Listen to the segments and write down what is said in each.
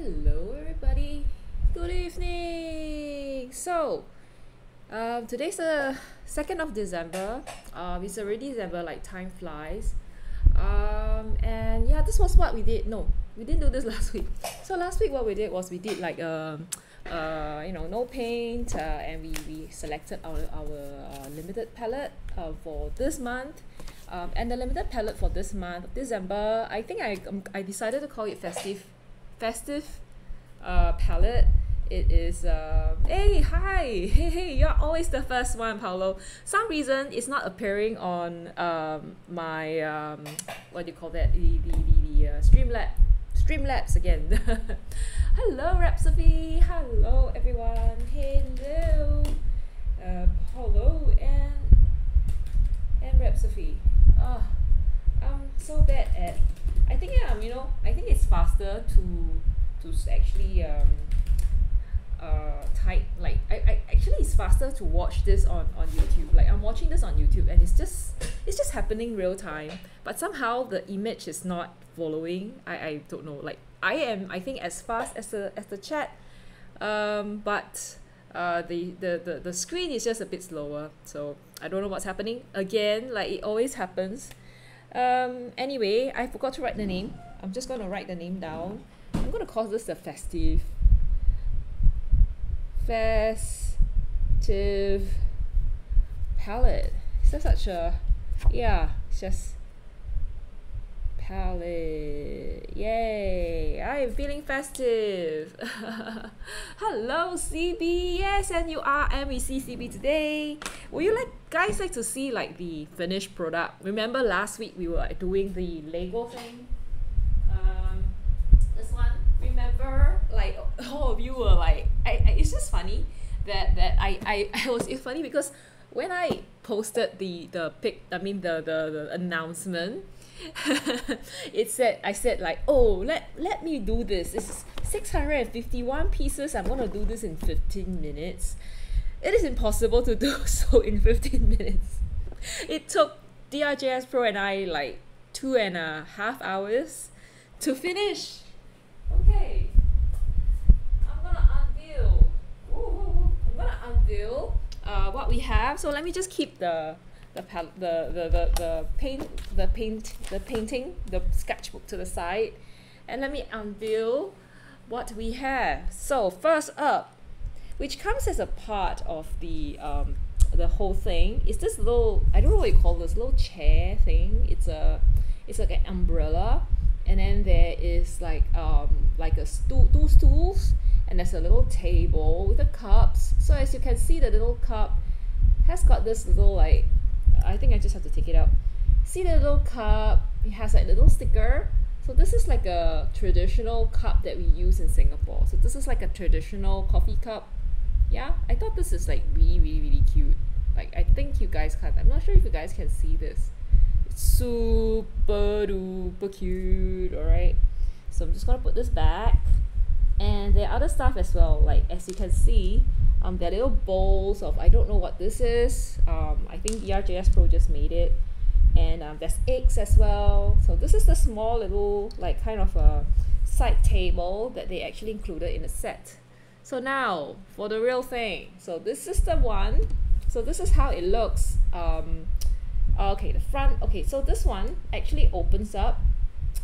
Hello, everybody. Good evening. So, um, today's the second of December. Um, it's already December. Like time flies. Um, and yeah, this was what we did. No, we didn't do this last week. So last week, what we did was we did like um, uh, you know, no paint, uh, and we we selected our our uh, limited palette uh, for this month. Um, and the limited palette for this month, December, I think I um, I decided to call it festive festive uh, palette. It is uh, hey hi hey hey you're always the first one Paulo. Some reason it's not appearing on um, my um, what do you call that the the the, the uh, Streamlab Streamlabs again. hello Rhapsody. Hello everyone. Hello. Uh, Paulo and and Rhapsody. Oh, I'm so bad at I think um you know I think it's faster to to actually um uh type like I, I actually it's faster to watch this on on YouTube. Like I'm watching this on YouTube and it's just it's just happening real time but somehow the image is not following. I I don't know. Like I am I think as fast as the as the chat um but uh the, the the the screen is just a bit slower. So I don't know what's happening. Again like it always happens um anyway I forgot to write the name. I'm just gonna write the name down. I'm gonna call this the festive. Festive palette. Is that such a yeah it's just palette yay. I'm feeling festive. Hello CB yes and you are see CB today. Would you like guys like to see like the finished product? Remember last week we were doing the Lego thing? Um this one remember? Like all of you were like I, I it's just funny that that I, I I was it's funny because when I posted the the pic I mean the the, the announcement it said I said like oh let let me do this. It's 651 pieces. I'm gonna do this in 15 minutes. It is impossible to do so in 15 minutes. It took DRJS Pro and I like two and a half hours to finish. Okay. I'm gonna unveil. Ooh. I'm gonna unveil uh, what we have. So let me just keep the the pal- the, the, the, the paint the paint the painting the sketchbook to the side. And let me unveil what we have. So first up which comes as a part of the um, the whole thing is this little I don't know what you call this little chair thing. It's a it's like an umbrella. And then there is like um like a stool two stools and there's a little table with the cups. So as you can see the little cup has got this little like I think I just have to take it out. See the little cup? It has like little sticker. So this is like a traditional cup that we use in Singapore. So this is like a traditional coffee cup. Yeah I thought this is like really really really cute. Like I think you guys can I'm not sure if you guys can see this. It's super duper cute alright? So I'm just gonna put this back. And there are other stuff as well like as you can see um, there are little bowls of I don't know what this is. Um, I think DRJS Pro just made it. And um, there's eggs as well. So this is the small little like kind of a side table that they actually included in the set. So now for the real thing. So this is the one. So this is how it looks. Um, okay the front okay so this one actually opens up.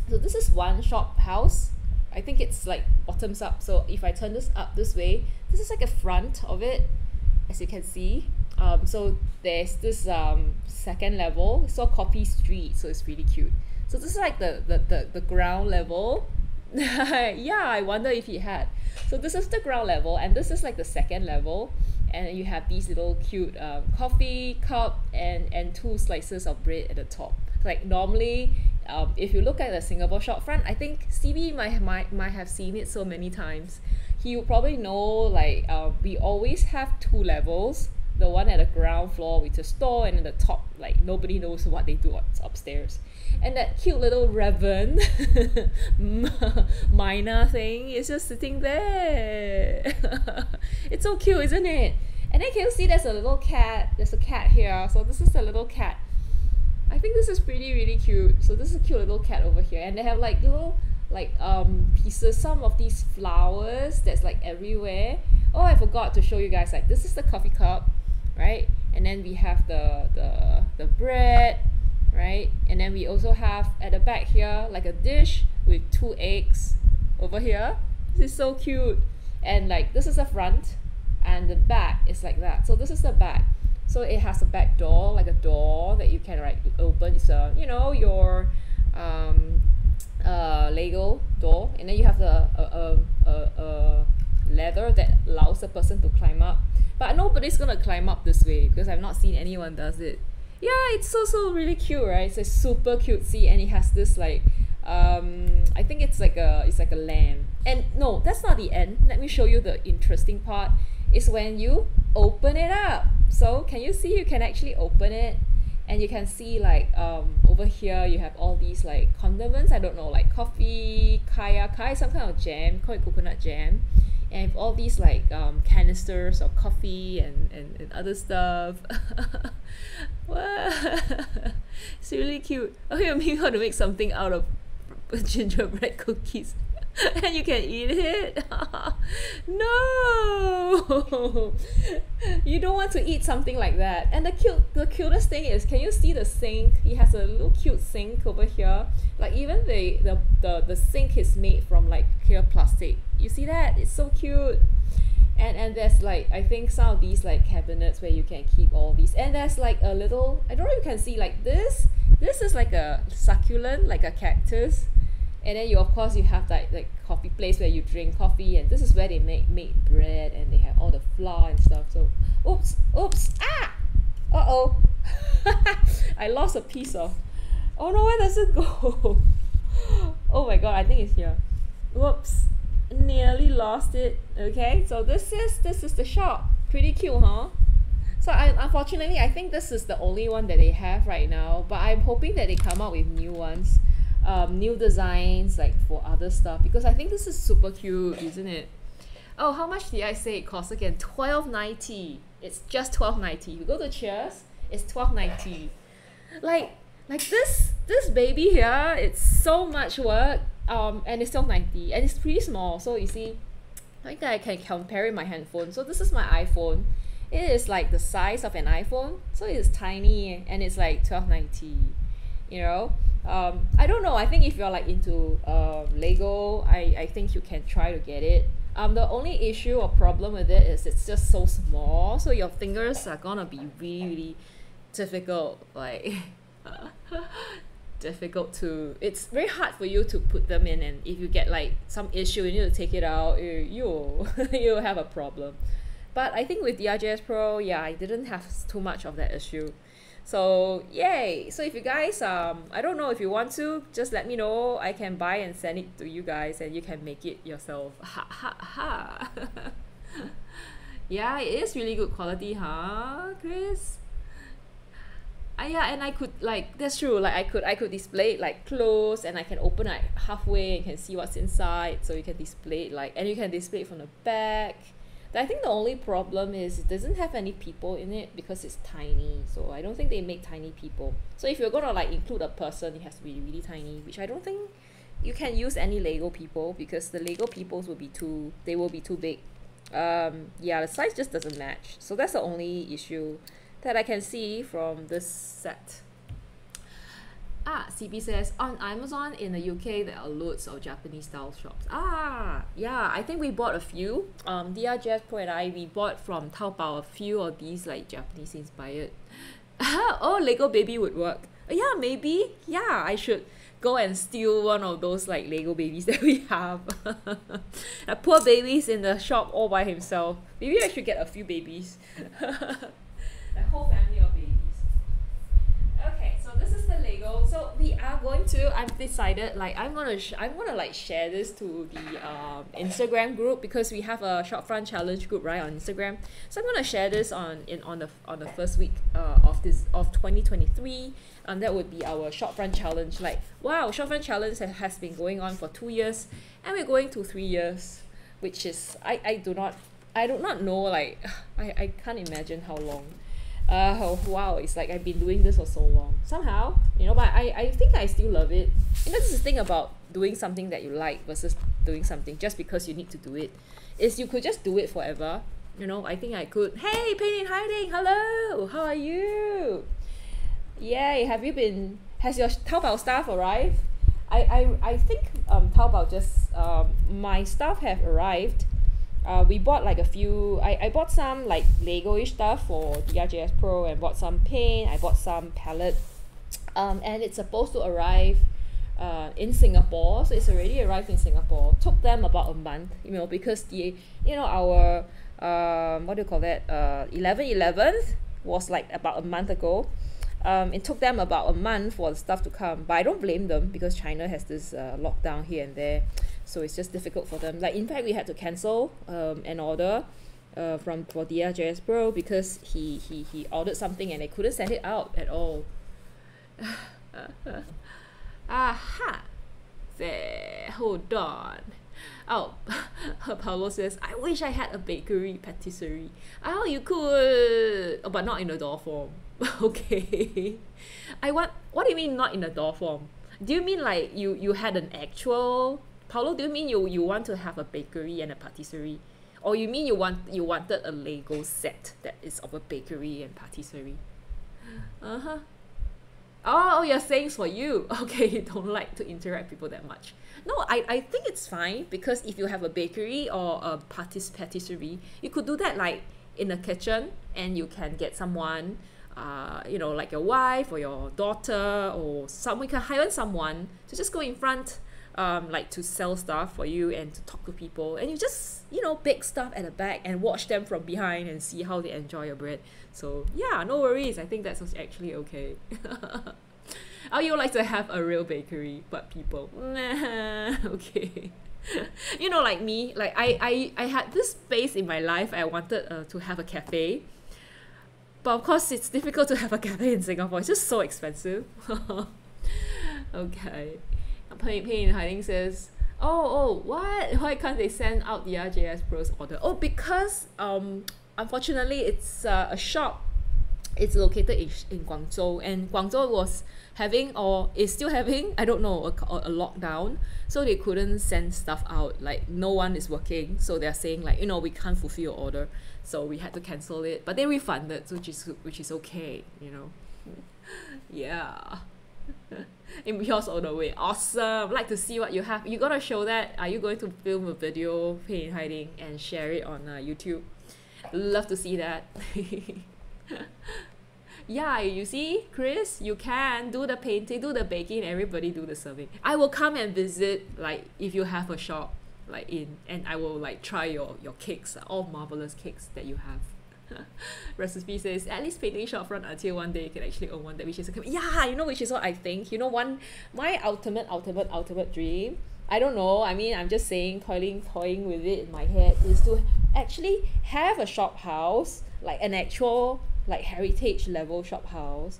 So this is one shop house I think it's like bottoms up. So if I turn this up this way this is like a front of it as you can see. Um, so there's this um, second level. It's called coffee street so it's really cute. So this is like the the, the, the ground level. Yeah I wonder if he had. So this is the ground level and this is like the second level. And you have these little cute um, coffee cup and and two slices of bread at the top. Like normally um, if you look at the Singapore shop front I think CB might, might might have seen it so many times. He would probably know like uh, we always have two levels. The one at the ground floor with the store and then the top like nobody knows what they do up- upstairs. And that cute little raven minor thing is just sitting there. It's so cute isn't it? And then can you see there's a little cat there's a cat here. So this is a little cat I think this is pretty really cute. So this is a cute little cat over here. And they have like little like um pieces. Some of these flowers that's like everywhere. Oh I forgot to show you guys. Like this is the coffee cup right? And then we have the the the bread right? And then we also have at the back here like a dish with two eggs over here. This is so cute. And like this is the front and the back is like that. So this is the back so it has a back door like a door that you can like open. It's a you know your um uh lego door. And then you have the a a, a, a ladder that allows the person to climb up. But nobody's gonna climb up this way because I've not seen anyone does it. Yeah it's so so really cute right? It's a super cutesy and it has this like um I think it's like a it's like a lamb and no that's not the end. Let me show you the interesting part is when you open it up. So can you see? You can actually open it and you can see like um over here you have all these like condiments. I don't know like coffee kaya kaya some kind of jam called coconut jam. And all these like um canisters of coffee and and, and other stuff. It's really cute. Okay maybe want to make something out of gingerbread cookies and you can eat it? No! You don't want to eat something like that. And the cute the cutest thing is can you see the sink? He has a little cute sink over here. Like even the the the, the sink is made from like clear plastic. You see that? It's so cute. And and there's like I think some of these like cabinets where you can keep all these. And there's like a little I don't know if you can see like this this is like a succulent like a cactus and then you of course you have like like coffee place where you drink coffee and this is where they make make bread and they have all the flour and stuff. So oops oops ah uh-oh. I lost a piece of oh no where does it go? Oh my god I think it's here. Whoops nearly lost it. Okay so this is this is the shop. Pretty cute huh? So I unfortunately I think this is the only one that they have right now but I'm hoping that they come out with new ones um, new designs like for other stuff because I think this is super cute isn't it? Oh how much did I say it costs again? Twelve ninety. It's just twelve ninety. You go to Cheers it's twelve ninety. Like like this this baby here it's so much work um and it's twelve ninety and it's pretty small. So you see I think I can compare it my handphone. So this is my iPhone. It is like the size of an iPhone. So it's tiny and it's like twelve ninety you know? Um I don't know. I think if you're like into uh lego I I think you can try to get it. Um the only issue or problem with it is it's just so small so your fingers are gonna be really really difficult like difficult to it's very hard for you to put them in and if you get like some issue you need to take it out you you you'll have a problem. But I think with the RJS Pro yeah I didn't have too much of that issue so yay. So if you guys um I don't know if you want to just let me know. I can buy and send it to you guys and you can make it yourself. Ha ha ha. Yeah it is really good quality huh Chris? Ah yeah and I could like that's true. Like I could I could display it like close and I can open like halfway and can see what's inside. So you can display it like and you can display it from the back I think the only problem is it doesn't have any people in it because it's tiny. So I don't think they make tiny people. So if you're gonna like include a person it has to be really tiny which I don't think you can use any Lego people because the Lego peoples will be too they will be too big. Um yeah the size just doesn't match. So that's the only issue that I can see from this set Ah, CB says on Amazon in the UK there are loads of Japanese style shops. Ah, yeah, I think we bought a few. Um, Jeff Pro and I we bought from Taobao a few of these like Japanese inspired. oh, Lego Baby would work. Yeah, maybe. Yeah, I should go and steal one of those like Lego babies that we have. a poor babies in the shop all by himself. Maybe I should get a few babies. the whole family of babies. Okay, this is the Lego. So we are going to. I've decided like I'm gonna I'm gonna like share this to the um, Instagram group because we have a shop front challenge group right on Instagram. So I'm gonna share this on in on the on the first week uh, of this of 2023 and that would be our shop front challenge like wow shop front challenge has been going on for two years and we're going to three years which is I, I do not I do not know like I, I can't imagine how long oh, wow it's like I've been doing this for so long. Somehow you know but I I think I still love it. You know this is the thing about doing something that you like versus doing something just because you need to do it. Is you could just do it forever. You know I think I could. Hey Pain in Hiding hello how are you? Yay have you been has your Taobao stuff arrived? I I, I think um Taobao just um my stuff have arrived uh, we bought like a few I, I bought some like Lego-ish stuff for DRJS Pro and bought some paint. I bought some palette. Um, and it's supposed to arrive uh, in Singapore. So it's already arrived in Singapore. Took them about a month you know because the you know our um, what do you call that? Uh, 11 11th was like about a month ago. Um, it took them about a month for the stuff to come. But I don't blame them because China has this uh, lockdown here and there so it's just difficult for them. Like in fact we had to cancel um, an order uh, from for DRJS Pro because he, he he ordered something and they couldn't send it out at all. Aha! There hold on. Oh Paulo says I wish I had a bakery patisserie. Oh you could oh, but not in a door form. Okay. I want what do you mean not in a door form? Do you mean like you you had an actual Paulo, do you mean you you want to have a bakery and a patisserie, or you mean you want you wanted a Lego set that is of a bakery and patisserie? Uh huh. Oh, you're saying for you. Okay, you don't like to interact people that much. No, I, I think it's fine because if you have a bakery or a patis patisserie, you could do that like in the kitchen and you can get someone uh, you know, like your wife or your daughter or someone you can hire someone to just go in front um, like to sell stuff for you and to talk to people. And you just you know bake stuff at the back and watch them from behind and see how they enjoy your bread. So yeah no worries. I think that's actually okay. Oh, you like to have a real bakery but people okay. You know like me like I, I I had this space in my life I wanted uh, to have a cafe. But of course it's difficult to have a cafe in Singapore. It's just so expensive. Okay Pain Pain Hiding says, oh oh what? Why can't they send out the RJS Pros order? Oh because um unfortunately it's uh, a shop. It's located in, in Guangzhou and Guangzhou was having or is still having I don't know a, a lockdown. So they couldn't send stuff out. Like no one is working. So they're saying like you know we can't fulfill your order. So we had to cancel it but they refunded which is which is okay you know. Yeah in yours all the way. Awesome. Like to see what you have. You gotta show that. Are you going to film a video pain hiding and share it on uh, youtube? Love to see that. Yeah you see chris you can do the painting do the baking everybody do the serving. I will come and visit like if you have a shop like in and i will like try your your cakes all marvelous cakes that you have recipe says at least painting shop front until one day you can actually own one that which is a yeah you know which is what I think. You know one my ultimate ultimate ultimate dream I don't know. I mean I'm just saying toiling toying with it in my head is to actually have a shop house like an actual like heritage level shop house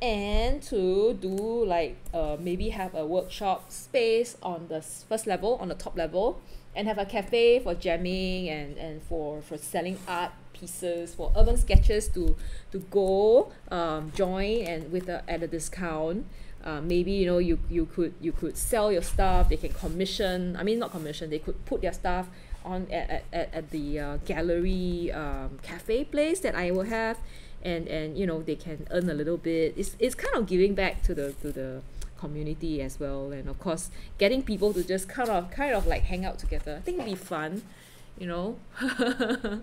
and to do like uh, maybe have a workshop space on the first level on the top level and have a cafe for jamming and and for for selling art pieces for urban sketches to to go um, join and with a at a discount. Uh, maybe you know you you could you could sell your stuff they can commission I mean not commission they could put their stuff on at, at, at the uh, gallery um, cafe place that I will have. And and you know they can earn a little bit. It's, it's kind of giving back to the to the community as well. And of course getting people to just kind of kind of like hang out together I think it'd be fun you know?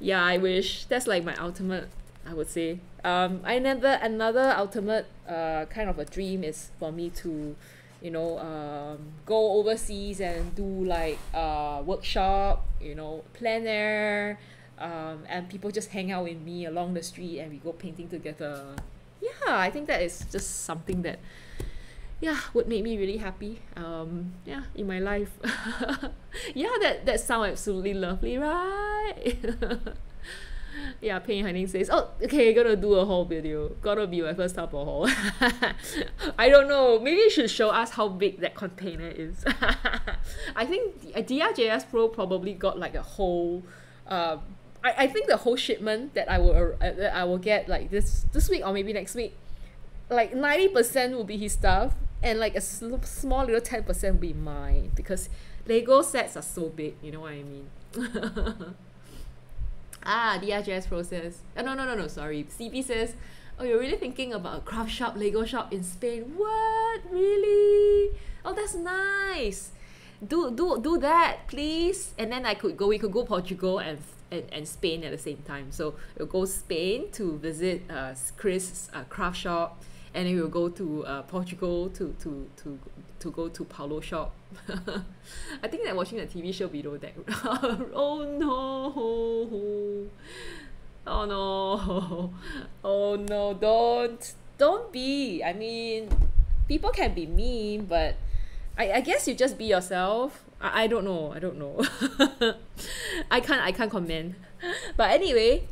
Yeah I wish. That's like my ultimate I would say. Um I never another ultimate uh kind of a dream is for me to you know um go overseas and do like uh workshop you know plein air um and people just hang out with me along the street and we go painting together. Yeah I think that is just something that yeah would make me really happy. Um yeah in my life. Yeah that that sounds absolutely lovely right? Yeah Pain Hiding says oh okay gonna do a whole video. Gotta be my first top of haul. I don't know. Maybe you should show us how big that container is. I think DRJS Pro probably got like a whole uh, I, I think the whole shipment that I will uh, that I will get like this this week or maybe next week like 90% will be his stuff and like a sl- small little 10% will be mine because lego sets are so big you know what i mean? Ah drjs process. Oh, no no no no sorry. Cb says oh you're really thinking about a craft shop lego shop in spain? What? Really? Oh that's nice. Do do do that please. And then i could go we could go portugal and and, and spain at the same time. So we'll go spain to visit uh chris uh, craft shop and then we'll go to uh, Portugal to to to to go to Paulo shop. I think they're watching a TV show below that. oh no! Oh no! Oh no! Don't don't be. I mean, people can be mean, but I I guess you just be yourself. I, I don't know. I don't know. I can't I can't comment. But anyway,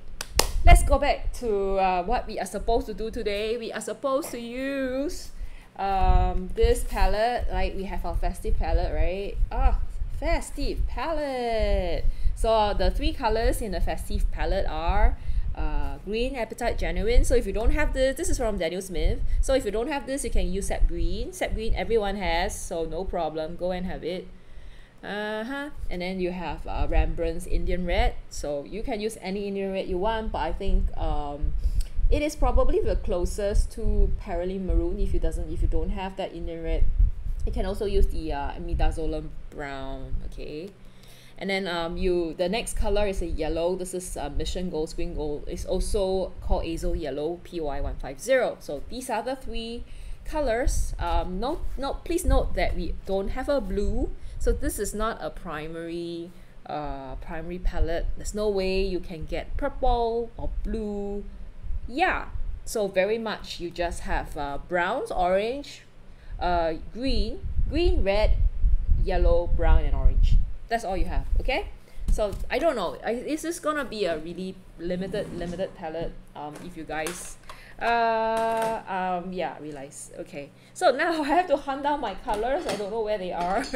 let's go back to uh, what we are supposed to do today. We are supposed to use um, this palette, like we have our festive palette, right? Ah, festive palette. So the three colors in the festive palette are uh, green appetite genuine so if you don't have this this is from daniel smith so if you don't have this you can use sap green sap green everyone has so no problem go and have it uh-huh. And then you have uh, rembrandt's indian red. So you can use any indian red you want but i think um it is probably the closest to perylene maroon if you doesn't if you don't have that indian red. You can also use the uh, midazolam brown okay? And then um you the next color is a yellow. This is uh, mission gold screen gold. It's also called azo yellow py150 so these are the three colors. Um note note please note that we don't have a blue so this is not a primary uh, primary palette. There's no way you can get purple or blue. Yeah so very much you just have uh, browns orange uh, green green red yellow brown and orange. That's all you have okay? So I don't know. Is this gonna be a really limited limited palette? Um, if you guys uh um yeah realize okay. So now I have to hunt down my colors. I don't know where they are.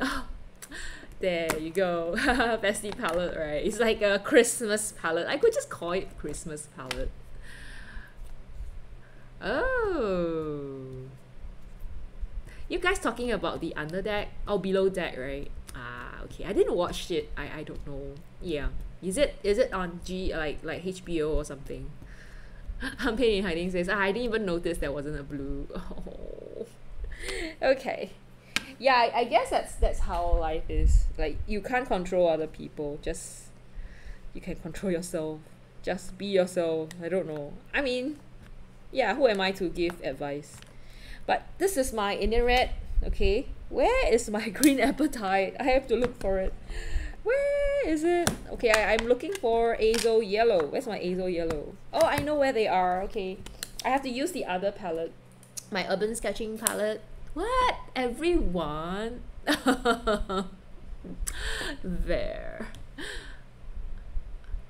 Oh, there you go. Festive palette right? It's like a Christmas palette. I could just call it Christmas palette. Oh. You guys talking about the under deck? Or below deck right? Ah okay. I didn't watch it. I I don't know. Yeah is it is it on G like like HBO or something? I'm pain in hiding says I didn't even notice there wasn't a blue. Oh. okay. Yeah, I, I guess that's that's how life is. Like you can't control other people. Just you can control yourself. Just be yourself. I don't know. I mean, yeah, who am I to give advice? But this is my indian red, okay? Where is my green apatite? I have to look for it where is it? Okay I, I'm looking for azo yellow. Where's my azo yellow? Oh I know where they are. Okay. I have to use the other palette. My urban sketching palette. What? Everyone? There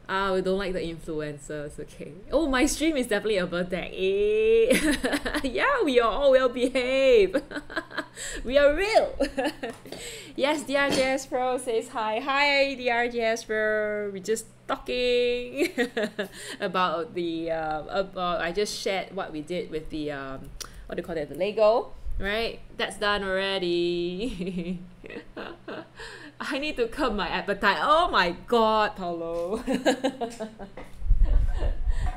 Ah, we don't like the influencers, okay. Oh, my stream is definitely about that. Eh? yeah, we are all well behaved. we are real. yes, DRJS Pro says hi. Hi, DRJS Pro. We're just talking about the, uh, about, I just shared what we did with the, um, what do you call it, the Lego, right? That's done already. I need to curb my appetite. Oh my god, Paulo.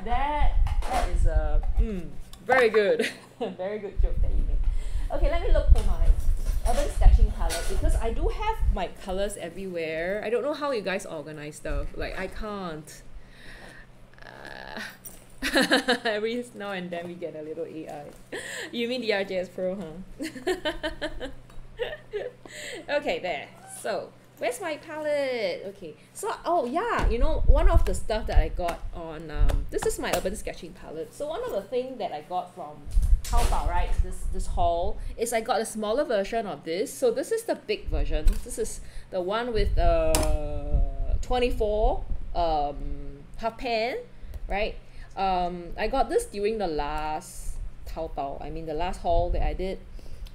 that that is a mm, very good, very good joke that you made. Okay, let me look for my urban sketching palette because I do have my colors everywhere. I don't know how you guys organize stuff. Like I can't. Uh, every now and then we get a little AI. You mean the RJS Pro, huh? okay, there. So, where's my palette? Okay, so, oh yeah, you know, one of the stuff that I got on, um, this is my urban sketching palette. So one of the things that I got from Taobao, right, this, this haul, is I got a smaller version of this. So this is the big version. This is the one with uh, 24 um, half pan, right? Um, I got this during the last Taobao, I mean the last haul that I did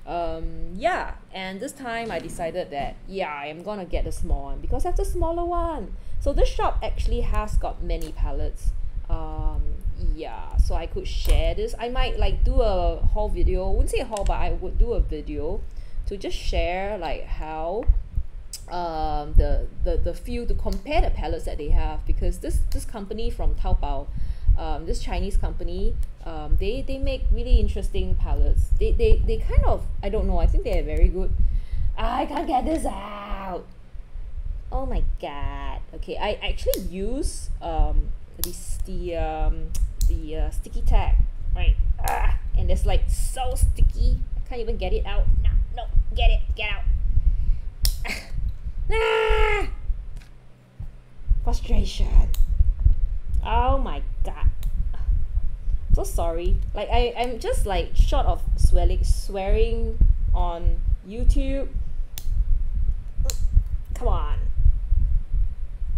um yeah and this time I decided that yeah I am gonna get the small one because that's the smaller one. So this shop actually has got many palettes. Um yeah so I could share this. I might like do a haul video. Wouldn't say a haul but I would do a video to just share like how um the the the few to compare the palettes that they have because this this company from Taobao um this Chinese company um they they make really interesting palettes. They they they kind of I don't know I think they are very good. I can't get this out. Oh my god. Okay I actually use um this the um the uh, sticky tag right? Ah, and it's like so sticky. I can't even get it out. No no get it get out. Ah! frustration. Oh my god so sorry. Like I I'm just like short of swelling swearing on YouTube. Come on.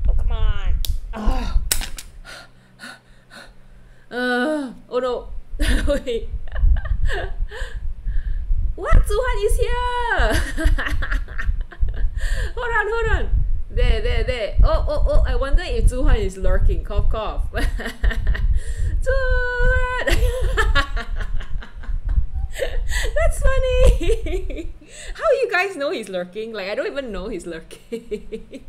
Oh come on. Oh, uh, oh no. Wait. What? Zuhan is here. Hold on hold on. There there there. Oh oh oh. I wonder if Zuhan is lurking. Cough cough Zuhan that's funny. How you guys know he's lurking? Like I don't even know he's lurking.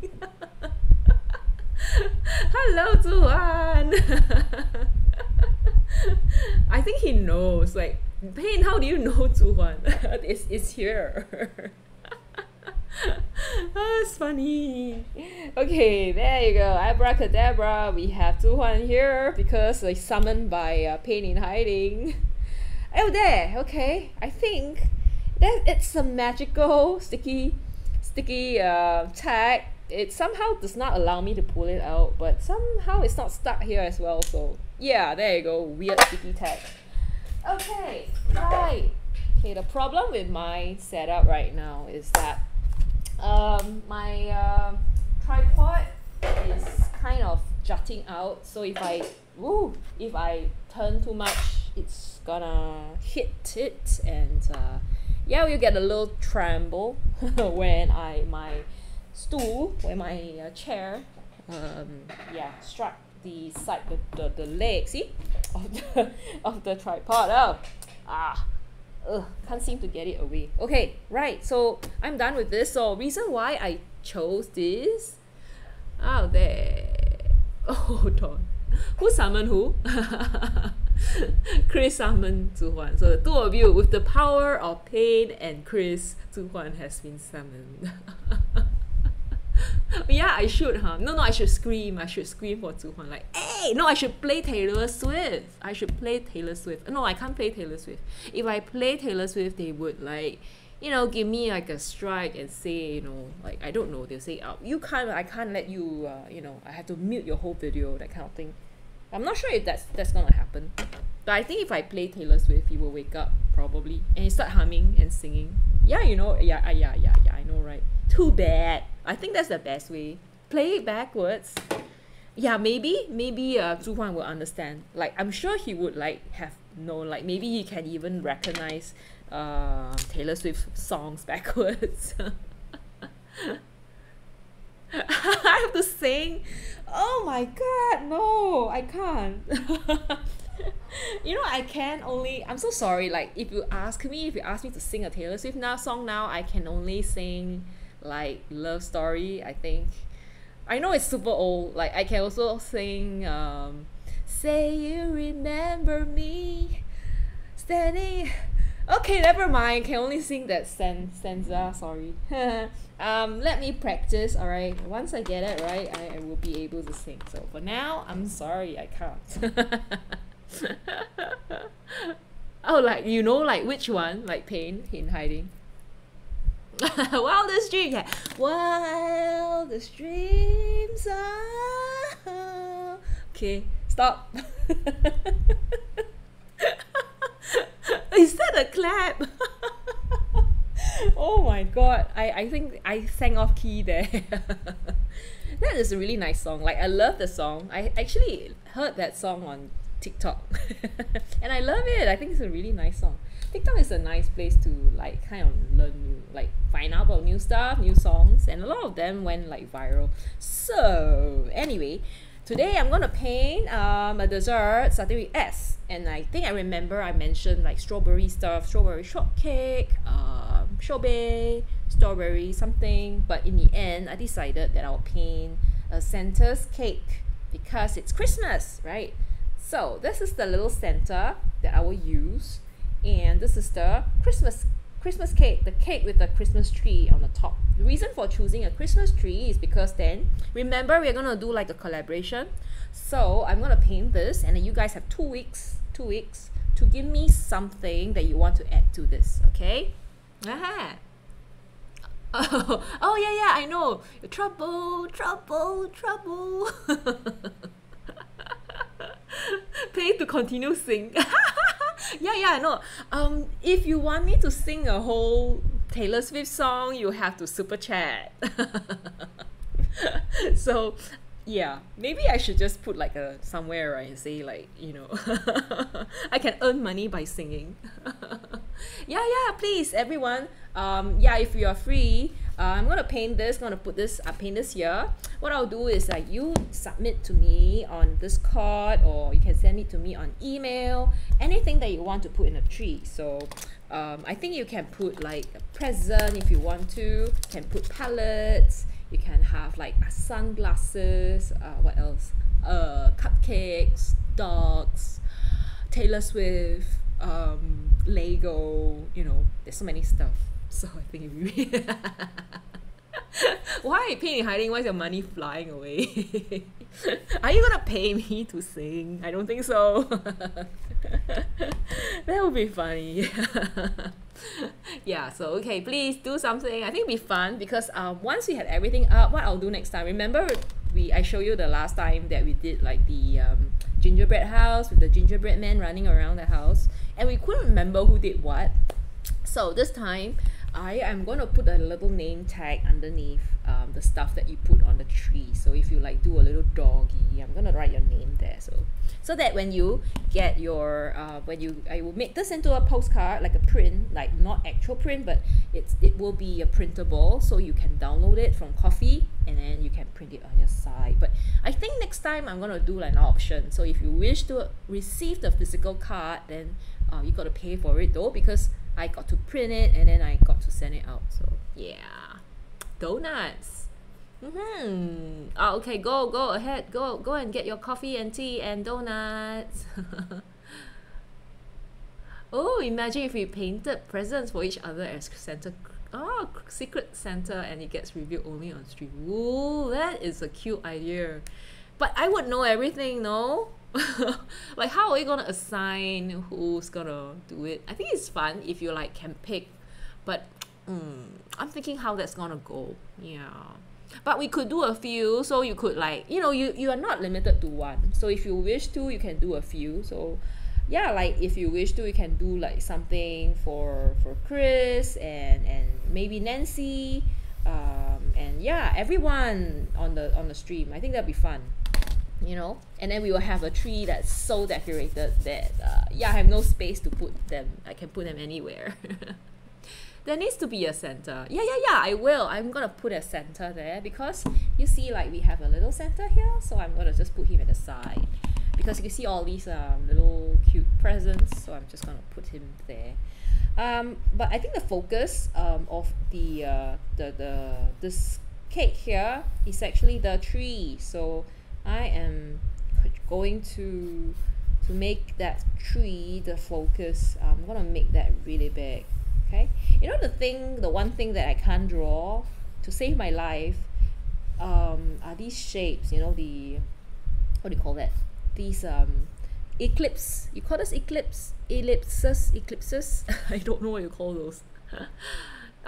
Hello Zuhan I think he knows. Like Pain how do you know Zuhan it's, it's here oh, it's funny. Okay, there you go. Abracadabra. We have Zuhan here because like summoned by uh, Pain in hiding. Oh, there. Okay, I think that it's a magical sticky, sticky uh, tag. It somehow does not allow me to pull it out, but somehow it's not stuck here as well. So yeah, there you go. Weird sticky tag. Okay, right. Okay, the problem with my setup right now is that um, my uh, tripod is kind of jutting out so if I woo, if I turn too much it's gonna hit it and uh, yeah we'll get a little tremble when I my stool when my uh, chair um, yeah struck the side the, the, the leg see of the, of the tripod oh ah ugh, can't seem to get it away. Okay, right, so I'm done with this. So reason why I chose this, oh there, oh, hold on, who summoned who? Chris summoned Zuhuan. So the two of you with the power of pain and Chris, Zuhuan has been summoned. yeah, I should, huh? No, no, I should scream. I should scream for Zuhuan. Like, hey, no, I should play Taylor Swift. I should play Taylor Swift. No, I can't play Taylor Swift. If I play Taylor Swift, they would like, you know, give me like a strike and say, you know, like I don't know. They'll say, oh, you can't. I can't let you. Uh, you know, I have to mute your whole video. That kind of thing. I'm not sure if that's that's gonna happen. But I think if I play Taylor Swift, he will wake up probably and he start humming and singing. Yeah, you know, yeah, yeah, yeah, yeah. I know, right? Too bad. I think that's the best way. Play it backwards. Yeah, maybe maybe uh Zhu Huan will understand. Like I'm sure he would like have known. Like maybe he can even recognize uh, Taylor Swift songs backwards. I have to sing. Oh my god, no, I can't. you know, I can only. I'm so sorry. Like, if you ask me, if you ask me to sing a Taylor Swift now song now, I can only sing like love story i think i know it's super old like i can also sing um say you remember me standing okay never mind can only sing that stan- stanza sorry um let me practice all right once i get it right I, I will be able to sing so for now i'm sorry i can't oh like you know like which one like pain in hiding wildest dreams, yeah. Wildest dreams are. Okay, stop. Is that a clap? oh my god, I, I think I sang off key there. that is a really nice song. Like I love the song. I actually heard that song on TikTok. and I love it. I think it's a really nice song. TikTok is a nice place to like kind of learn new, like find out about new stuff, new songs, and a lot of them went like viral. So anyway, today I'm gonna paint um, a dessert starting with S, and I think I remember I mentioned like strawberry stuff, strawberry shortcake, um, sorbet, strawberry something, but in the end I decided that I'll paint a Santa's cake because it's Christmas, right? So this is the little center that I will use and this is the Christmas Christmas cake, the cake with the Christmas tree on the top. The reason for choosing a Christmas tree is because then remember we're gonna do like a collaboration. So I'm gonna paint this and then you guys have two weeks, two weeks to give me something that you want to add to this, okay? Aha. Oh, oh yeah, yeah, I know. Trouble, trouble, trouble. Pay to continue sing. yeah, yeah, I know. Um, if you want me to sing a whole Taylor Swift song, you have to super chat. so yeah maybe i should just put like a somewhere right and say like you know i can earn money by singing. Yeah yeah please everyone. Um yeah if you are free uh, i'm gonna paint this gonna put this i uh, paint this here. What i'll do is like you submit to me on discord or you can send it to me on email. Anything that you want to put in a tree. So um, i think you can put like a present if you want to. Can put palettes you can have like sunglasses uh, what else? Uh, cupcakes dogs taylor swift um, lego you know there's so many stuff. So i think we why pain in hiding why is your money flying away are you gonna pay me to sing? I don't think so. That would be funny. Yeah so okay please do something. I think it'll be fun because um once we had everything up what I'll do next time remember we I show you the last time that we did like the um, gingerbread house with the gingerbread man running around the house and we couldn't remember who did what. So this time I am going to put a little name tag underneath um, the stuff that you put on the tree. So if you like do a little doggy I'm going to write your name there so. So that when you get your uh, when you I will make this into a postcard like a print like not actual print but it's it will be a printable so you can download it from Ko-fi and then you can print it on your side. But I think next time I'm gonna do like an option. So if you wish to receive the physical card then uh, you got to pay for it though because I got to print it and then I got to send it out so yeah donuts Hmm. Oh, okay. Go, go ahead. Go, go and get your coffee and tea and donuts. oh, imagine if we painted presents for each other as Santa. Oh, secret Santa, and it gets revealed only on stream. Ooh, that is a cute idea. But I would know everything, no? like, how are we gonna assign who's gonna do it? I think it's fun if you like can pick, but mm, I'm thinking how that's gonna go. Yeah but we could do a few so you could like you know you you are not limited to one so if you wish to you can do a few so yeah like if you wish to you can do like something for for chris and and maybe nancy um, and yeah everyone on the on the stream i think that'd be fun you know? And then we will have a tree that's so decorated that uh, yeah i have no space to put them. I can put them anywhere. There needs to be a center. Yeah yeah yeah I will. I'm gonna put a center there because you see like we have a little center here so I'm gonna just put him at the side. Because you can see all these um, little cute presents so I'm just gonna put him there. Um, but I think the focus um, of the uh, the the this cake here is actually the tree. So I am going to to make that tree the focus. I'm gonna make that really big okay? You know the thing the one thing that I can't draw to save my life um, are these shapes you know the what do you call that? These um, eclipse. You call this eclipse? Ellipses? Eclipses? I don't know what you call those.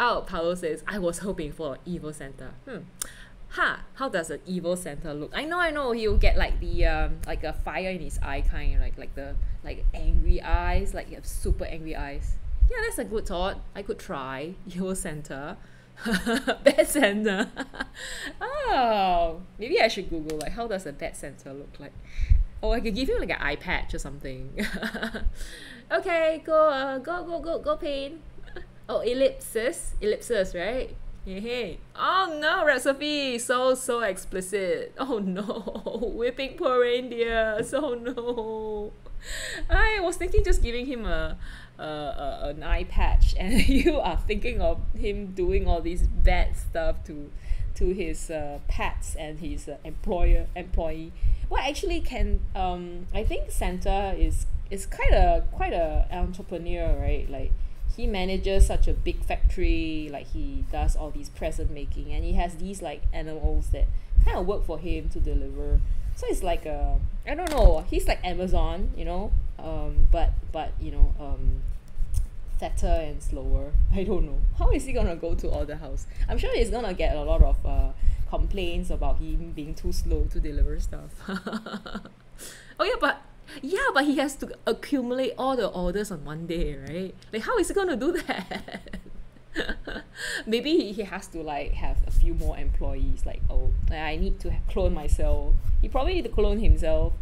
Oh Paolo says I was hoping for evil Santa. Hmm ha how does an evil Santa look I know I know he'll get like the um like a fire in his eye kind like like the like angry eyes like you have super angry eyes yeah, that's a good thought. I could try your center. bad Santa. oh, maybe I should Google like how does a bad Santa look like? or I could give him like an eye patch or something. okay, go, uh, go, go, go, go, pain. Oh, ellipsis, ellipsis, right? Hey. Oh no, recipe so so explicit. Oh no, whipping poor reindeer. So no. I was thinking just giving him a, a, a an eye patch, and you are thinking of him doing all these bad stuff to to his uh, pets and his uh, employer employee. Well, actually, can um I think Santa is is quite a quite a entrepreneur, right? Like he manages such a big factory, like he does all these present making, and he has these like animals that kind of work for him to deliver. So it's like a I don't know he's like Amazon you know um but but you know um fatter and slower. I don't know. How is he gonna go to order house? I'm sure he's gonna get a lot of uh complaints about him being too slow to deliver stuff. Oh yeah but yeah but he has to accumulate all the orders on one day right? Like how is he gonna do that? Maybe he, has to like have a few more employees like oh I need to clone myself. He probably need to clone himself.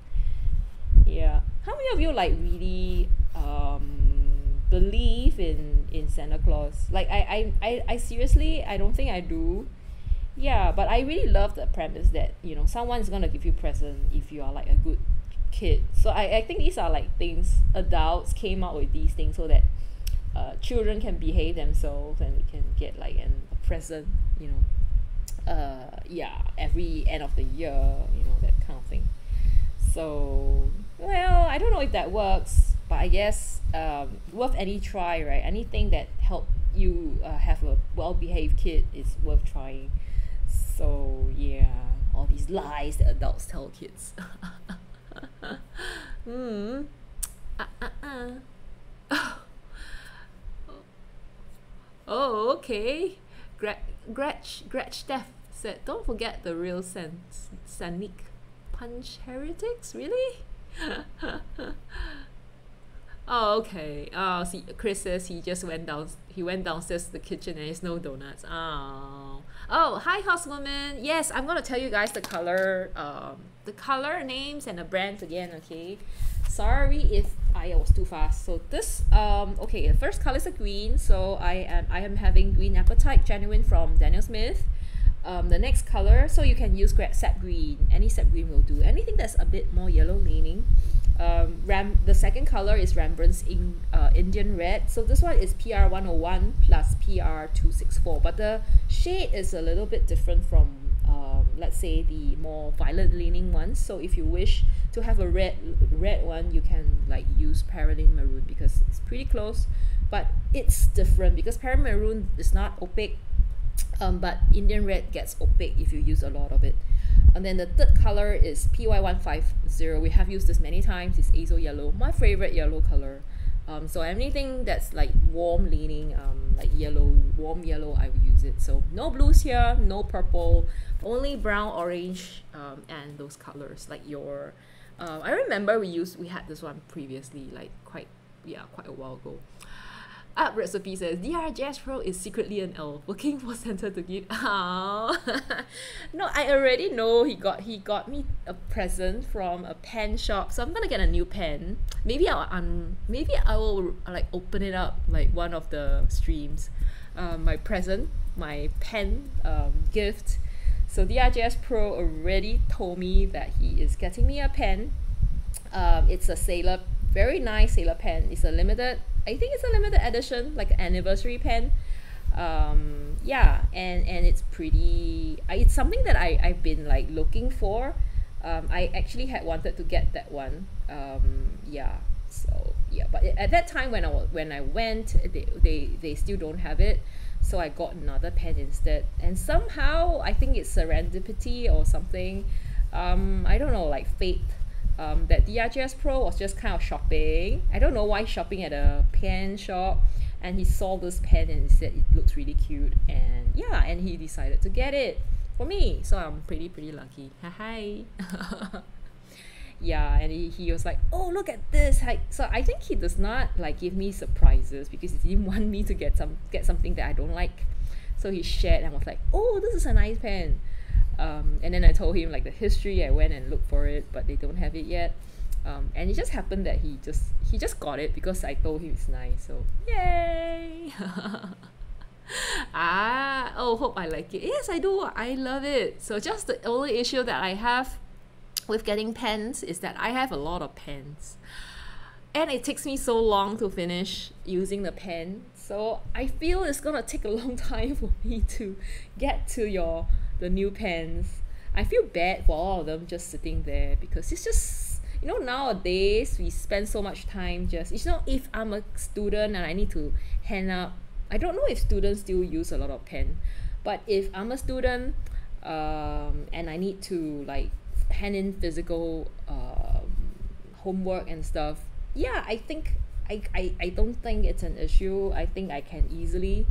Yeah. How many of you like really um believe in in Santa Claus? Like I I I, I seriously I don't think I do. Yeah but I really love the premise that you know someone's gonna give you present if you are like a good kid. So I, I think these are like things adults came up with these things so that uh, children can behave themselves and we can get like an, a present you know uh, yeah every end of the year you know that kind of thing. So well I don't know if that works but I guess um, worth any try right? Anything that help you uh, have a well-behaved kid is worth trying. So yeah all these lies that adults tell kids hmm. Uh, uh, uh. oh. Oh, okay. Gretch Gretch Gretch Steph said don't forget the real San Sanic punch heretics really? Oh okay. Oh see Chris says he just went down he went downstairs to the kitchen and there's no donuts. Oh. Oh hi horsewoman yes I'm gonna tell you guys the color um the color names and the brands again okay? Sorry if I was too fast. So this um okay the first color is a green. So I am I am having green apatite genuine from Daniel Smith. Um, the next color so you can use grab sap green. Any sap green will do. Anything that's a bit more yellow leaning. Um, Ram the second color is Rembrandt's in, uh, Indian red. So this one is PR 101 plus PR 264 but the shade is a little bit different from um, let's say the more violet leaning ones. So if you wish to have a red red one you can like use Perylene maroon because it's pretty close but it's different because Perylene maroon is not opaque um, but Indian red gets opaque if you use a lot of it. And then the third color is PY150 we have used this many times. It's azo yellow my favorite yellow color um, so anything that's like warm leaning um, like yellow warm yellow I will use it. So no blues here no purple only brown orange um, and those colors like your uh, I remember we used we had this one previously like quite yeah quite a while ago Up Recipe says DR Jazz Pro is secretly an elf working for Santa to give. Oh, no, I already know he got he got me a present from a pen shop, so I'm gonna get a new pen. Maybe I'll um maybe I will like open it up like one of the streams. Um, my present, my pen um, gift. So DRJS Pro already told me that he is getting me a pen. Um, it's a sailor, very nice sailor pen. It's a limited I think it's a limited edition, like an anniversary pen. Um, yeah, and and it's pretty. It's something that I I've been like looking for. Um, I actually had wanted to get that one. Um, yeah. So yeah, but at that time when I was, when I went, they, they they still don't have it. So I got another pen instead, and somehow I think it's serendipity or something. Um, I don't know, like fate um, that DRJS Pro was just kind of shopping. I don't know why shopping at a pen shop and he saw this pen and he said it looks really cute and yeah and he decided to get it for me. So I'm pretty pretty lucky. Hi yeah and he, he was like oh look at this. So I think he does not like give me surprises because he didn't want me to get some get something that I don't like. So he shared and was like oh this is a nice pen Um, and then I told him like the history. I went and looked for it, but they don't have it yet. Um, and it just happened that he just he just got it because I told him it's nice. So yay! ah, oh, hope I like it. Yes, I do. I love it. So just the only issue that I have with getting pens is that I have a lot of pens, and it takes me so long to finish using the pen. So I feel it's gonna take a long time for me to get to your the new pens. I feel bad for all of them just sitting there because it's just you know nowadays we spend so much time just you know if I'm a student and I need to hand up I don't know if students still use a lot of pen but if I'm a student um, and I need to like hand in physical um, homework and stuff yeah I think I, I, I don't think it's an issue I think I can easily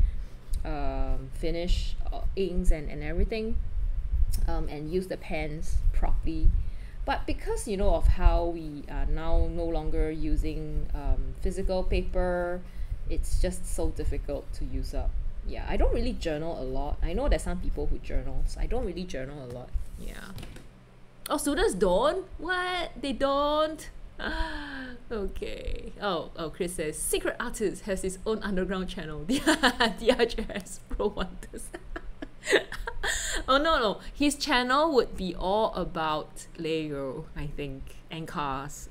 um, finish uh, inks and, and everything um, and use the pens properly. But because you know of how we are now no longer using um, physical paper it's just so difficult to use up. Yeah I don't really journal a lot. I know there's some people who journals I don't really journal a lot. Yeah. Oh students don't? What? They don't okay. Oh oh Chris says secret artist has his own underground channel. DRJS Pro Wonders oh no no. His channel would be all about Lego I think and cars.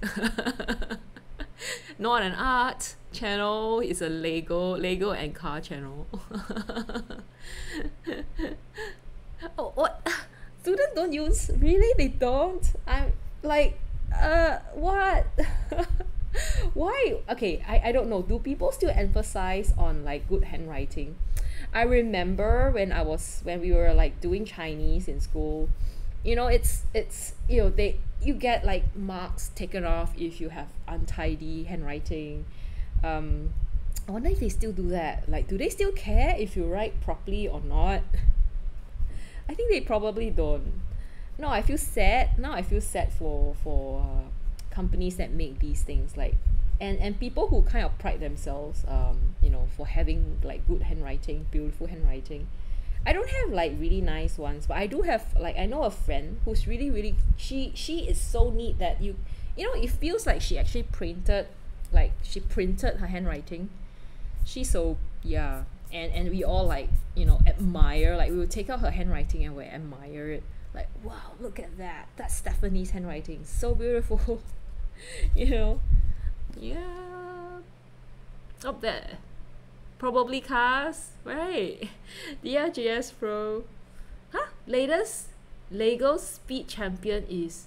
Not an art channel. It's a Lego Lego and car channel. Oh what? Students don't use? Really? They don't? I'm like uh what? Why? Okay I, I don't know. Do people still emphasize on like good handwriting? I remember when I was when we were like doing Chinese in school you know it's it's you know they you get like marks taken off if you have untidy handwriting. Um I wonder if they still do that. Like do they still care if you write properly or not? I think they probably don't no I feel sad. Now I feel sad for for uh, companies that make these things like and and people who kind of pride themselves um you know for having like good handwriting beautiful handwriting. I don't have like really nice ones but I do have like I know a friend who's really really she she is so neat that you you know it feels like she actually printed like she printed her handwriting. She's so yeah and and we all like you know admire like we will take out her handwriting and we admire it like wow look at that. That's Stephanie's handwriting. So beautiful. You know? Yeah. Up there. Probably cars right. DRJS Pro. Huh? Latest Lego speed champion is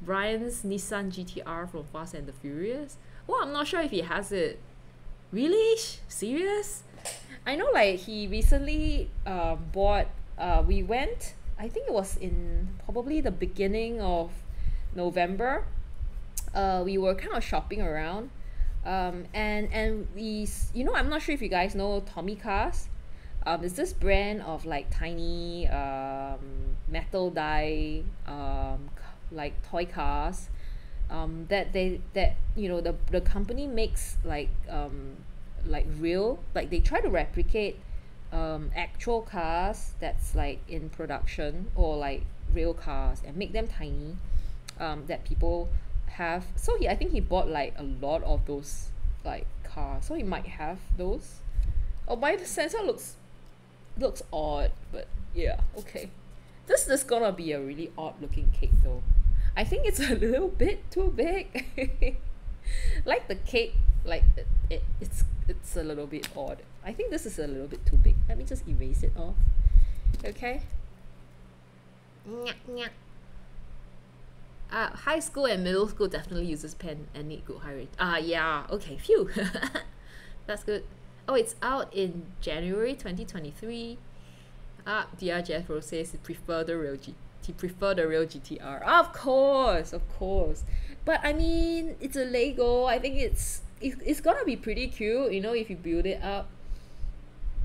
Brian's Nissan GTR from Fast and the Furious. Well I'm not sure if he has it. Really? Serious? I know like he recently uh, bought uh, we went I think it was in probably the beginning of November. Uh, we were kind of shopping around. Um, and and we you know I'm not sure if you guys know Tomicas. Um, it's this brand of like tiny um, metal die um, like toy cars um, that they that you know the the company makes like um, like real like they try to replicate um, actual cars that's like in production or like real cars and make them tiny um, that people have. So he I think he bought like a lot of those like cars. So he might have those. Oh my the sensor looks looks odd but yeah okay. This is gonna be a really odd looking cake though. I think it's a little bit too big. Like the cake like it, it, it's it's a little bit odd I think this is a little bit too big. Let me just erase it off. Okay. Uh, high school and middle school definitely uses pen and need good high rate. Ah yeah. Okay phew. That's good. Oh it's out in January 2023 ah DRJF Pro says he prefer the real G he prefer the real GTR of course of course. But I mean it's a Lego. I think it's it's, it's gonna be pretty cute you know if you build it up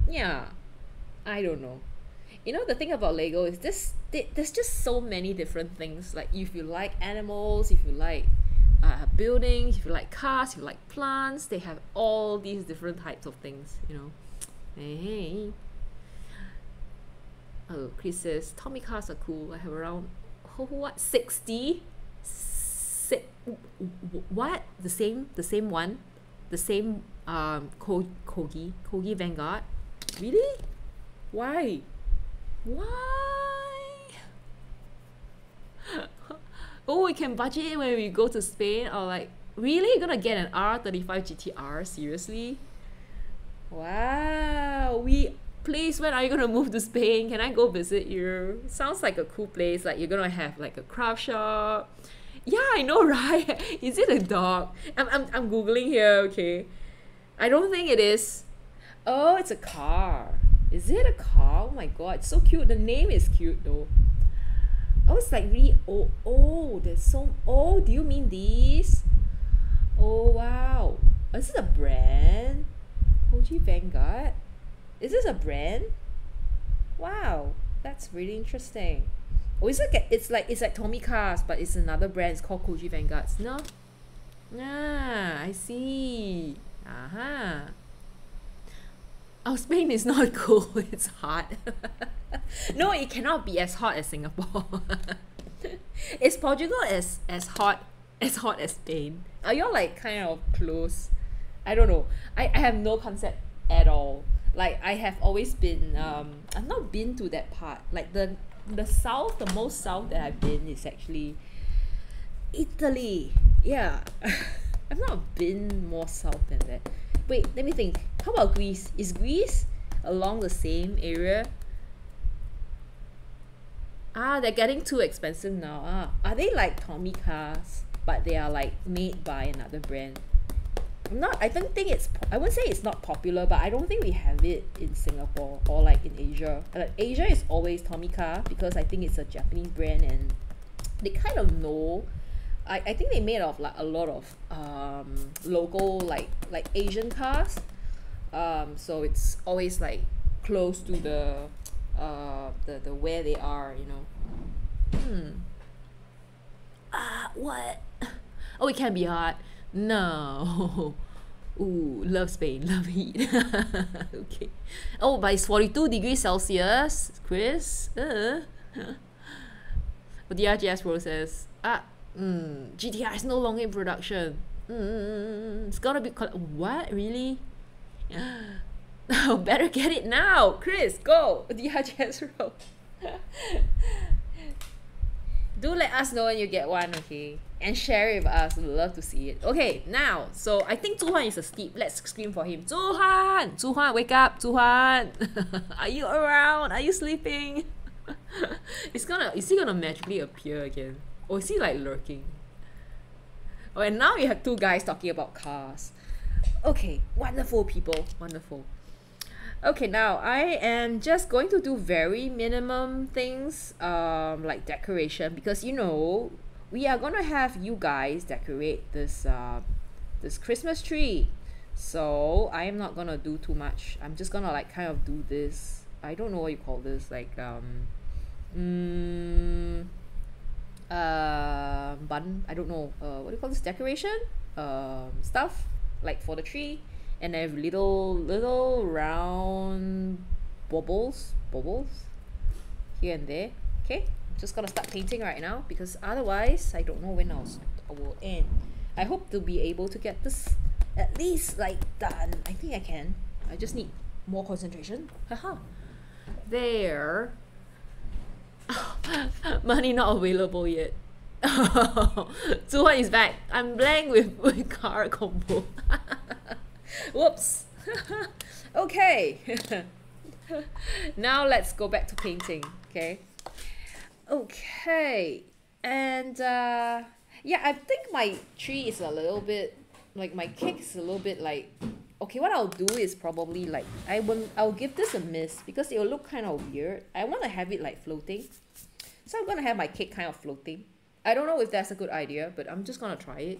yeah. I don't know. You know the thing about Lego is this there's just so many different things. Like if you like animals if you like uh, buildings if you like cars if you like plants they have all these different types of things you know. Hey Oh, Chris says Tomicas are cool. I have around oh, what sixty. Si- what? The same the same one, the same um Co- Corgi Corgi Vanguard. Really? Why? Why? oh, we can budget it when we go to Spain or like really You're gonna get an R35 GTR? Seriously? Wow, we please when are you gonna move to Spain? Can I go visit you? Sounds like a cool place. Like you're gonna have like a craft shop. Yeah, I know, right? Is it a dog? I'm I'm I'm googling here. Okay, I don't think it is. Oh, it's a car. Is it a car? Oh my god, it's so cute. The name is cute though. Oh, it's like really oh oh. There's so oh. Do you mean these? Oh wow. Is this a brand? Corgi Vanguard. Is this a brand? Wow, that's really interesting. Oh, it's like it's like it's like Tomicas, but it's another brand. It's called Corgi Vanguards. No. Ah, I see. Uh huh. Oh, Spain is not cool. It's hot. no, it cannot be as hot as Singapore. is Portugal as as hot as hot as Spain? Are y'all like kind of close? I don't know. I, I have no concept at all. Like I have always been um I've not been to that part. Like the the south, the most south that I've been is actually Italy. Yeah. I've not been more south than that. Wait, let me think. How about Greece? Is Greece along the same area? Ah, they're getting too expensive now. Ah, are they like Tomicas, but they are like made by another brand? I'm not. I don't think it's. I wouldn't say it's not popular, but I don't think we have it in Singapore or like in Asia. Like Asia is always Tomica because I think it's a Japanese brand and they kind of know I, I think they made of like a lot of um, local like like Asian cars. Um, so it's always like close to the uh the, the where they are, you know. Hmm. Ah, what? Oh, it can be hot. No. Ooh, love Spain, love heat. okay. Oh, but it's 42 degrees Celsius, Chris. Uh. but the RGS Pro says, ah, mm, GTR is no longer in production. Mm, it's gonna be called what really? better get it now, Chris. Go, DRGS Pro. Do let us know when you get one, okay? And share it with us. We'd love to see it. Okay, now, so I think Zhu Huan is asleep. Let's scream for him. Zhu Huan, wake up! Zhu Huan! Are you around? Are you sleeping? it's gonna, is he gonna magically appear again? Or is he like lurking? Oh, and now you have two guys talking about cars. Okay, wonderful people, wonderful. Okay, now I am just going to do very minimum things, um, like decoration, because you know we are gonna have you guys decorate this uh, this Christmas tree. So I am not gonna do too much. I'm just gonna like kind of do this. I don't know what you call this, like um, mm, uh, button. I don't know. Uh, what do you call this? Decoration. Um, stuff like for the tree, and I have little little round bubbles, bubbles, here and there. Okay, I'm just gonna start painting right now because otherwise I don't know when I'll I will end. I hope to be able to get this at least like done. I think I can. I just need more concentration. Haha. there. Money not available yet. Zuhan is back. I'm blank with, with car combo. Whoops. okay. now let's go back to painting. Okay. Okay. And uh, yeah, I think my tree is a little bit like my cake is a little bit like okay what I'll do is probably like I will I'll give this a miss because it will look kind of weird. I want to have it like floating. So I'm gonna have my cake kind of floating. I don't know if that's a good idea but I'm just gonna try it.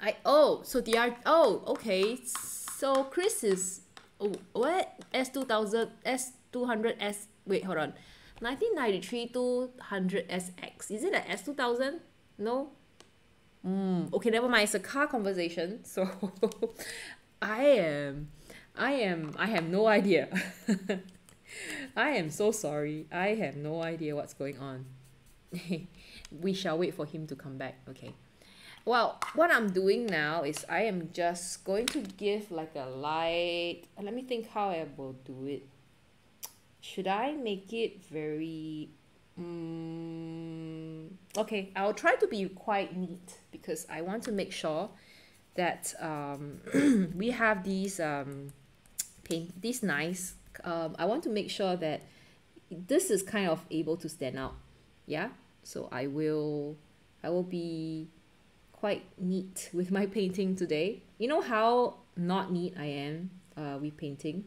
I oh so the art oh okay. So Chris is oh what? S2000 S200 S wait hold on. 1993 200 SX is it an S2000 no mm, okay never mind. It's a car conversation so I am I am I have no idea. I am so sorry. I have no idea what's going on. We shall wait for him to come back. Okay. Well what I'm doing now is I am just going to give like a light. Let me think how I will do it. Should I make it very mm, okay I'll try to be quite neat because I want to make sure that um we have these um paint this nice um I want to make sure that this is kind of able to stand out yeah? So I will I will be quite neat with my painting today. You know how not neat I am uh with painting?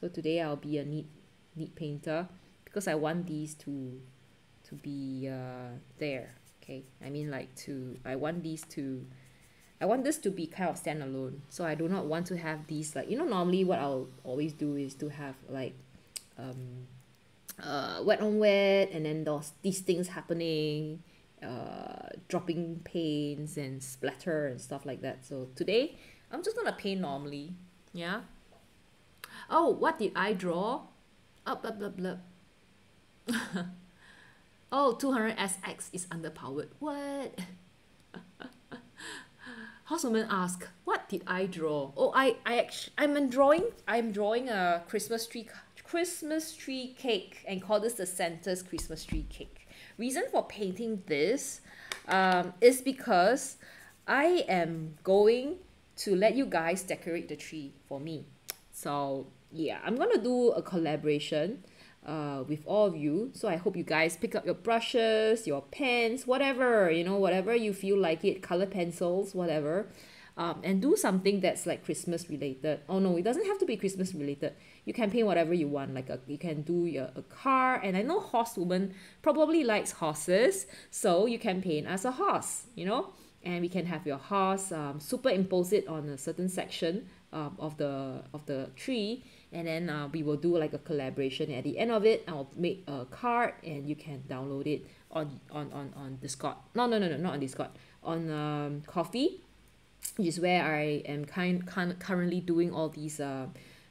So today I'll be a neat neat painter because I want these to to be uh there okay? I mean like to I want these to I want this to be kind of standalone. So I do not want to have these like you know normally what I'll always do is to have like um uh wet on wet and then those these things happening uh dropping paints and splatter and stuff like that. So today I'm just gonna paint normally yeah? Oh what did I draw? Oh blah blah blah oh 200 SX is underpowered. What? Housewoman ask what did I draw? Oh I I actually I'm drawing I'm drawing a Christmas tree Christmas tree cake and call this the Santa's Christmas tree cake. Reason for painting this um, is because I am going to let you guys decorate the tree for me. So yeah I'm gonna do a collaboration uh, with all of you. So I hope you guys pick up your brushes your pens whatever you know whatever you feel like it color pencils whatever. Um, and do something that's like Christmas related. Oh no it doesn't have to be Christmas related. You can paint whatever you want. Like a, you can do your a car. And I know horse woman probably likes horses so you can paint as a horse you know? And we can have your horse um, superimpose it on a certain section um, of the of the tree and then uh, we will do like a collaboration. At the end of it I'll make a card and you can download it on on on on discord. No no no no not on discord. On um Ko-fi which is where I am kind, kind currently doing all these uh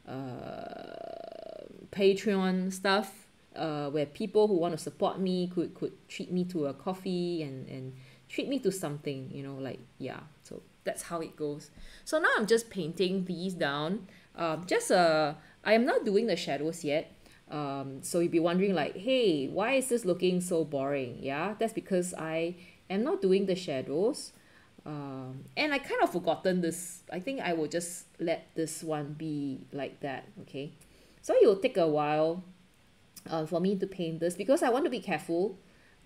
uh patreon stuff uh where people who want to support me could could treat me to a coffee and and treat me to something you know like yeah. So that's how it goes. So now I'm just painting these down um just uh I am not doing the shadows yet. Um so you'd be wondering like hey why is this looking so boring? Yeah that's because I am not doing the shadows. Um and I kind of forgotten this. I think I will just let this one be like that okay? So it will take a while uh, for me to paint this because I want to be careful.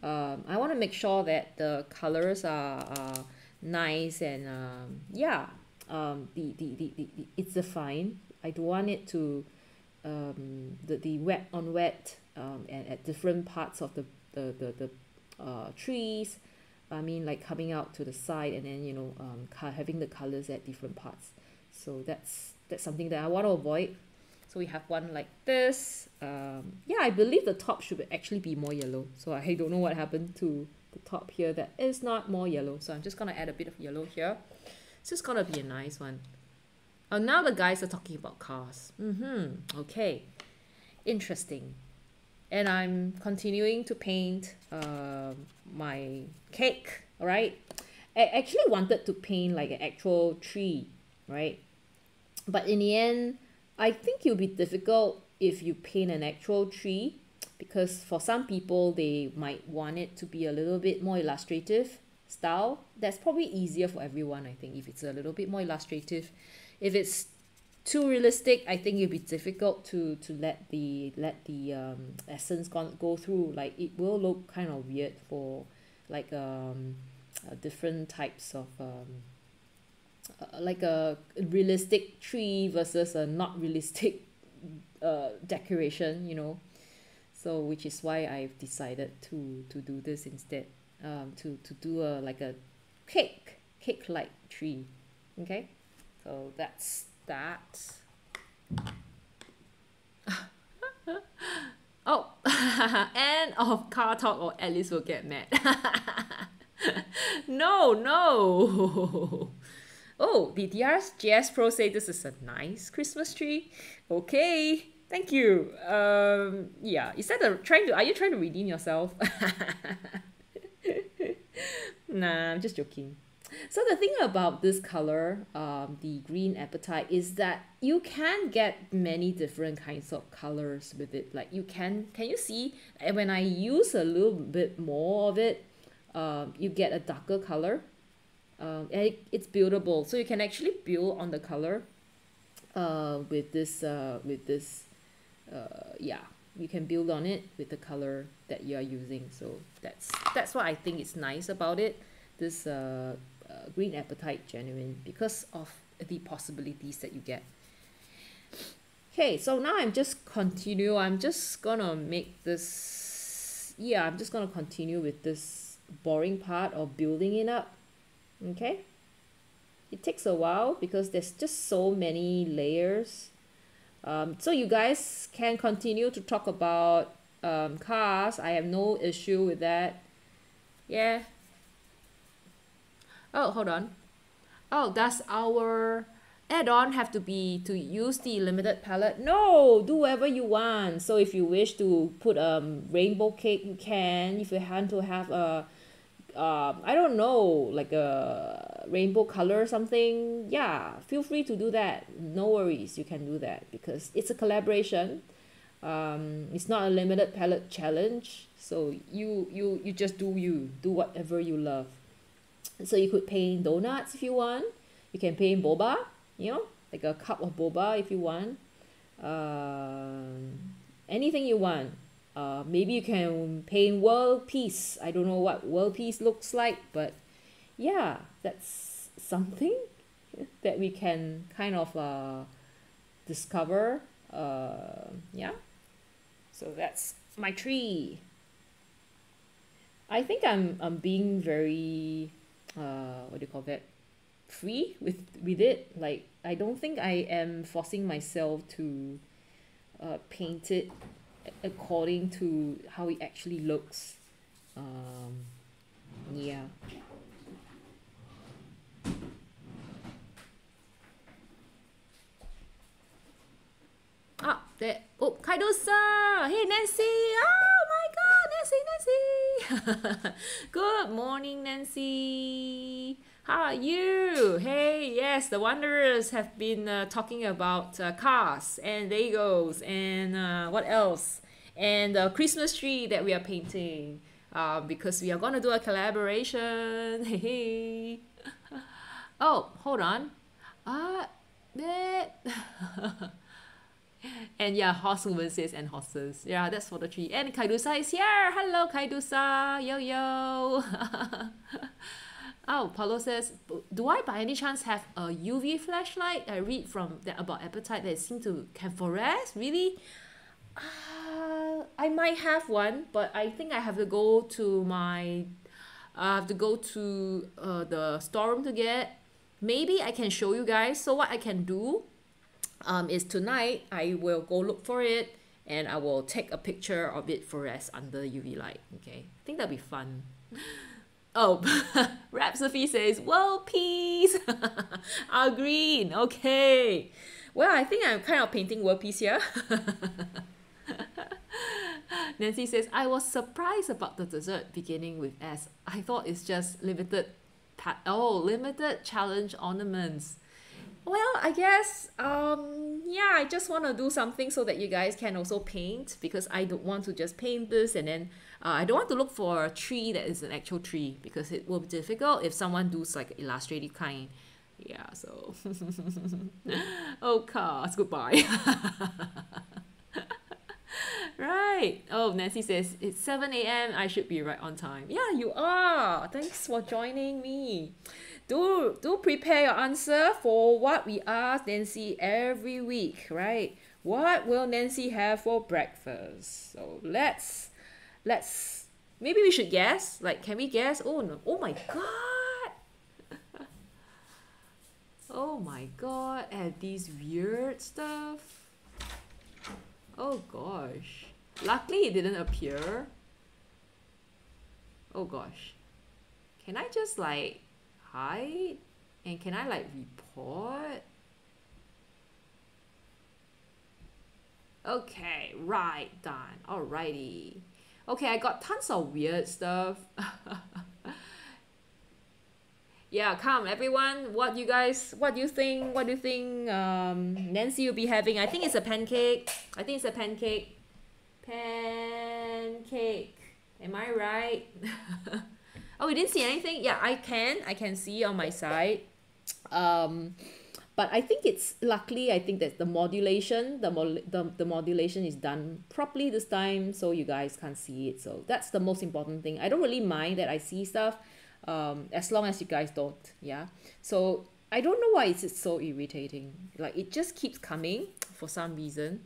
Um I want to make sure that the colors are, are nice and um yeah um the the, the, the, the it's a fine. I don't want it to um the the wet on wet um and at different parts of the the the, the uh trees. I mean like coming out to the side and then you know um having the colors at different parts. So that's that's something that I want to avoid. So we have one like this. Um yeah I believe the top should actually be more yellow. So I don't know what happened to the top here that is not more yellow. So I'm just gonna add a bit of yellow here it's just gonna be a nice one. Oh now the guys are talking about cars. Mm-hmm. Okay. Interesting. And I'm continuing to paint uh, my cake right I actually wanted to paint like an actual tree right? But in the end I think it'll be difficult if you paint an actual tree because for some people they might want it to be a little bit more illustrative style that's probably easier for everyone I think if it's a little bit more illustrative. If it's too realistic I think it'll be difficult to to let the let the um essence gone go through. Like it will look kind of weird for like um uh, different types of um uh, like a realistic tree versus a not realistic uh decoration you know? So which is why I've decided to to do this instead um to to do a like a cake cake like tree okay so that's that oh end of car talk or Alice will get mad no no Oh, BTR's JS Pro say this is a nice Christmas tree. Okay, thank you. Um, yeah, is that a trying to? Are you trying to redeem yourself? nah, I'm just joking. So the thing about this color, um, the green apatite is that you can get many different kinds of colors with it. Like you can, can you see? When I use a little bit more of it, um, you get a darker color. Um, and it, it's buildable, so you can actually build on the color. Uh, with this, uh, with this, uh, yeah, you can build on it with the color that you are using. So that's that's what I think is nice about it. This uh uh, green apatite genuine because of the possibilities that you get okay so now I'm just continue I'm just gonna make this yeah I'm just gonna continue with this boring part of building it up okay it takes a while because there's just so many layers um, so you guys can continue to talk about um, cars. I have no issue with that. Yeah. Oh hold on. Oh does our add-on have to be to use the limited palette? No do whatever you want. So if you wish to put a um, rainbow cake you can. If you want to have a uh, I don't know like a rainbow color or something yeah feel free to do that. No worries you can do that because it's a collaboration. Um, it's not a limited palette challenge. So you you you just do you do whatever you love. So you could paint donuts if you want. You can paint boba you know like a cup of boba if you want. Um, anything you want. Uh, maybe you can paint world peace. I don't know what world peace looks like but yeah that's something that we can kind of uh, discover uh, yeah. So that's my tree. I think I'm I'm being very uh what do you call that? Free with with it. Like I don't think I am forcing myself to uh paint it according to how it actually looks. Um yeah ah that oh Kaido-san hey Nancy. Oh my god Nancy Nancy. Good morning Nancy. How are you? Hey yes the wanderers have been uh, talking about uh, cars and legos and uh, what else? And the christmas tree that we are painting uh, because we are going to do a collaboration. Hey, hey. Oh hold on uh that and yeah, horse says and horses. Yeah, that's for the tree. And Kaidusa is here. Hello, Kaidusa. Yo, yo. oh, Paulo says, do I by any chance have a UV flashlight? I read from that about apatite that it seems to can. Really? Uh, I might have one, but I think I have to go to my, I have to go to uh, the storeroom to get. Maybe I can show you guys. So what I can do um, is tonight I will go look for it and I will take a picture of it for us under UV light. Okay, I think that'll be fun. Oh, Rhapsody says, "Well, peace." Our green. Okay. Well, I think I'm kind of painting world peace here. Nancy says, I was surprised about the dessert beginning with S. I thought it's just limited, oh, limited challenge ornaments. Well, I guess, um, yeah, I just want to do something so that you guys can also paint because I don't want to just paint this and then uh, I don't want to look for a tree that is an actual tree because it will be difficult if someone does like illustrative kind. Yeah, so. oh, cars, goodbye. right. Oh, Nancy says it's 7 a.m. I should be right on time. Yeah, you are. Thanks for joining me do do prepare your answer for what we ask Nancy every week, right? What will Nancy have for breakfast? So let's let's maybe we should guess. Like can we guess? Oh no. Oh my god. oh my god, and these weird stuff. Oh gosh. Luckily it didn't appear. Oh gosh. Can I just like hide And can I like report? Okay, right, done. Alrighty. Okay, I got tons of weird stuff. yeah, come everyone. What you guys? What do you think? What do you think? Um, Nancy will be having. I think it's a pancake. I think it's a pancake. Pancake. Am I right? oh, we didn't see anything. Yeah, I can. I can see on my side. Um, but I think it's luckily I think that the modulation the, mo- the the modulation is done properly this time so you guys can't see it so that's the most important thing I don't really mind that I see stuff um as long as you guys don't yeah so I don't know why it's so irritating like it just keeps coming for some reason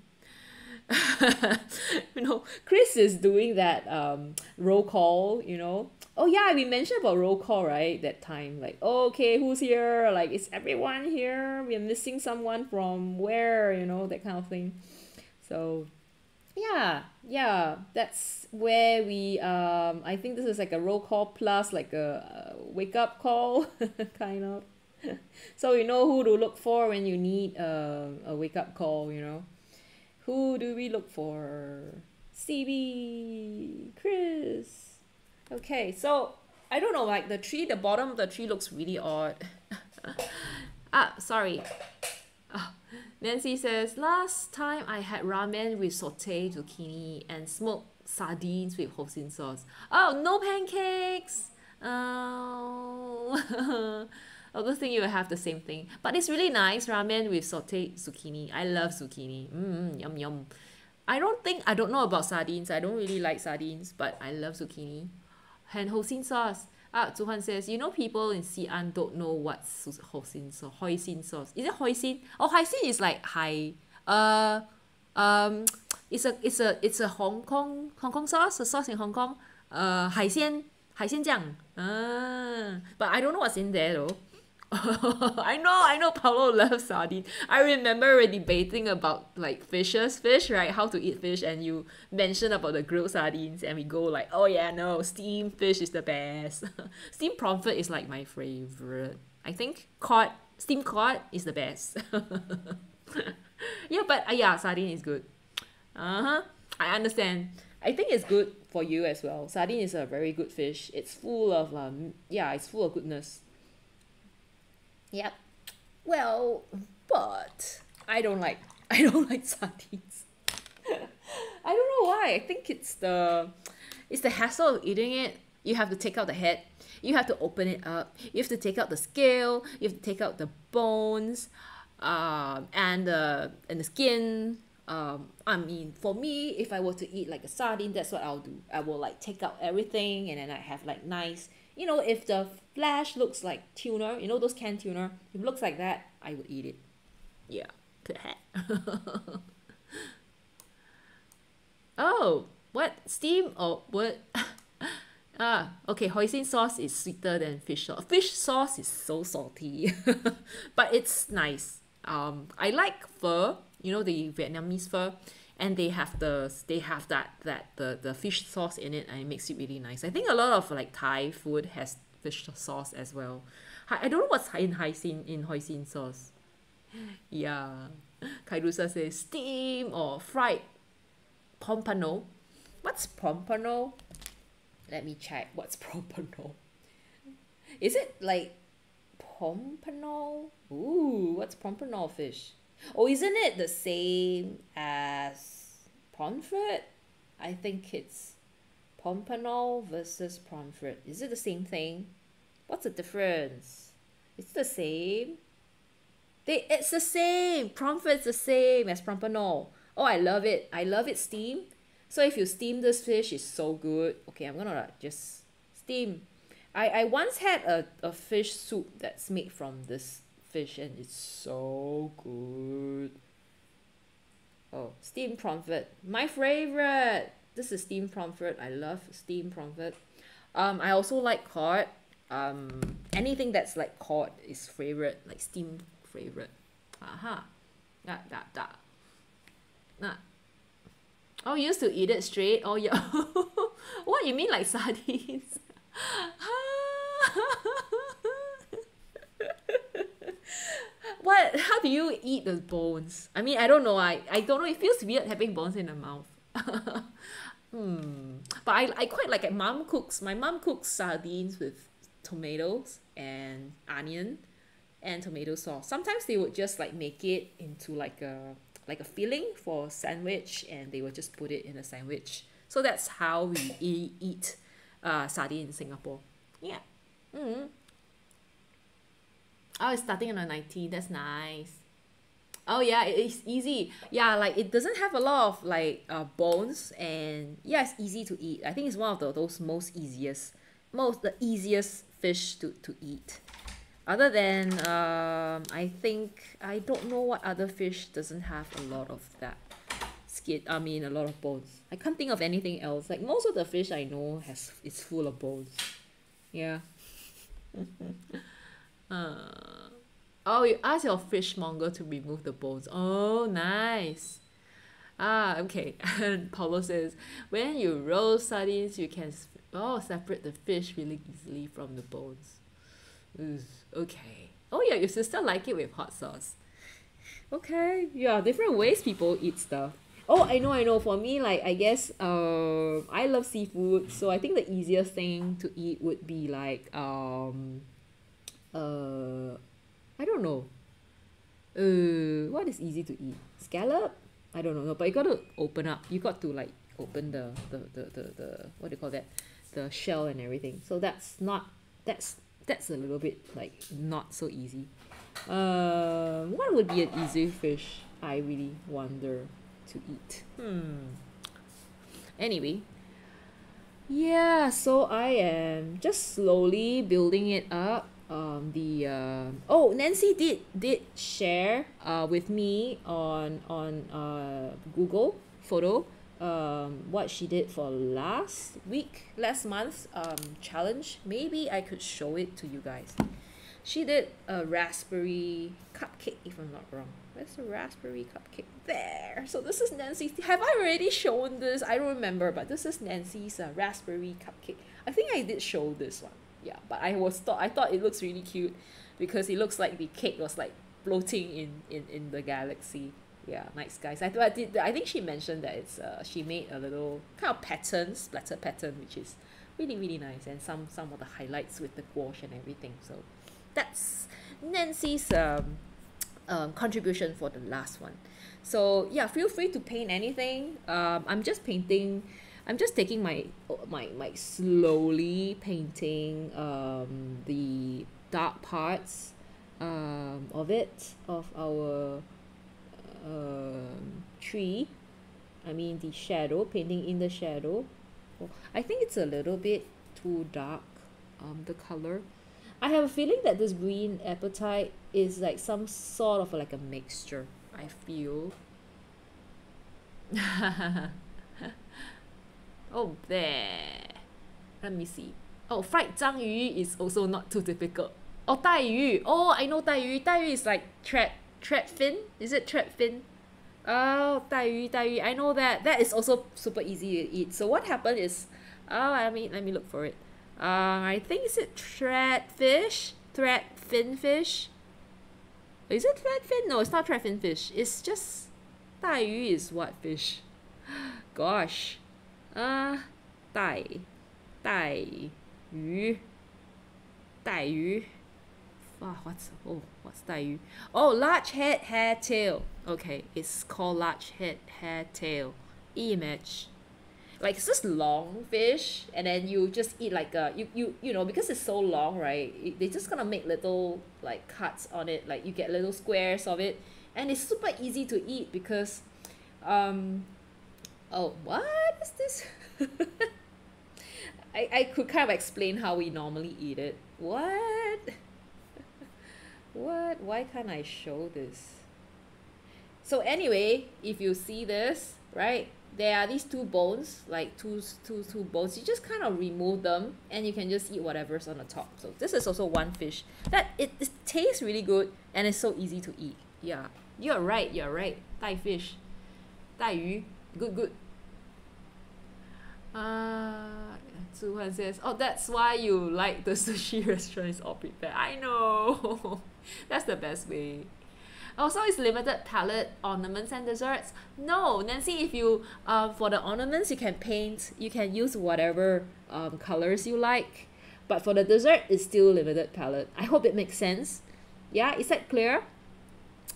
you know Chris is doing that um roll call you know. Oh yeah we mentioned about roll call right that time like oh, okay who's here? Like is everyone here? We're missing someone from where you know that kind of thing. So yeah yeah that's where we um I think this is like a roll call plus like a, a wake up call kind of. So you know who to look for when you need a, a wake up call you know who do we look for CB Chris Okay, so I don't know, like the tree, the bottom of the tree looks really odd. ah, sorry. Oh, Nancy says, last time I had ramen with sauteed zucchini and smoked sardines with hoisin sauce. Oh, no pancakes! Oh. I don't think you will have the same thing. But it's really nice, ramen with sauteed zucchini. I love zucchini. Mmm, yum yum. I don't think, I don't know about sardines. I don't really like sardines, but I love zucchini and hoisin sauce. Ah, Zuhan says, you know people in Xi'an don't know what's hoisin sauce. Hoisin sauce. Is it hoisin? Oh, hoisin is like hai. Uh, um, it's a it's a it's a Hong Kong Hong Kong sauce, a sauce in Hong Kong. Uh, 海鲜海鲜酱. Ah, but I don't know what's in there though. I know, I know Paulo loves sardine. I remember we're debating about like fishes, fish, right? How to eat fish, and you mentioned about the grilled sardines, and we go like, oh yeah, no, steamed fish is the best. steamed pomfret is like my favorite. I think cod, steamed cod is the best. yeah, but uh, yeah, sardine is good. Uh huh. I understand. I think it's good for you as well. Sardine is a very good fish. It's full of um, yeah, it's full of goodness. Yep. Well, but I don't like I don't like sardines. I don't know why. I think it's the it's the hassle of eating it. You have to take out the head. You have to open it up. You have to take out the scale. You have to take out the bones, um, and the and the skin. Um, I mean, for me, if I were to eat like a sardine, that's what I'll do. I will like take out everything, and then I have like nice you know, if the flesh looks like tuna, you know those canned tuna, if it looks like that, I would eat it. Yeah. oh, what? Steam or what? ah, okay, hoisin sauce is sweeter than fish sauce. Fish sauce is so salty, but it's nice. Um, I like pho, you know, the Vietnamese pho and they have the they have that that the the fish sauce in it and it makes it really nice. I think a lot of like Thai food has fish sauce as well. I, I don't know what's in hoisin in hoisin sauce. Yeah, Kairusa says steam or fried pompano. What's pompano? Let me check. What's pompano? Is it like pompano? Ooh, what's pompano fish? Oh, isn't it the same as pomfret? I think it's pompano versus pomfret. Is it the same thing? What's the difference? It's the same. They, it's the same. Pomfret's the same as pompano. Oh, I love it. I love it steamed. So if you steam this fish, it's so good. Okay, I'm gonna just steam. I, I once had a, a fish soup that's made from this fish and it's so good. Oh steamed pomfret. My favorite. This is steamed pomfret. I love steamed pomfret. Um I also like cod. Um anything that's like cod is favorite like steamed favorite. Aha. Da da da. Nah. oh you used to eat it straight? Oh yeah what you mean like sardines what how do you eat the bones? I mean I don't know I I don't know it feels weird having bones in the mouth. Hmm but I I quite like it. Mom cooks my mom cooks sardines with tomatoes and onion and tomato sauce. Sometimes they would just like make it into like a like a filling for sandwich and they will just put it in a sandwich. So that's how we eat, uh, sardine in Singapore. Yeah. Mm. Oh it's starting on the 19 that's nice. Oh yeah it's easy. Yeah like it doesn't have a lot of like uh, bones and yeah it's easy to eat. I think it's one of the, those most easiest most the easiest fish to, to eat. Other than um I think I don't know what other fish doesn't have a lot of that skin I mean a lot of bones. I can't think of anything else. Like most of the fish I know has it's full of bones. Yeah uh, oh you ask your fishmonger to remove the bones. Oh nice. Ah okay. And Paulo says when you roll sardines you can oh separate the fish really easily from the bones. Ugh, okay. Oh yeah your sister like it with hot sauce. Okay yeah different ways people eat stuff. Oh I know I know. For me like I guess um, I love seafood so I think the easiest thing to eat would be like um uh I don't know. Uh what is easy to eat? Scallop? I don't know. No but you got to open up. You got to like open the the the the, the what do you call that? The shell and everything. So that's not that's that's a little bit like not so easy. Uh what would be an easy fish I really wonder to eat? Hmm. Anyway. Yeah so I am just slowly building it up um the uh oh Nancy did did share uh with me on on uh Google photo um what she did for last week last month um challenge. Maybe I could show it to you guys. She did a raspberry cupcake if I'm not wrong. Where's the raspberry cupcake there. So this is Nancy. Have I already shown this? I don't remember but this is Nancy's uh, raspberry cupcake. I think I did show this one yeah but I was thought I thought it looks really cute because it looks like the cake was like floating in in in the galaxy. Yeah nice guys. I, thought I did I think she mentioned that it's uh she made a little kind of pattern splatter pattern which is really really nice and some some of the highlights with the gouache and everything. So that's Nancy's um, um contribution for the last one. So yeah feel free to paint anything. Um I'm just painting I'm just taking my my my slowly painting um the dark parts um of it of our um tree. I mean the shadow painting in the shadow. Oh, I think it's a little bit too dark um the color. I have a feeling that this green apatite is like some sort of like a mixture I feel oh there let me see oh fried 章鱼 is also not too difficult oh 带鱼 oh I know 带鱼带鱼 is like trap trap fin is it trap fin oh 带鱼带鱼 I know that that is also super easy to eat so what happened is oh I mean let me look for it uh, I think is it thread fish thread fin fish is it thread fin no it's not thread fin fish it's just 带鱼 is what fish gosh uh 带带鱼带鱼 Wow, what's oh what's 带鱼 oh large head hair tail okay it's called large head hair tail image like it's just long fish and then you just eat like a you you you know because it's so long right it, they just gonna make little like cuts on it like you get little squares of it and it's super easy to eat because um oh what Is this? I, I could kind of explain how we normally eat it. What? What? Why can't I show this? So anyway if you see this right there are these two bones like two two two bones. You just kind of remove them and you can just eat whatever's on the top. So this is also one fish. That it, it tastes really good and it's so easy to eat. Yeah. You're right you're right. Thai fish. 带鱼 good good uh Zuhan says oh that's why you like the sushi restaurants all prepared I know that's the best way Also, it's limited palette ornaments and desserts. No, Nancy, if you um for the ornaments you can paint, you can use whatever um colors you like. But for the dessert, it's still limited palette. I hope it makes sense. Yeah, is that clear?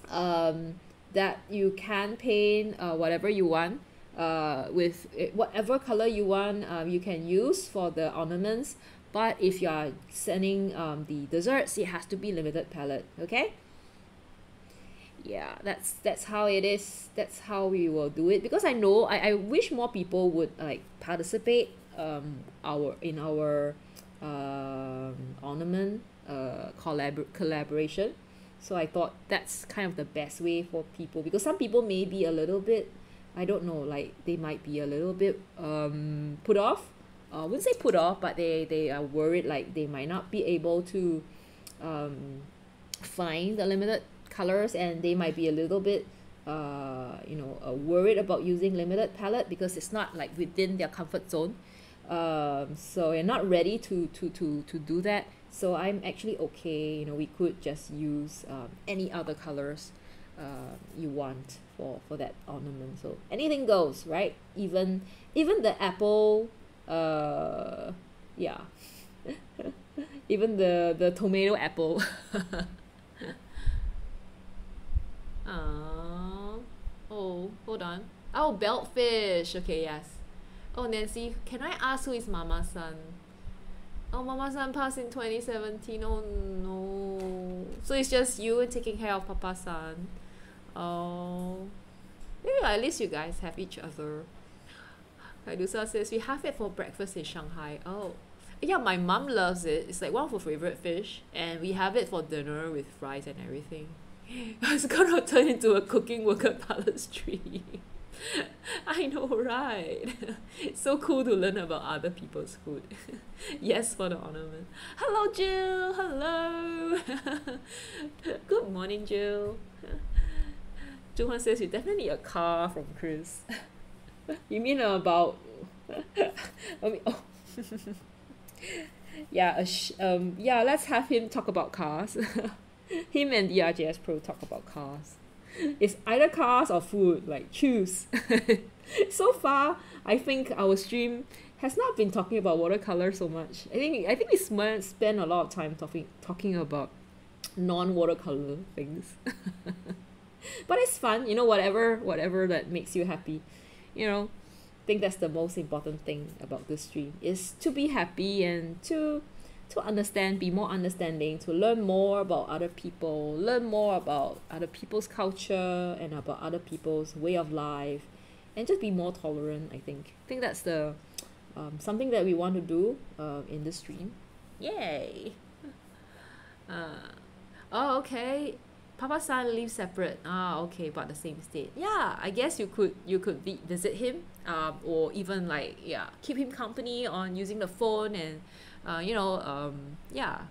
Um, that you can paint uh, whatever you want uh, with whatever color you want uh, you can use for the ornaments. But if you are sending um, the desserts it has to be limited palette okay? Yeah that's that's how it is. That's how we will do it. Because I know I, I wish more people would like participate um our in our um ornament uh collabor~ collaboration. So I thought that's kind of the best way for people. Because some people may be a little bit I don't know like they might be a little bit um put off. Uh, I wouldn't say put off but they they are worried like they might not be able to um find the limited colors and they might be a little bit uh you know uh, worried about using limited palette because it's not like within their comfort zone. Um so you're not ready to to to to do that. So I'm actually okay you know we could just use um, any other colors uh, you want for for that ornament. So anything goes right? Even even the apple uh yeah. Even the the tomato apple. Uh, oh hold on. Oh belt fish okay yes. Oh Nancy can I ask who is mama san oh mama san passed in 2017 oh no. So it's just you taking care of papa san oh. Yeah at least you guys have each other. Kaidusa says we have it for breakfast in Shanghai. Oh. Yeah my mom loves it. It's like one of her favorite fish and we have it for dinner with fries and everything. It's gonna turn into a cooking worker palace tree I know right? It's so cool to learn about other people's food. Yes for the ornament. Hello Jill. Hello. Good morning Jill Zhuhan says you definitely need a car from Chris. You mean about I mean oh. Yeah um yeah let's have him talk about cars. Him and DRJS Pro talk about cars. It's either cars or food like choose. So far I think our stream has not been talking about watercolor so much. I think I think we spend spend a lot of time talking talking about non watercolor things but it's fun you know whatever whatever that makes you happy. You know I think that's the most important thing about this stream is to be happy and to to understand be more understanding to learn more about other people learn more about other people's culture and about other people's way of life and just be more tolerant I think. I think that's the um, something that we want to do uh, in this stream. Yay. Uh, oh okay papa san live separate ah okay but the same state yeah I guess you could you could vi- visit him um, or even like yeah keep him company on using the phone and uh, you know um, yeah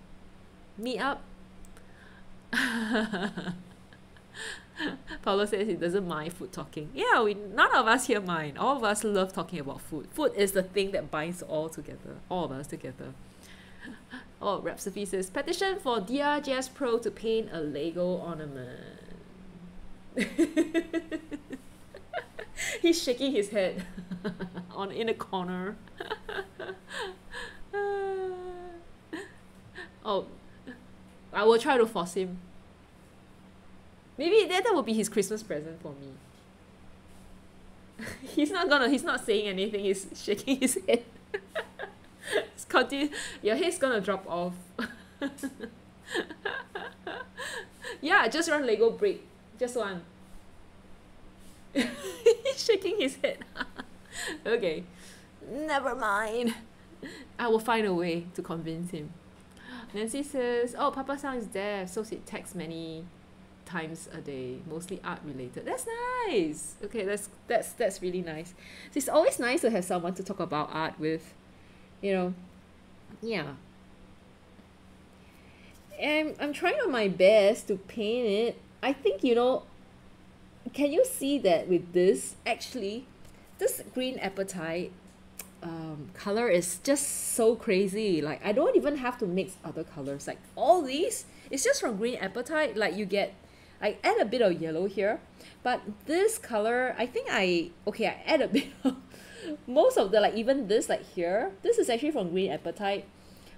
meet up Paulo says he doesn't mind food talking. Yeah, we none of us here mind. All of us love talking about food. Food is the thing that binds all together, all of us together. Oh, Rhapsody says petition for DRJS Pro to paint a Lego ornament. He's shaking his head on in a corner. oh, I will try to force him. Maybe that, that will be his Christmas present for me. he's not gonna, he's not saying anything, he's shaking his head. Continue, your head's gonna drop off. yeah, just run Lego brick. Just one. He's shaking his head. okay. Never mind. I will find a way to convince him. Nancy says, Oh, Papa San is there, so she texts many times a day, mostly art related. That's nice. Okay, that's that's that's really nice. So it's always nice to have someone to talk about art with. You know, yeah. And I'm trying on my best to paint it. I think you know can you see that with this? Actually this green apatite um, color is just so crazy. Like I don't even have to mix other colors. Like all these it's just from green apatite. Like you get I add a bit of yellow here. But this color I think I okay I add a bit of most of the like even this like here this is actually from green apatite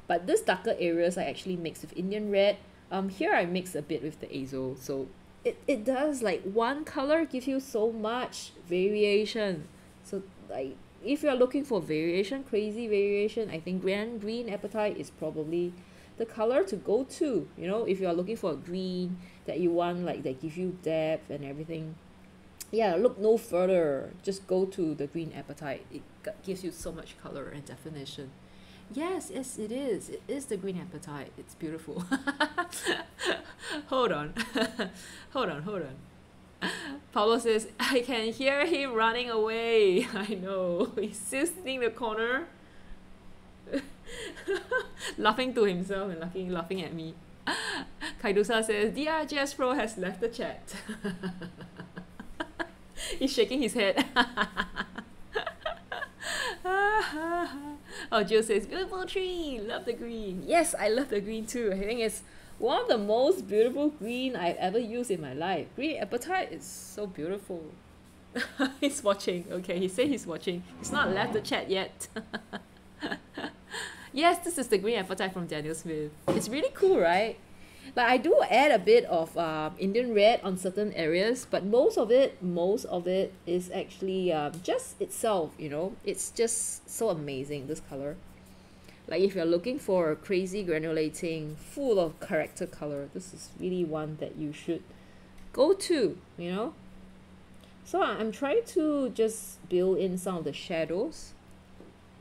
but this darker areas I actually mix with Indian red. Um here I mix a bit with the azo so it, it does like one color give you so much variation. So like if you're looking for variation crazy variation I think grand green apatite is probably the color to go to you know if you are looking for a green that you want like that give you depth and everything yeah look no further. Just go to the green apatite. it gives you so much color and definition. Yes yes it is. It is the green apatite. it's beautiful. Hold on. Hold on hold on. Paulo says I can hear him running away. I know. He's sitting in the corner. Laughing to himself and laughing laughing at me. Kaidusa says DRJS Pro has left the chat he's shaking his head. Oh Jill says beautiful tree love the green. Yes I love the green too. I think it's one of the most beautiful green I've ever used in my life. Green apatite is so beautiful. He's watching. Okay he said he's watching. He's not left the chat yet. Yes this is the green apatite from Daniel Smith. It's really cool right but I do add a bit of uh, Indian red on certain areas but most of it most of it is actually um, just itself you know? It's just so amazing this color. Like if you're looking for a crazy granulating full of character color this is really one that you should go to you know? So I'm trying to just build in some of the shadows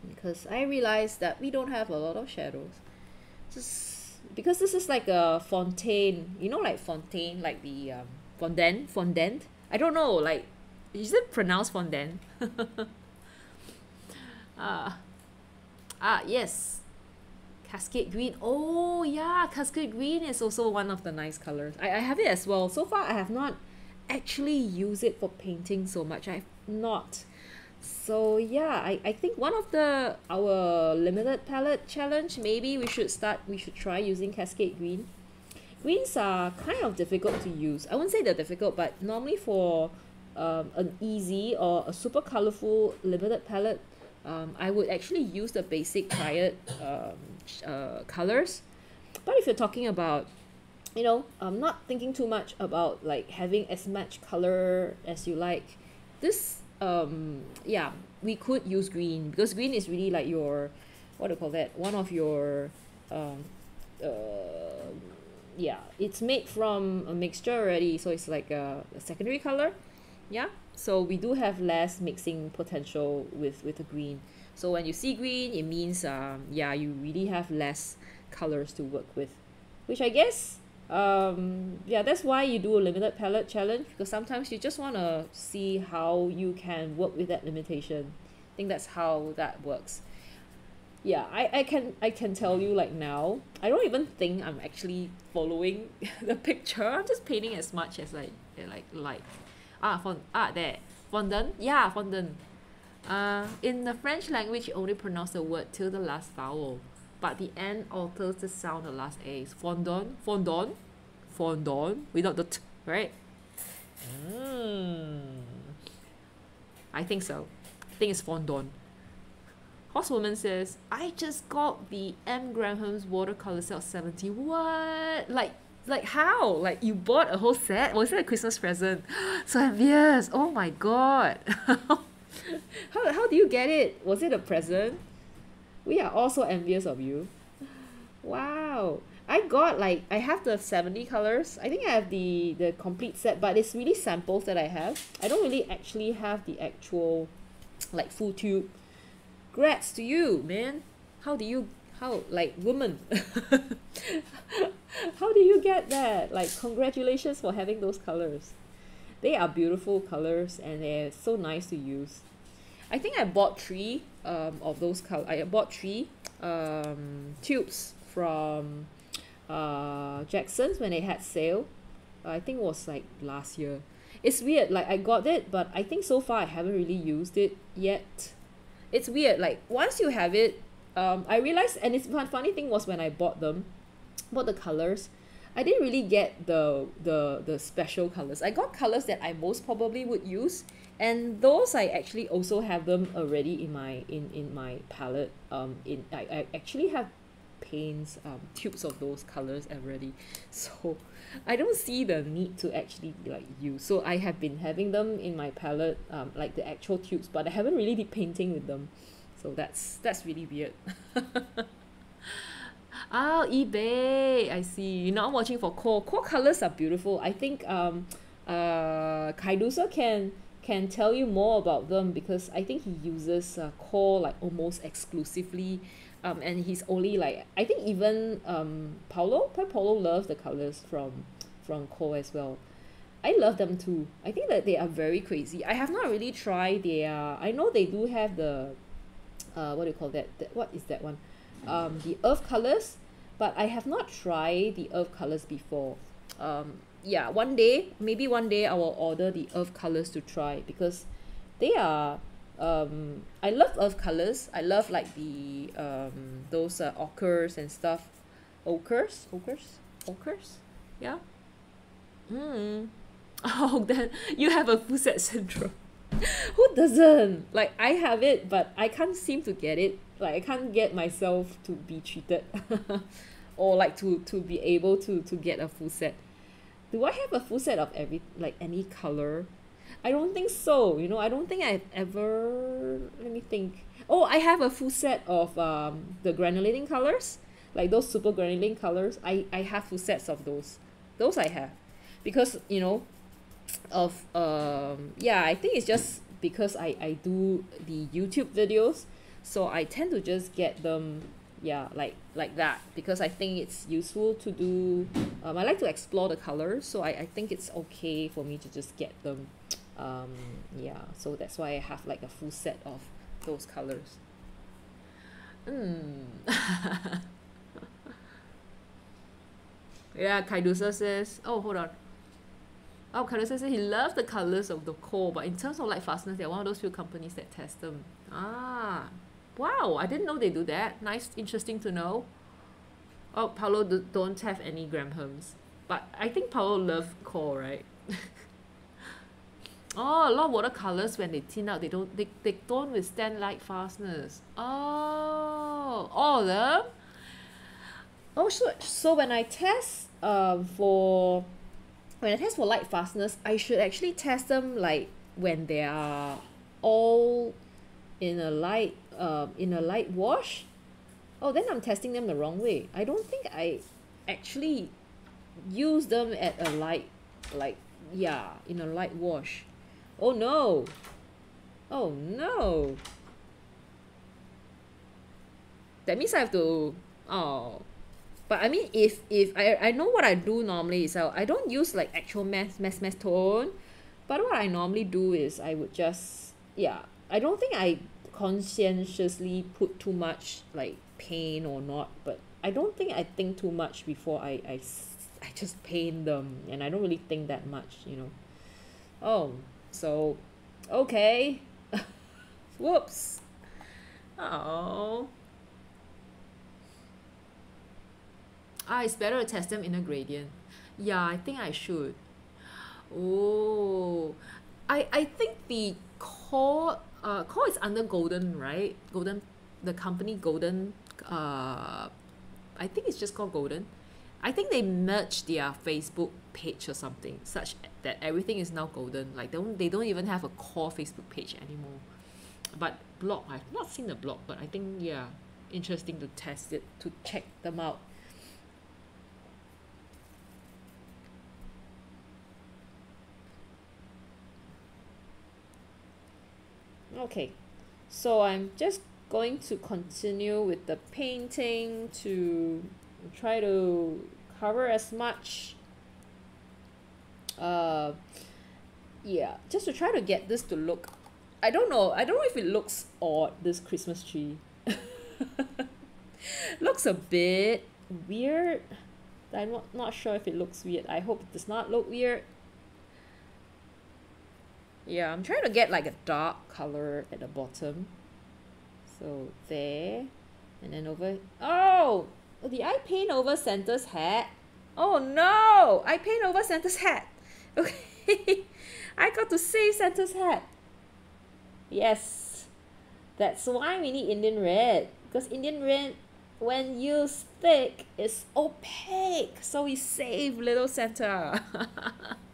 because I realized that we don't have a lot of shadows. Just because this is like a fontaine you know like fontaine like the um, fondant fondant? I don't know like is it pronounced fondant? Ah. Ah yes. Cascade green. Oh yeah cascade green is also one of the nice colors. I, I have it as well. So far I have not actually used it for painting so much. I've not so yeah I, I think one of the our limited palette challenge maybe we should start we should try using cascade green. Greens are kind of difficult to use. I wouldn't say they're difficult but normally for um, an easy or a super colorful limited palette um, I would actually use the basic triad um, uh, colors. But if you're talking about you know I'm not thinking too much about like having as much color as you like this um yeah we could use green because green is really like your what do you call that? One of your um uh yeah it's made from a mixture already so it's like a, a secondary color yeah? So we do have less mixing potential with with the green. So when you see green it means um yeah you really have less colors to work with which I guess um yeah that's why you do a limited palette challenge because sometimes you just want to see how you can work with that limitation. I think that's how that works. Yeah I, I can I can tell you like now I don't even think I'm actually following the picture. I'm just painting as much as like like like. Ah fond ah there. Fondant? Yeah fondant. Uh in the French language you only pronounce the word till the last vowel but the end alters the sound the last A. Fondant, fondant, fondant without the t, right? Mm. I think so. I think it's fondant. Horsewoman says, I just got the M. Graham's watercolor set 70. What? Like, like how? Like you bought a whole set? Was it a Christmas present? so envious. Oh my god. how, how do you get it? Was it a present? We are also envious of you. Wow. I got like I have the 70 colors. I think I have the the complete set but it's really samples that I have. I don't really actually have the actual like full tube. Grats to you man. How do you how like woman. How do you get that? Like congratulations for having those colors. They are beautiful colors and they're so nice to use. I think I bought three um, of those color I bought three um, tubes from uh, Jackson's when they had sale. I think it was like last year. It's weird like I got it but I think so far I haven't really used it yet. It's weird like once you have it um, I realized and it's fun funny thing was when I bought them bought the colors I didn't really get the the the special colors I got colors that I most probably would use and those I actually also have them already in my in in my palette. Um in I, I actually have paints um tubes of those colors already. So I don't see the need to actually like use. So I have been having them in my palette um like the actual tubes but I haven't really did painting with them. So that's that's really weird ah ebay. I see. You not watching for QoR QoR colors are beautiful. I think um uh Kaidusa can can tell you more about them because I think he uses uh, QoR like almost exclusively. Um and he's only like I think even um Paulo Paulo loves the colors from from QoR as well. I love them too. I think that they are very crazy. I have not really tried their I know they do have the uh what do you call that? That what is that one um the earth colors but I have not tried the earth colors before. Um yeah one day maybe one day I will order the earth colors to try because they are um I love earth colors I love like the um those uh, ochres and stuff. Ochres? Ochres? Ochres? Yeah. Mm oh then you have a set syndrome. Who doesn't? Like I have it but I can't seem to get it like I can't get myself to be treated or like to to be able to to get a full set. Do I have a full set of every like any color? I don't think so you know I don't think I've ever let me think. Oh I have a full set of um the granulating colors. Like those super granulating colors I I have full sets of those. Those I have. Because you know of um yeah I think it's just because I I do the YouTube videos so I tend to just get them yeah like like that because I think it's useful to do um I like to explore the colors so I I think it's okay for me to just get them um yeah. So that's why I have like a full set of those colors. Mm yeah Kaidusa says oh hold on. Oh Kaidusa says he loves the colors of the QoR but in terms of light fastness they're one of those few companies that test them. Ah wow I didn't know they do that. Nice interesting to know. Oh Paolo do, don't have any Grahams but I think Paolo love QoR right? Oh a lot of watercolors when they thin out they don't they, they don't withstand light fastness. Oh all of them? Oh so so when I test um for when I test for light fastness I should actually test them like when they are all in a light uh in a light wash? Oh then I'm testing them the wrong way. I don't think I actually use them at a light like yeah in a light wash. Oh no. Oh no. That means I have to oh. But I mean if if I I know what I do normally is I I don't use like actual mass mass mass tone. But what I normally do is I would just yeah. I don't think I conscientiously put too much like paint or not but I don't think I think too much before I I I just paint them and I don't really think that much you know. Oh so okay. Whoops. Oh. Ah it's better to test them in a gradient. Yeah I think I should. Oh. I I think the QoR uh QoR is under golden right? Golden the company golden uh I think it's just called golden. I think they merged their Facebook page or something such that everything is now golden. Like they don't they don't even have a QoR Facebook page anymore. But blog I've not seen the blog but I think yeah interesting to test it to check them out okay so I'm just going to continue with the painting to try to cover as much uh yeah just to try to get this to look I don't know I don't know if it looks odd this Christmas tree. Looks a bit weird. I'm not not sure if it looks weird. I hope it does not look weird yeah I'm trying to get like a dark color at the bottom so there and then over oh, oh did I paint over Santa's hat Oh no! I paint over Santa's hat. Okay. I got to save Santa's hat. Yes. That's why we need Indian red. Because Indian red, when used thick, is opaque. So we save little Santa.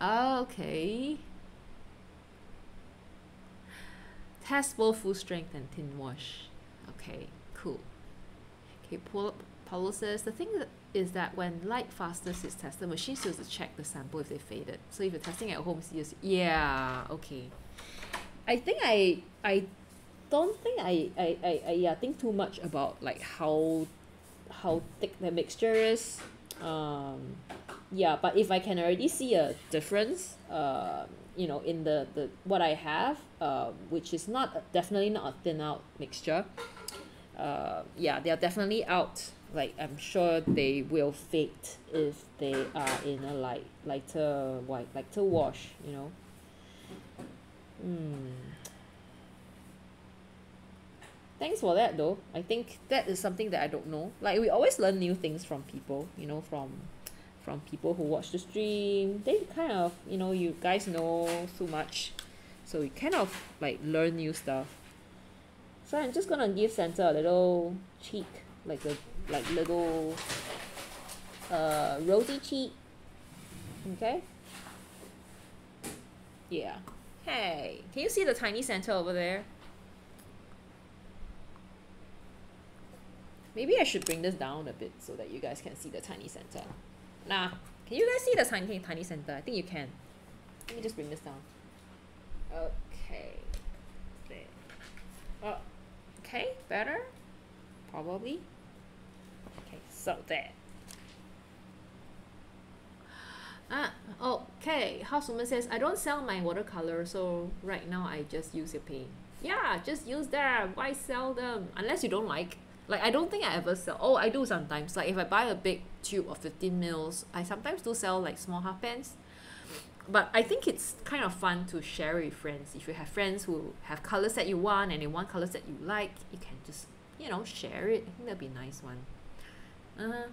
okay. Test both full strength and thin wash. Okay, cool. Okay, Paulo says the thing that is that when light fastness is tested, machines use to check the sample if they faded. So if you're testing at home, use yeah, okay. I think I I don't think I, I, I, I yeah think too much about like how how thick the mixture is. Um yeah, but if I can already see a difference, uh, you know, in the, the what I have, uh, which is not definitely not a thin out mixture, uh, yeah, they are definitely out. Like I'm sure they will fade if they are in a light lighter white lighter wash you know? Mm. thanks for that though. I think that is something that I don't know. Like we always learn new things from people you know from from people who watch the stream. They kind of you know you guys know so much. So we kind of like learn new stuff. So I'm just gonna give Santa a little cheek like a like little uh, rosy cheek. Okay? Yeah. Hey can you see the tiny Santa over there? Maybe I should bring this down a bit so that you guys can see the tiny Santa nah can you guys see the tiny tiny Santa I think you can let me just bring this down okay there. Oh, okay better probably Okay, so there. Ah, okay. Housewoman says, I don't sell my watercolor, so right now I just use your paint. Yeah, just use them. Why sell them? Unless you don't like. Like, I don't think I ever sell. Oh, I do sometimes. Like, if I buy a big tube of 15 mils, I sometimes do sell like small half pens. But I think it's kind of fun to share with friends. If you have friends who have colors that you want and they want colors that you like, you can just, you know, share it. I think that'd be a nice one. Uh-huh.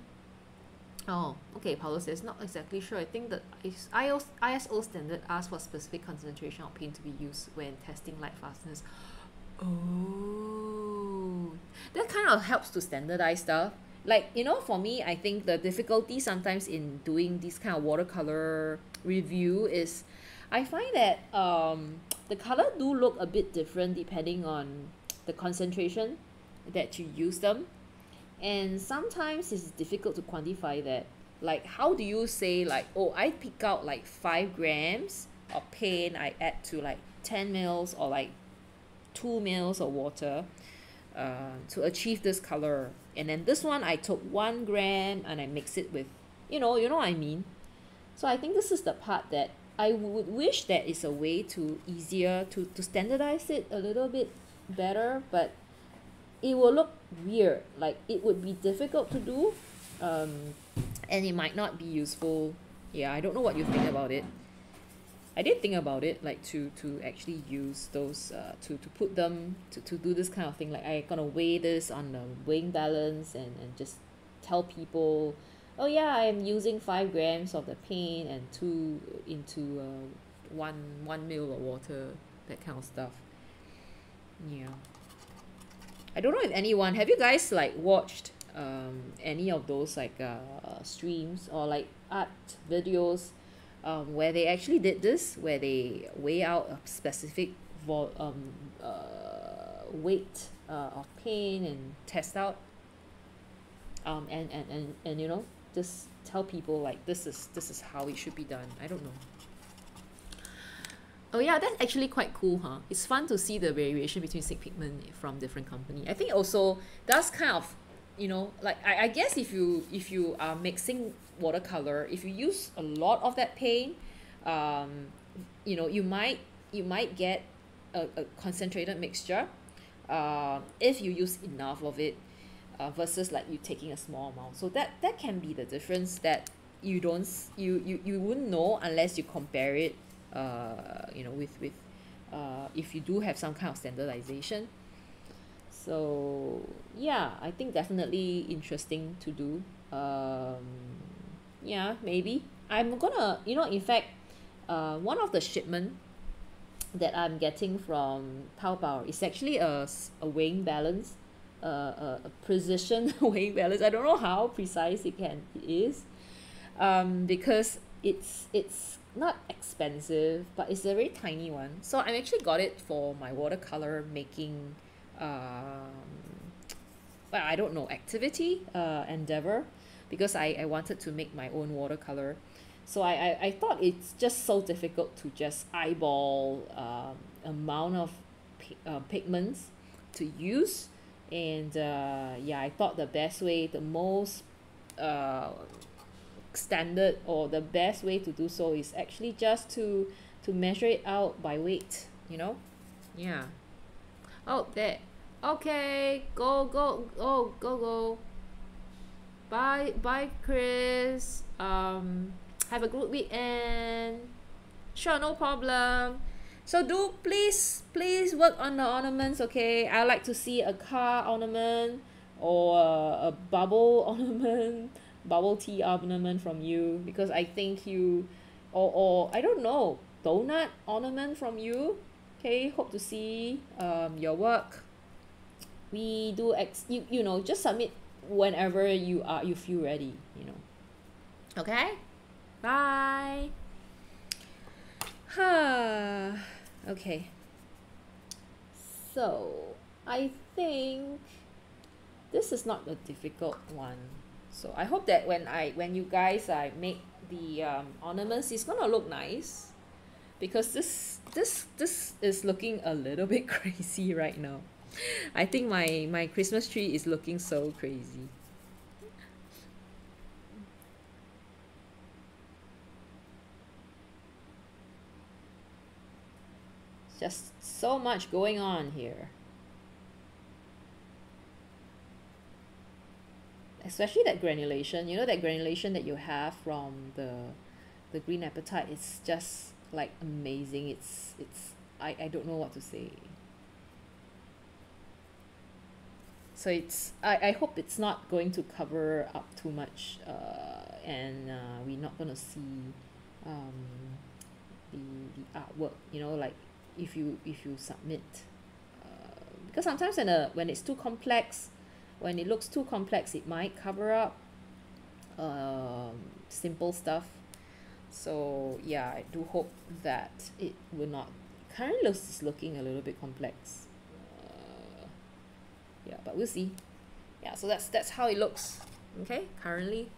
Oh, okay. Paulo says not exactly sure. I think that ISO standard asks for specific concentration of paint to be used when testing light fastness. Oh, that kind of helps to standardize stuff. Like you know, for me, I think the difficulty sometimes in doing this kind of watercolor review is, I find that um the color do look a bit different depending on the concentration that you use them. And sometimes it's difficult to quantify that. Like how do you say like oh I pick out like five grams of paint I add to like 10 mils or like two mils of water uh, to achieve this color and then this one I took one gram and I mix it with you know you know what I mean? So I think this is the part that I would wish that is a way to easier to to standardize it a little bit better but it will look weird. Like it would be difficult to do um, and it might not be useful. Yeah I don't know what you think about it I did think about it like to to actually use those uh, to to put them to, to do this kind of thing. Like I gonna weigh this on the weighing balance and and just tell people oh yeah I am using five grams of the paint and two into uh, one one mil of water that kind of stuff. Yeah. I don't know if anyone have you guys like watched um any of those like uh streams or like art videos um where they actually did this where they weigh out a specific vol um uh weight uh of pain and test out um and and and and you know just tell people like this is this is how it should be done I don't know Oh yeah, that's actually quite cool, huh? It's fun to see the variation between Sig Pigment from different company. I think also that's kind of, you know, like I, I guess if you if you are mixing watercolor, if you use a lot of that paint, um, you know, you might you might get a, a concentrated mixture, uh, if you use enough of it, uh, versus like you taking a small amount. So that that can be the difference that you don't you you you wouldn't know unless you compare it uh you know with with uh if you do have some kind of standardization. So yeah I think definitely interesting to do. Um yeah maybe. I'm gonna you know in fact uh one of the shipment that I'm getting from Taobao is actually a a weighing balance a a precision weighing balance. I don't know how precise it can it is um because it's it's not expensive but it's a very tiny one. So I actually got it for my watercolor making um well I don't know activity uh endeavour because I I wanted to make my own watercolor so I I I thought it's just so difficult to just eyeball um amount of uh pigments to use. And uh yeah I thought the best way the most uh standard or the best way to do so is actually just to to measure it out by weight you know? Yeah. Oh there. Okay. Go go. Oh go go bye bye chris. Um have a good weekend. Sure no problem. So do please please work on the ornaments okay? I like to see a car ornament or a, a bubble ornament bubble tea ornament from you because I think you or or I don't know donut ornament from you okay? Hope to see um your work. We do ex you you know just submit whenever you are you feel ready you know. Okay. Bye. Okay. So I think this is not a difficult one. So I hope that when I when you guys I make the um ornaments it's gonna look nice. Because this this this is looking a little bit crazy right now I think my my christmas tree is looking so crazy. Just so much going on here. Especially that granulation you know that granulation that you have from the the green apatite it's just like amazing. It's it's I I don't know what to say so it's I I hope it's not going to cover up too much uh and uh we not gonna see um the the artwork you know like if you if you submit uh because sometimes when uh when it's too complex when it looks too complex it might cover up um simple stuff. So yeah I do hope that it will not currently looks looking a little bit complex yeah but we'll see. Yeah so that's that's how it looks okay currently.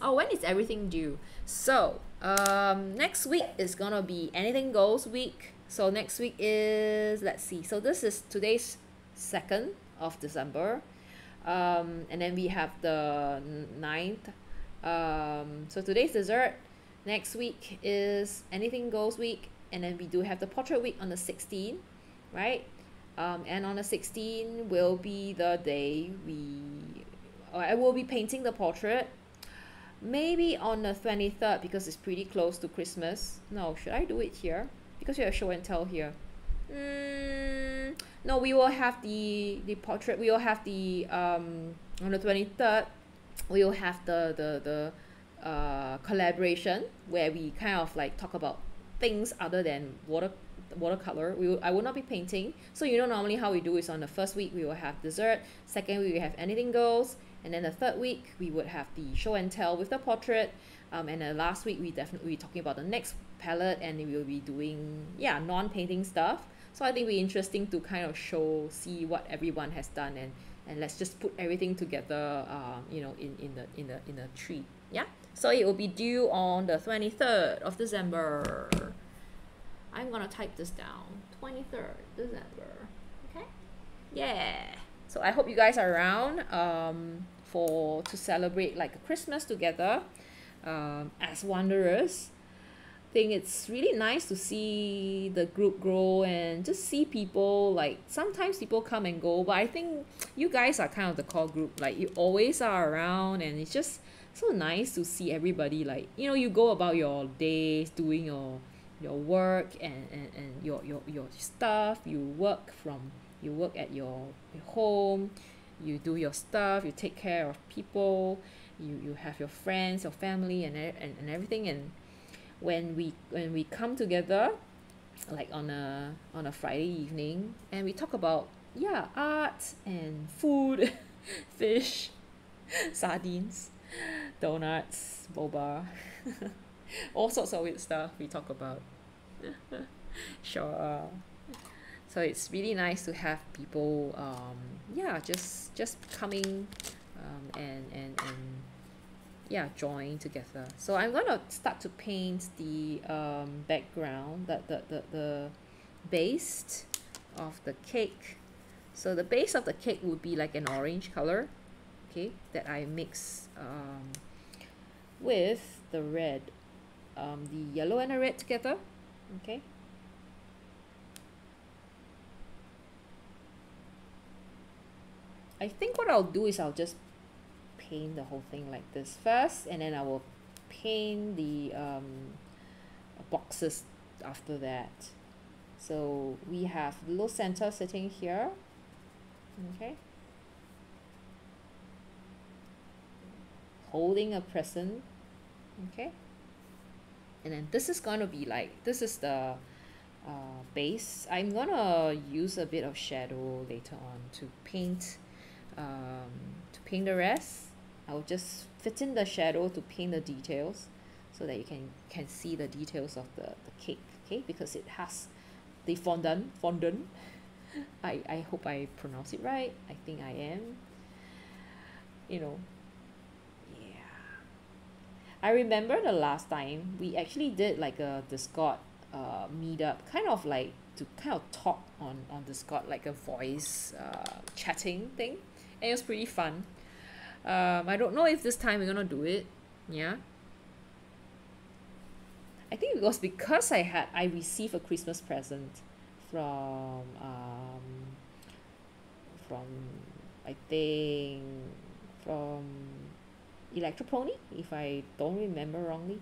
Oh when is everything due? So um next week is gonna be anything goes week. So next week is let's see so this is today's second of december. Um and then we have the ninth. Um so today's dessert next week is anything goes week. And then we do have the portrait week on the 16 right um and on the 16 will be the day we I will be painting the portrait. Maybe on the 23rd because it's pretty close to christmas. No should I do it here? Because we have show and tell here. Mm, no we will have the the portrait we will have the um on the 23rd we will have the the the uh collaboration where we kind of like talk about things other than water watercolor we will I will not be painting. So you know normally how we do is on the first week we will have dessert second week we have anything goes and then the third week we would have the show and tell with the portrait. Um and the last week we definitely be talking about the next palette and we will be doing yeah non-painting stuff. So I think be interesting to kind of show see what everyone has done and and let's just put everything together uh you know in in the in the in the tree. Yeah? So it will be due on the 23rd of December I'm gonna type this down. 23rd December. Okay? Yeah. So I hope you guys are around um for to celebrate like Christmas together um as wanderers. I think it's really nice to see the group grow and just see people like sometimes people come and go but I think you guys are kind of the core group. Like you always are around and it's just so nice to see everybody like you know you go about your days doing your your work and and, and your, your your stuff. You work from you work at your, home. You do your stuff. You take care of people. You you have your friends your family and and, and everything. And when we when we come together like on a on a friday evening and we talk about yeah art and food fish sardines donuts boba all sorts of weird stuff we talk about. Sure. So it's really nice to have people um yeah just just coming um and and and yeah join together. So I'm gonna start to paint the um background that the the the base of the cake. So the base of the cake would be like an orange color okay that I mix um with the red um the yellow and the red together okay? I think what I'll do is I'll just paint the whole thing like this first and then I will paint the um, boxes after that. So we have little Santa sitting here okay? Holding a present okay and then this is going to be like this is the uh, base. I'm gonna use a bit of shadow later on to paint um, to paint the rest. I'll just fit in the shadow to paint the details so that you can can see the details of the, the cake okay? Because it has the fondant fondant. I, I hope I pronounce it right. I think I am. You know I remember the last time we actually did like a Discord uh meetup kind of like to kind of talk on on Discord like a voice uh chatting thing. And it was pretty fun. Um I don't know if this time we're gonna do it. Yeah. I think it was because I had I received a Christmas present from um from I think from Electro-Pony if I don't remember wrongly.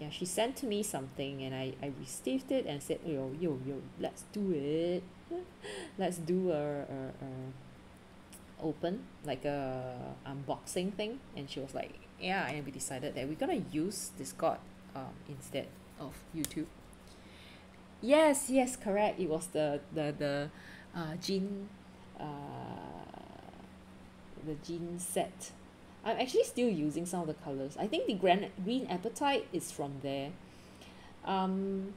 Yeah she sent to me something and I I received it and said yo yo yo let's do it. Let's do a a a open like a unboxing thing. And she was like yeah and we decided that we're gonna use Discord um instead of YouTube. Yes yes correct. It was the the the uh jean uh the jean set I'm actually still using some of the colours. I think the gran~ green apatite is from there. Um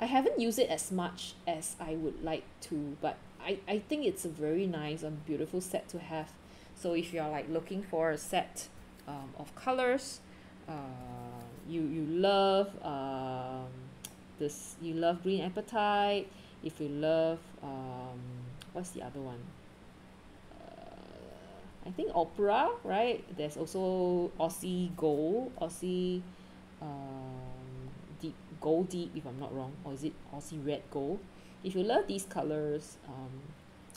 I haven't used it as much as I would like to but I I think it's a very nice and beautiful set to have. So if you are like looking for a set um of colours uh you you love um this you love green apatite if you love um what's the other one I think opera right? There's also aussie gold aussie um deep gold deep if I'm not wrong. Or is it aussie red gold? If you love these colours um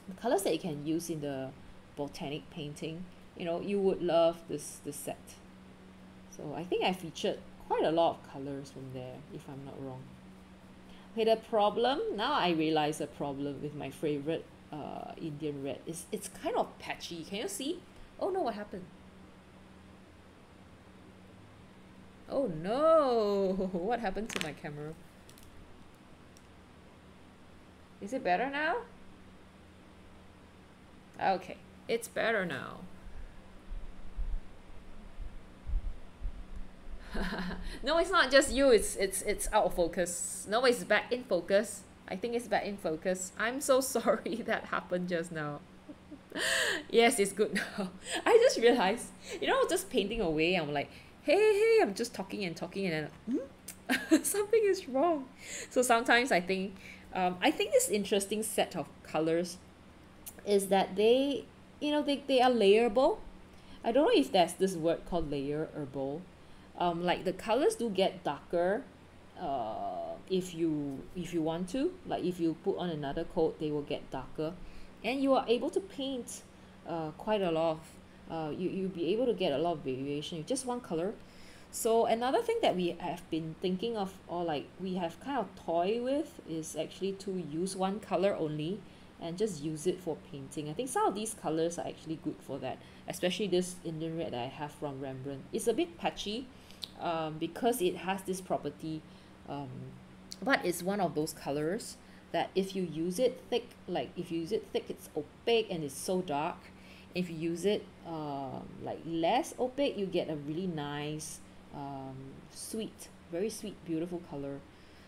the colours that you can use in the botanic painting you know you would love this this set. So I think I featured quite a lot of colours from there if I'm not wrong. Okay the problem now I realise a problem with my favourite uh Indian red. It's, it's kind of patchy. Can you see? Oh no what happened? Oh no. What happened to my camera? Is it better now? Okay. It's better now. No it's not just you. It's it's it's out of focus. No it's back in focus I think it's back in focus. I'm so sorry that happened just now. Yes it's good now. I just realized you know I was just painting away I'm like hey hey I'm just talking and talking and then hmm? something is wrong. So sometimes I think um I think this interesting set of colours is that they you know they they are layerable. I don't know if there's this word called layerable um like the colours do get darker uh if you if you want to like if you put on another coat they will get darker. And you are able to paint uh quite a lot of uh you you'll be able to get a lot of variation with just one colour so another thing that we have been thinking of or like we have kind of toy with is actually to use one colour only and just use it for painting. I think some of these colors are actually good for that especially this Indian red that I have from Rembrandt. It's a bit patchy um, because it has this property um, but it's one of those colors that if you use it thick like if you use it thick it's opaque and it's so dark. If you use it um, like less opaque you get a really nice um, sweet very sweet beautiful color.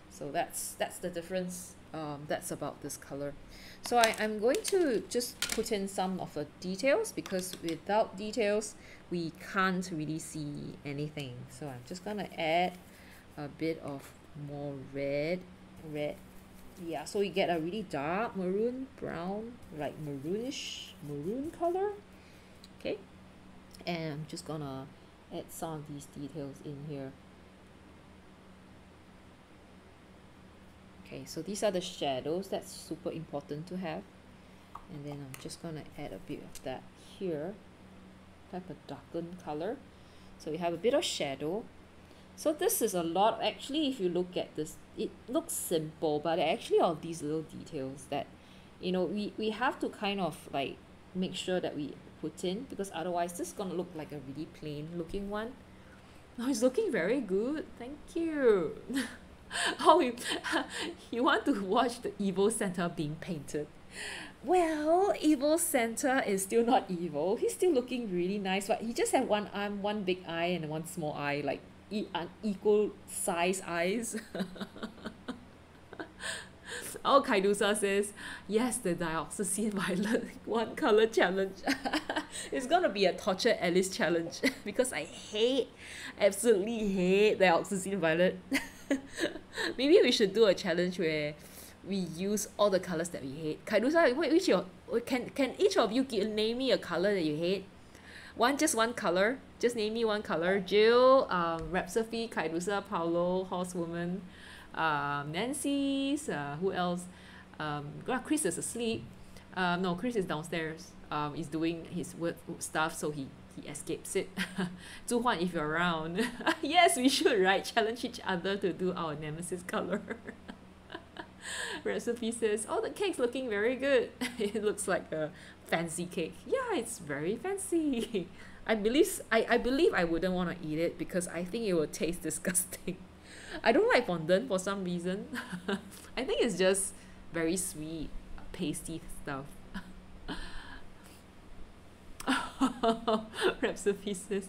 So that's that's the difference um, that's about this color. So I, I'm going to just put in some of the details because without details we can't really see anything. So I'm just gonna add a bit of more red red yeah so you get a really dark maroon brown like maroonish maroon color okay? And I'm just gonna add some of these details in here. Okay so these are the shadows that's super important to have. And then I'm just gonna add a bit of that here type of darkened color. So we have a bit of shadow so this is a lot. Actually if you look at this it looks simple but actually all these little details that you know we we have to kind of like make sure that we put in because otherwise this is gonna look like a really plain looking one. Oh it's looking very good. Thank you. Oh you, you want to watch the evil Santa being painted? Well evil Santa is still not evil. He's still looking really nice but he just have one arm one big eye and one small eye like e unequal size eyes. Oh Kaidusa says yes the dioxazine violet one color challenge. It's gonna be a torture Alice challenge because I hate absolutely hate dioxazine violet. Maybe we should do a challenge where we use all the colors that we hate. Kaidusa which your can can each of you give, name me a color that you hate? One just one color just name me one color. Jill um Rhapsody Kaidusa Paulo Horsewoman um Nancy's uh who else? Um Chris is asleep. Um no Chris is downstairs. Um is doing his work stuff so he he escapes it. Zhu if you're around. Yes we should right? Challenge each other to do our nemesis color. Recipe says oh the cake's looking very good. It looks like a fancy cake. Yeah it's very fancy I believe I, I believe I wouldn't want to eat it because I think it will taste disgusting. I don't like fondant for some reason. I think it's just very sweet pasty stuff. Rhapsody says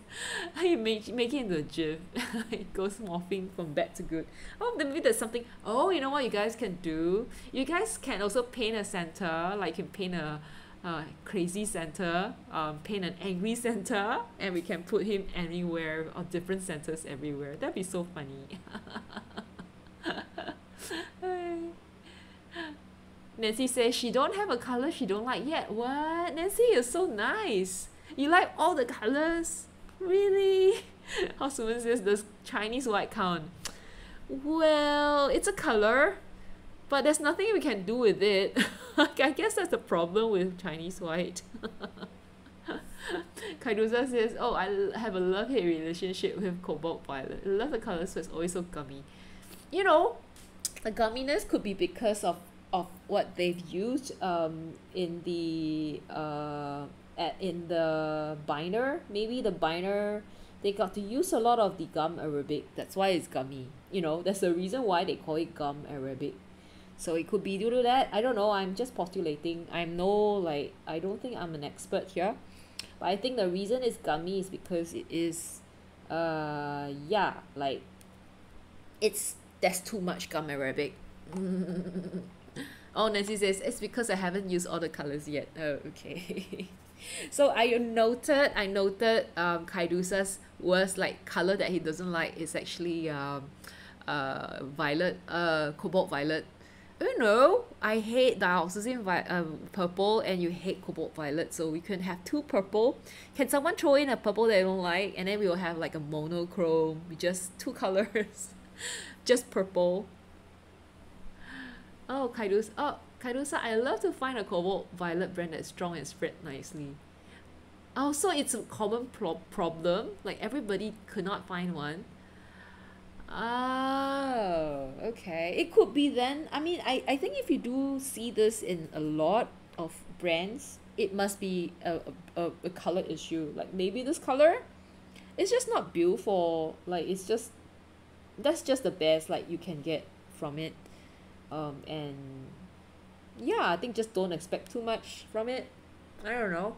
I make, make it into a gif it goes morphing from bad to good. Oh maybe there's something oh you know what you guys can do? You guys can also paint a center like you can paint a uh, crazy center, um, paint an angry center, and we can put him anywhere or different centers everywhere. That'd be so funny. Nancy says she don't have a color she don't like yet. What? Nancy, you're so nice. You like all the colors? Really? Horsewoman says, does Chinese white count? Well, it's a color but there's nothing we can do with it. I guess that's the problem with Chinese white. Kaidusa says oh I have a love-hate relationship with cobalt violet. I love the color so it's always so gummy. You know the gumminess could be because of of what they've used um in the uh at in the binder. Maybe the binder they got to use a lot of the gum arabic. That's why it's gummy. You know that's the reason why they call it gum arabic so it could be due to that. I don't know. I'm just postulating. I'm no like I don't think I'm an expert here. But I think the reason it's gummy is because it is uh yeah like it's there's too much gum arabic. Oh Nancy says it's because I haven't used all the colors yet. Oh okay. So I noted I noted um Kaidusa's worst like color that he doesn't like is actually um uh violet uh cobalt violet you know I hate dioxazine vi- um, purple and you hate cobalt violet so we can have two purple. Can someone throw in a purple that I don't like? And then we will have like a monochrome just two colors. Just purple. Oh Kaidus oh Kaidusa I love to find a cobalt violet brand that's strong and spread nicely. Oh so it's a common pro- problem like everybody could not find one Oh, okay. It could be then. I mean, I, I think if you do see this in a lot of brands, it must be a, a, a color issue. Like maybe this color, it's just not built for like it's just that's just the best like you can get from it. Um and yeah, I think just don't expect too much from it. I don't know.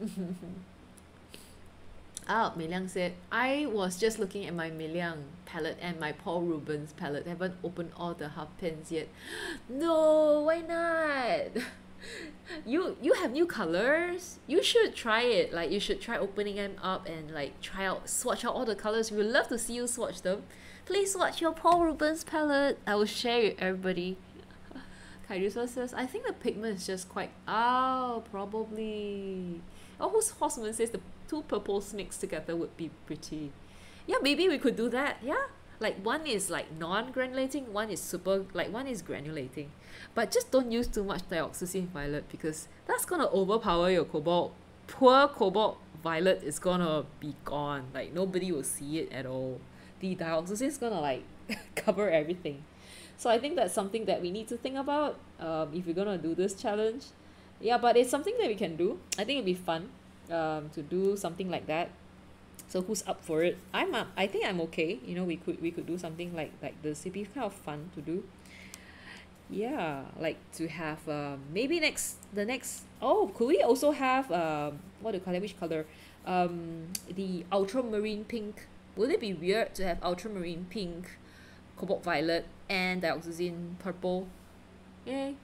Ah, Mei Liang said, I was just looking at my Mei Liang palette and my Paul Rubens palette. I haven't opened all the half pans yet. No, why not? you you have new colors. You should try it. Like you should try opening them up and like try out swatch out all the colors. We would love to see you swatch them. Please swatch your Paul Rubens palette. I will share with everybody. Kairusa says, I think the pigment is just quite oh probably. Oh who's Horseman says the two purples mixed together would be pretty yeah maybe we could do that yeah. Like one is like non-granulating one is super like one is granulating. But just don't use too much dioxazine violet because that's gonna overpower your cobalt. Poor cobalt violet is gonna be gone. Like nobody will see it at all. The dioxazine is gonna like cover everything. So I think that's something that we need to think about um, if we're gonna do this challenge. Yeah but it's something that we can do. I think it'd be fun um, to do something like that. So who's up for it? I'm up. I think I'm okay. You know we could we could do something like like the CP kind of fun to do. Yeah like to have um, maybe next the next oh could we also have um, what do you call it which color? Um, the ultramarine pink. Would it be weird to have ultramarine pink cobalt violet and dioxazine purple? Yay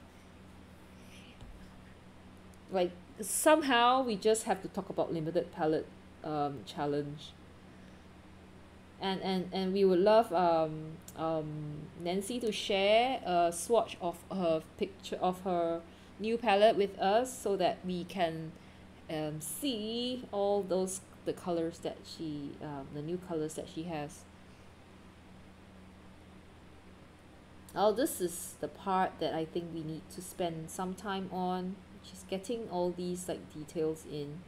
like somehow we just have to talk about limited palette um, challenge. And and and we would love um, um, Nancy to share a swatch of her picture of her new palette with us so that we can um, see all those the colors that she um, the new colors that she has. Oh this is the part that I think we need to spend some time on she's getting all these like details in.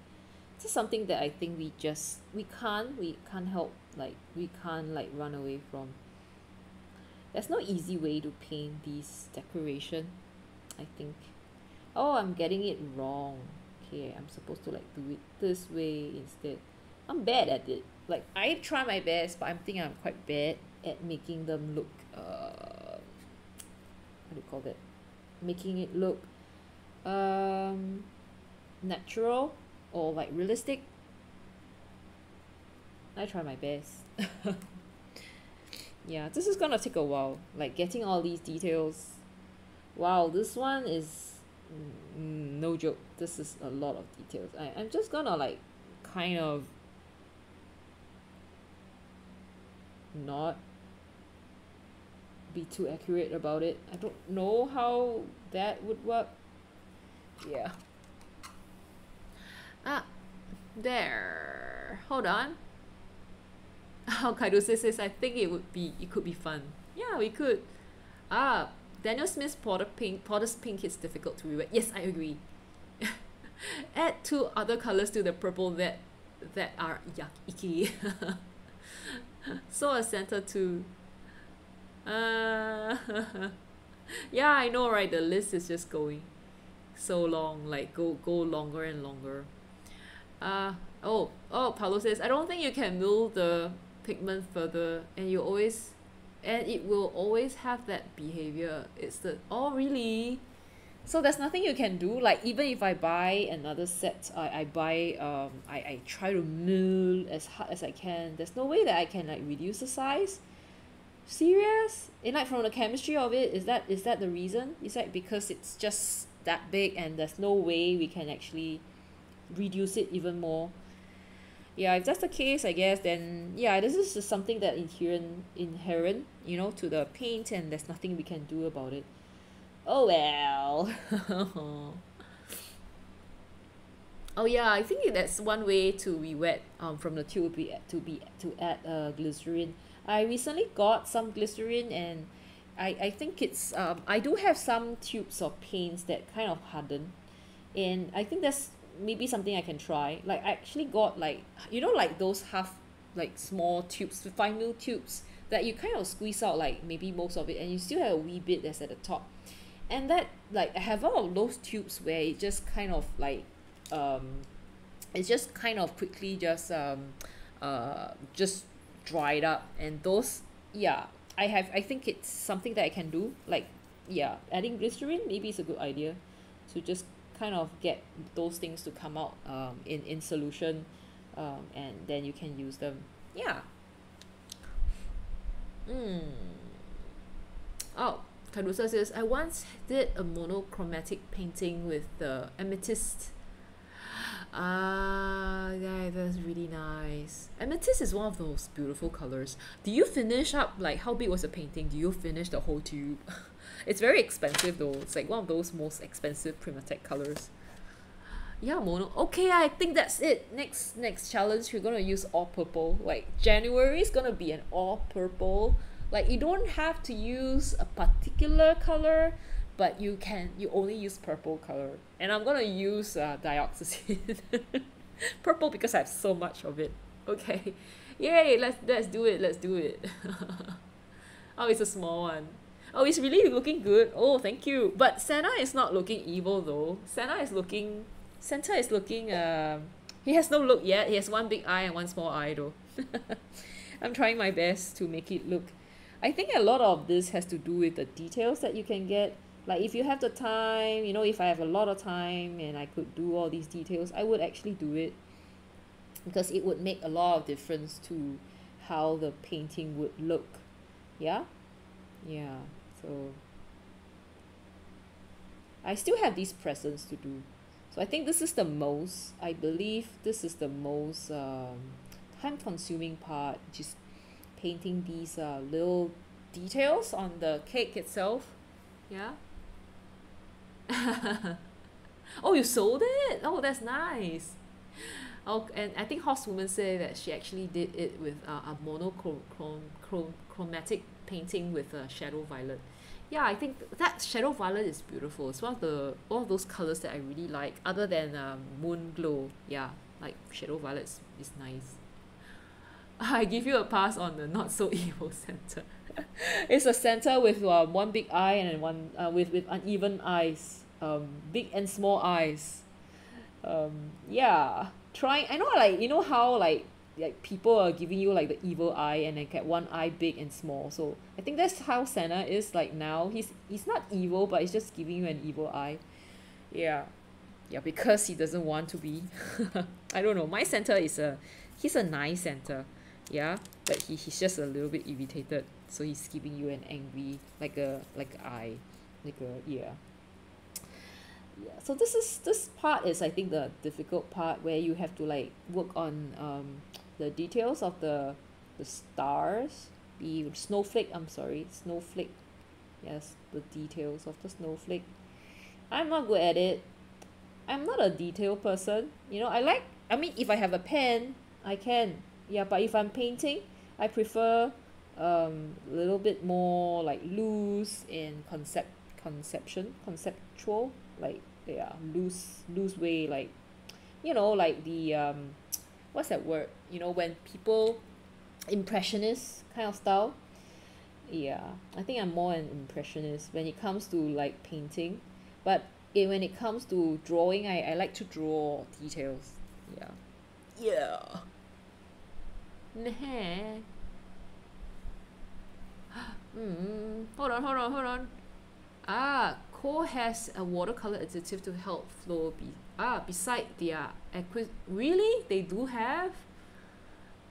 This is something that I think we just we can't we can't help like we can't like run away from. There's no easy way to paint these decoration I think. Oh I'm getting it wrong. Okay I'm supposed to like do it this way instead. I'm bad at it. Like I try my best but I'm think I'm quite bad at making them look uh what do you call that? Making it look um natural or like realistic? I try my best. Yeah this is gonna take a while like getting all these details. Wow this one is mm, no joke this is a lot of details. I, I'm just gonna like kind of not be too accurate about it. I don't know how that would work yeah. Ah there. Hold on. Oh Kaido says, I think it would be it could be fun. Yeah we could. Ah Daniel Smith's Porter Pink Potter's Pink is difficult to rewrite yes I agree. Add two other colors to the purple that that are yuck icky so a center too uh yeah I know right? The list is just going so long like go go longer and longer. Uh oh oh Paulo says I don't think you can move the pigment further and you always and it will always have that behavior. It's the oh really? So there's nothing you can do? Like even if I buy another set I, I buy um I, I try to mill as hard as I can. There's no way that I can like reduce the size. Serious? And like from the chemistry of it is that is that the reason? Is that because it's just that big and there's no way we can actually reduce it even more. Yeah if that's the case I guess then yeah this is just something that inherent inherent you know to the paint and there's nothing we can do about it. Oh well. Oh yeah I think that's one way to re-wet um from the tube be to be to add uh glycerin. I recently got some glycerin and I I think it's um I do have some tubes of paints that kind of harden. And I think that's maybe something I can try. Like I actually got like you know like those half like small tubes five mil tubes that you kind of squeeze out like maybe most of it and you still have a wee bit that's at the top. And that like I have all of those tubes where it just kind of like um it's just kind of quickly just um uh just dried up. And those yeah I have I think it's something that I can do like yeah adding glycerin maybe it's a good idea to just kind of get those things to come out um in in solution um and then you can use them. Yeah. Mm oh Carusa says I once did a monochromatic painting with the amethyst ah yeah that's really nice. Amethyst is one of those beautiful colors. Do you finish up like how big was the painting? Do you finish the whole tube? It's very expensive though. It's like one of those most expensive PrimaTek colors. Yeah mono. Okay I think that's it. Next next challenge we're gonna use all purple. Like January is gonna be an all purple. Like you don't have to use a particular color but you can you only use purple color. And I'm gonna use uh, dioxazine. Purple because I have so much of it. Okay. Yay let's let's do it let's do it. Oh it's a small one. Oh it's really looking good. Oh thank you. But Santa is not looking evil though. Santa is looking Santa is looking um he has no look yet. He has one big eye and one small eye though. I'm trying my best to make it look. I think a lot of this has to do with the details that you can get like if you have the time you know if I have a lot of time and I could do all these details I would actually do it. Because it would make a lot of difference to how the painting would look. Yeah? Yeah so. I still have these presents to do. So I think this is the most I believe this is the most um, time consuming part just painting these uh, little details on the cake itself. Yeah oh you sold it? Oh that's nice. Oh and I think Horsewoman say that she actually did it with uh, a monochromatic painting with a shadow violet. Yeah I think that shadow violet is beautiful. It's one of the of those colors that I really like other than um, moon glow. Yeah like shadow violet is, nice. I give you a pass on the not so evil Santa it's a Santa with uh, one big eye and one uh, with with uneven eyes um big and small eyes. Um yeah. Trying I know like you know how like like people are giving you like the evil eye and get one eye big and small. So I think that's how Santa is like now. He's he's not evil but he's just giving you an evil eye. Yeah. Yeah because he doesn't want to be. I don't know. My Santa is a he's a nice Santa yeah but he he's just a little bit irritated so he's giving you an angry like a like eye like a yeah yeah so this is this part is I think the difficult part where you have to like work on um the details of the the stars. The snowflake I'm sorry snowflake. Yes the details of the snowflake. I'm not good at it. I'm not a detail person. You know I like I mean if I have a pen I can. Yeah but if I'm painting I prefer um a little bit more like loose in concept conception conceptual like yeah loose loose way like you know like the um what's that word? You know when people impressionist kind of style? Yeah I think I'm more an impressionist when it comes to like painting but it when it comes to drawing I I like to draw details. Yeah. Yeah. Nah. Mm, hold on, hold on, hold on. Ah, QoR has a watercolor additive to help flow. Be ah, beside their aqua. Really, they do have.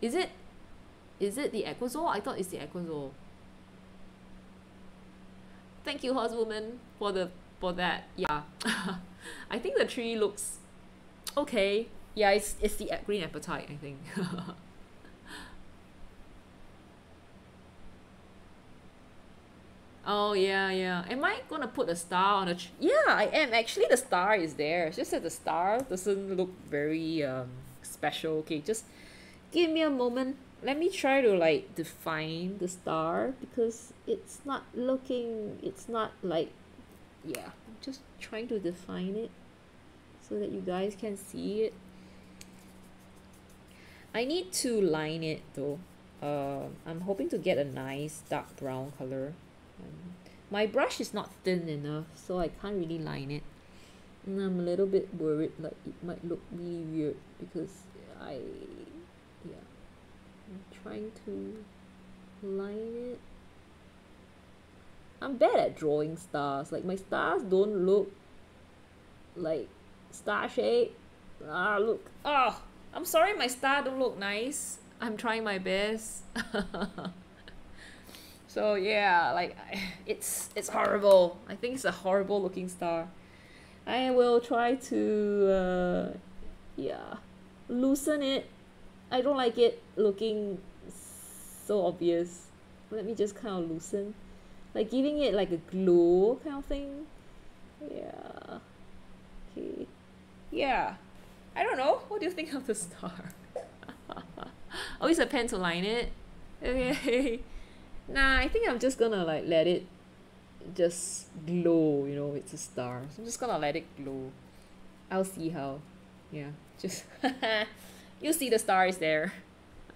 Is it? Is it the Aquazol? I thought it's the Aquazol. Thank you, Horsewoman, for the for that. Yeah, I think the tree looks okay. Yeah, it's it's the green apatite. I think. Oh yeah, yeah. Am I gonna put a star on a tr- Yeah, I am. Actually, the star is there. It's just that the star doesn't look very um special. Okay, just give me a moment. Let me try to like define the star because it's not looking. It's not like, yeah. I'm just trying to define it so that you guys can see it. I need to line it though uh I'm hoping to get a nice dark brown color um, my brush is not thin enough so I can't really line it. And I'm a little bit worried like it might look really weird because I yeah. I'm trying to line it. I'm bad at drawing stars. Like my stars don't look like star shape. Ah look. Oh I'm sorry my star don't look nice. I'm trying my best so yeah like it's it's horrible. I think it's a horrible looking star. I will try to uh yeah loosen it. I don't like it looking so obvious. Let me just kind of loosen. Like giving it like a glow kind of thing. Yeah. Okay. Yeah. I don't know. What do you think of the star? It's a pen to line it. Okay nah I think I'm just gonna like let it just glow you know it's a star so I'm just gonna let it glow. I'll see how. Yeah just you'll see the stars there.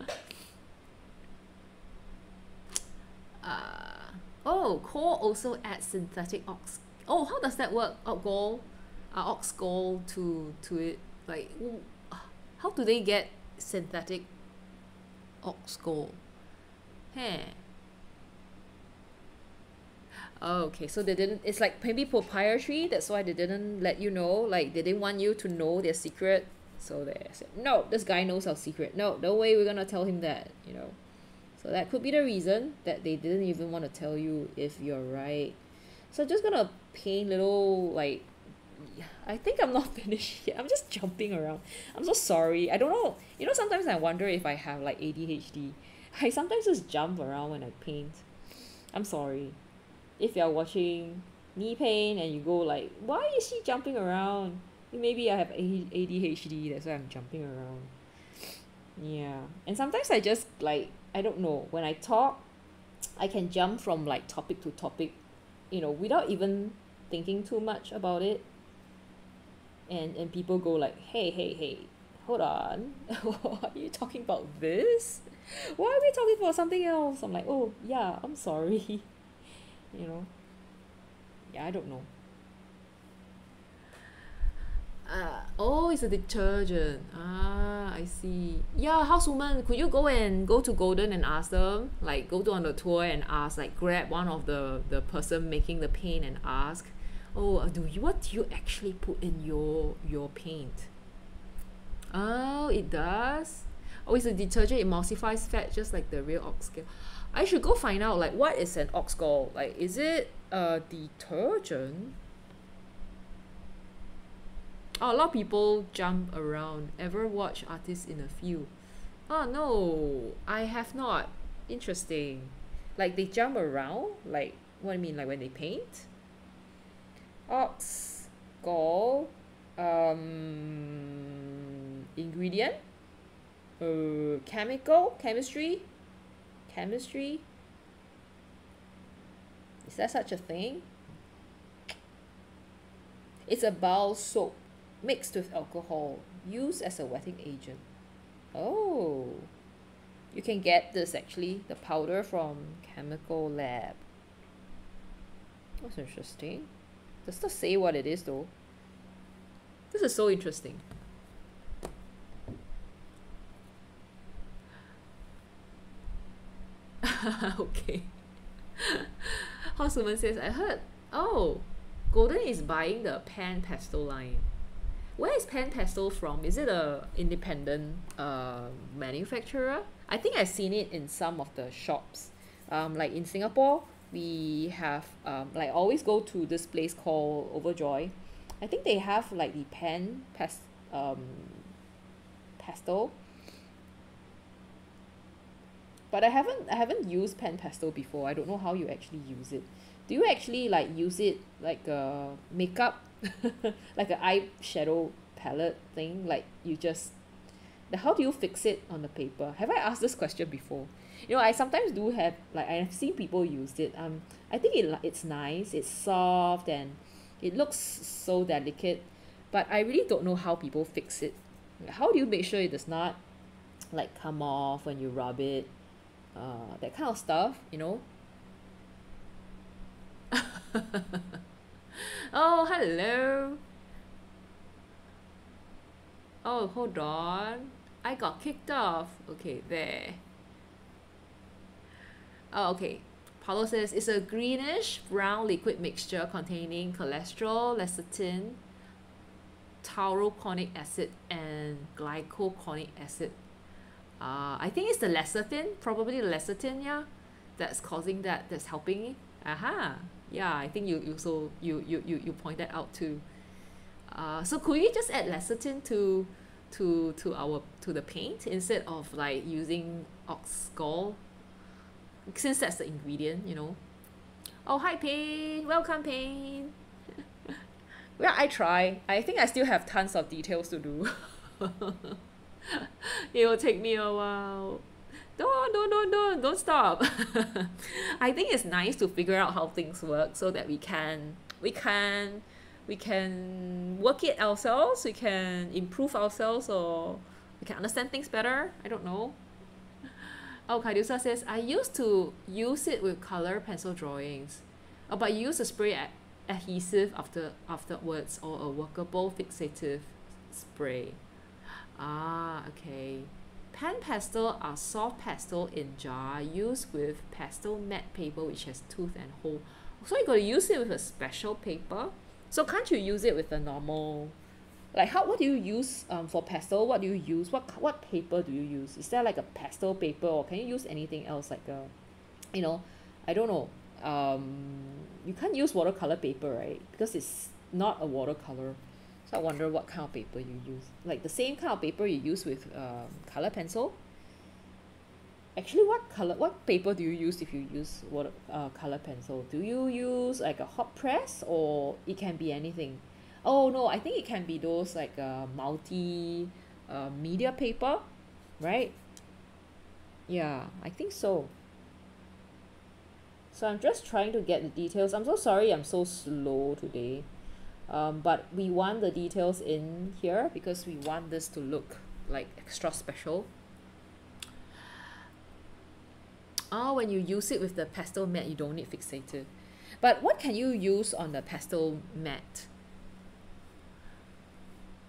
Uh, oh QoR also adds synthetic ox oh how does that work? Ox gall? Uh, ox gall to to it? Like how do they get synthetic ox gall? Hey oh okay. So they didn't it's like maybe proprietary that's why they didn't let you know like they didn't want you to know their secret. So they said no this guy knows our secret. No no way we're gonna tell him that you know. So that could be the reason that they didn't even want to tell you if you're right. So just gonna paint little like I think I'm not finished yet. I'm just jumping around. I'm so sorry. I don't know. You know sometimes I wonder if I have like A_D_H_D I sometimes just jump around when I paint. I'm sorry if you're watching knee pain and you go like why is she jumping around? Maybe I have A_D_H_D that's why I'm jumping around. Yeah. And sometimes I just like I don't know. When I talk I can jump from like topic to topic you know without even thinking too much about it. And and people go like hey hey hey hold on. Are you talking about this? Why are we talking about something else? I'm like oh yeah I'm sorry you know? Yeah I don't know. Uh oh it's a detergent. Ah I see. Yeah Horsewoman could you go and go to golden and ask them? Like go to on the tour and ask like grab one of the the person making the paint and ask oh uh, do you what do you actually put in your your paint? Oh it does? Oh it's a detergent emulsifies fat just like the real ox gall I should go find out like what is an ox gall? Like is it a detergent? Oh a lot of people jump around. Ever watch artists in a field? Oh no. I have not. Interesting. Like they jump around? Like what I mean? Like when they paint? Ox gall um ingredient? Uh chemical? Chemistry chemistry? Is that such a thing? It's a bar soap mixed with alcohol used as a wetting agent. Oh. You can get this actually the powder from chemical lab. That's interesting. Does not say what it is though? This is so interesting okay. Horsewoman says I heard oh golden is buying the pan pastel line. Where is pan pastel from? Is it a independent uh manufacturer? I think I've seen it in some of the shops. Um like in Singapore we have um like always go to this place called overjoy. I think they have like the pan pas~ um pastel but I haven't I haven't used pan pastel before. I don't know how you actually use it. Do you actually like use it like a makeup like a eyeshadow palette thing? Like you just how do you fix it on the paper? Have I asked this question before? You know I sometimes do have like I've seen people use it. Um I think it it's nice. It's soft and it looks so delicate. But I really don't know how people fix it. How do you make sure it does not like come off when you rub it uh, that kind of stuff you know? Oh hello. Oh hold on. I got kicked off. Okay there. Oh okay. Paulo says it's a greenish brown liquid mixture containing cholesterol lecithin tauroconic acid and glycoconic acid uh, I think it's the lecithin probably the lecithin yeah that's causing that that's helping aha yeah I think you you so you you you, you pointed out too. Uh, so could we just add lecithin to to to our to the paint instead of like using ox gall? Since that's the ingredient you know. Oh hi Pain. Welcome Pain. Well I try. I think I still have tons of details to do it will take me a while. Don't don't don't don't don't stop. I think it's nice to figure out how things work so that we can we can we can work it ourselves we can improve ourselves or we can understand things better. I don't know. Oh Kaidusa says I used to use it with color pencil drawings oh, but use a spray ad- adhesive after afterwards or a workable fixative spray ah okay. Pan pastel are soft pastel in jar used with pastel matte paper which has tooth and hole. So you got to use it with a special paper. So can't you use it with a normal like how what do you use um for pastel? What do you use? What what paper do you use? Is there like a pastel paper or can you use anything else like a you know I don't know. Um you can't use watercolor paper right? Because it's not a watercolor so I wonder what kind of paper you use. Like the same kind of paper you use with um color pencil? Actually what color what paper do you use if you use what uh color pencil? Do you use like a hot press or it can be anything? Oh no I think it can be those like uh multi uh media paper right? Yeah I think so. So I'm just trying to get the details. I'm so sorry I'm so slow today um, but we want the details in here because we want this to look like extra special. Oh when you use it with the pastel mat you don't need fixator but what can you use on the pastel mat?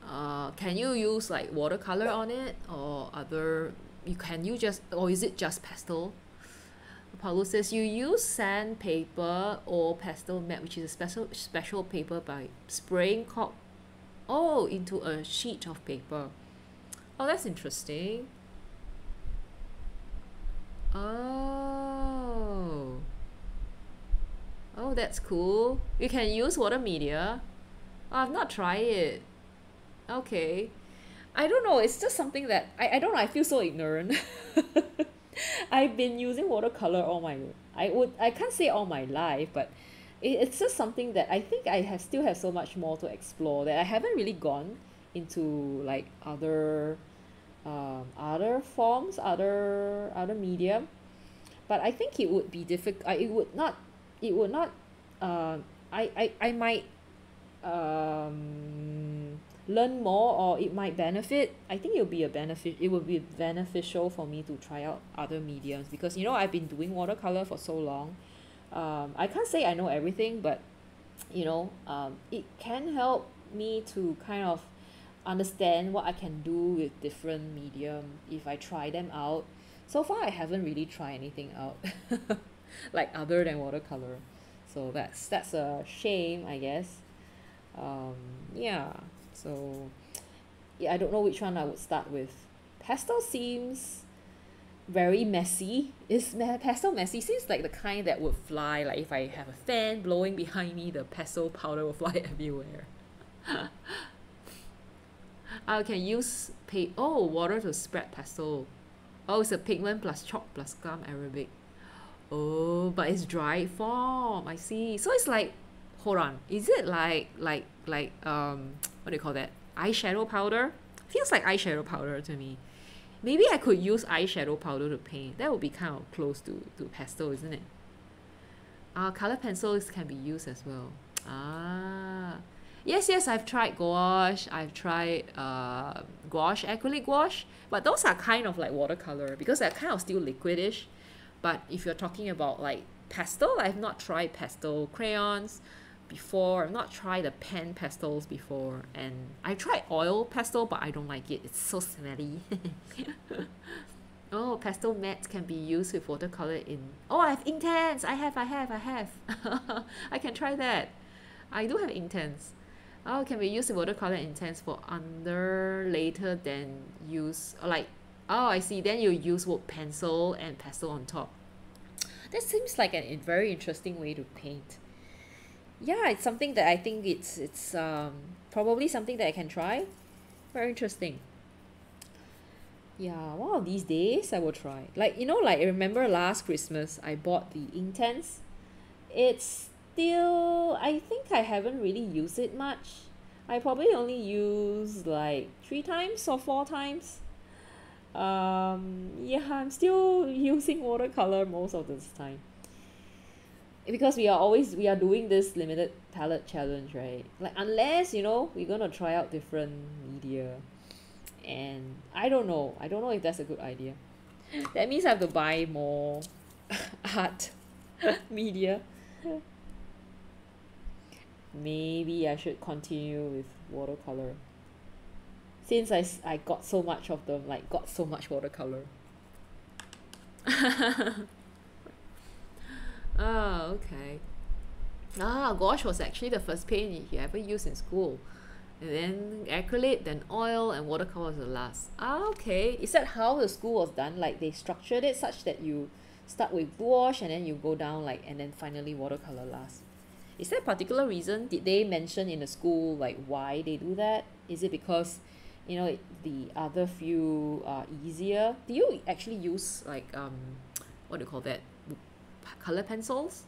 Uh, can you use like watercolor on it or other you can you just or is it just pastel Paulo says you use sandpaper or pastel mat, which is a special special paper by spraying cork oh into a sheet of paper. Oh that's interesting. Oh. Oh that's cool. You can use water media. Oh, I've not tried it. Okay. I don't know. It's just something that I I don't know. I feel so ignorant I've been using watercolor all my I would I can't say all my life but it it's just something that I think I have still have so much more to explore that I haven't really gone into like other um other forms other other medium. But I think it would be difficult uh, it would not it would not uh I I I might um learn more or it might benefit I think it'll be a benefit it will be beneficial for me to try out other mediums because you know I've been doing watercolor for so long. Um I can't say I know everything but you know um it can help me to kind of understand what I can do with different medium if I try them out. So far I haven't really tried anything out like other than watercolor. So that's that's a shame I guess. Um yeah so yeah I don't know which one I would start with. Pastel seems very messy. Is pastel messy seems like the kind that would fly like if I have a fan blowing behind me the pastel powder will fly everywhere. I can use pa~ oh water to spread pastel. Oh it's a pigment plus chalk plus gum arabic. Oh but it's dry form I see. So it's like hold on is it like like like um what do you call that? Eyeshadow powder? Feels like eyeshadow powder to me. Maybe I could use eyeshadow powder to paint. That would be kind of close to to pastel isn't it? Uh, color pencils can be used as well. Ah. Yes yes I've tried gouache. I've tried uh gouache acrylic gouache. But those are kind of like watercolor because they're kind of still liquidish. But if you're talking about like pastel I've not tried pastel crayons before. I've not tried the pan pastels before and I tried oil pastel but I don't like it. It's so smelly. Oh pastel mats can be used with watercolor in oh I have Inktense I have I have I have. I can try that. I do have Inktense oh can be used with watercolor Inktense for under later than use like oh I see. Then you use wood pencil and pastel on top. That seems like a very interesting way to paint yeah it's something that I think it's it's um probably something that I can try. Very interesting. Yeah one of these days I will try. Like you know like I remember last Christmas I bought the Inktense it's still I think I haven't really used it much. I probably only use like three times or four times. Um yeah I'm still using watercolor most of the time because we are always we are doing this limited palette challenge right? Like unless you know we're gonna try out different media. And I don't know. I don't know if that's a good idea. That means I have to buy more art media. Maybe I should continue with watercolor. Since I, I got so much of them like got so much watercolor ah okay. Ah gouache was actually the first paint you ever used in school. And then acrylic then oil and watercolor was the last. Ah okay. Is that how the school was done? Like they structured it such that you start with gouache and then you go down like and then finally watercolor last? Is there a particular reason? Did they mention in the school like why they do that? Is it because you know the other few are easier? Do you actually use like um what do you call that color pencils?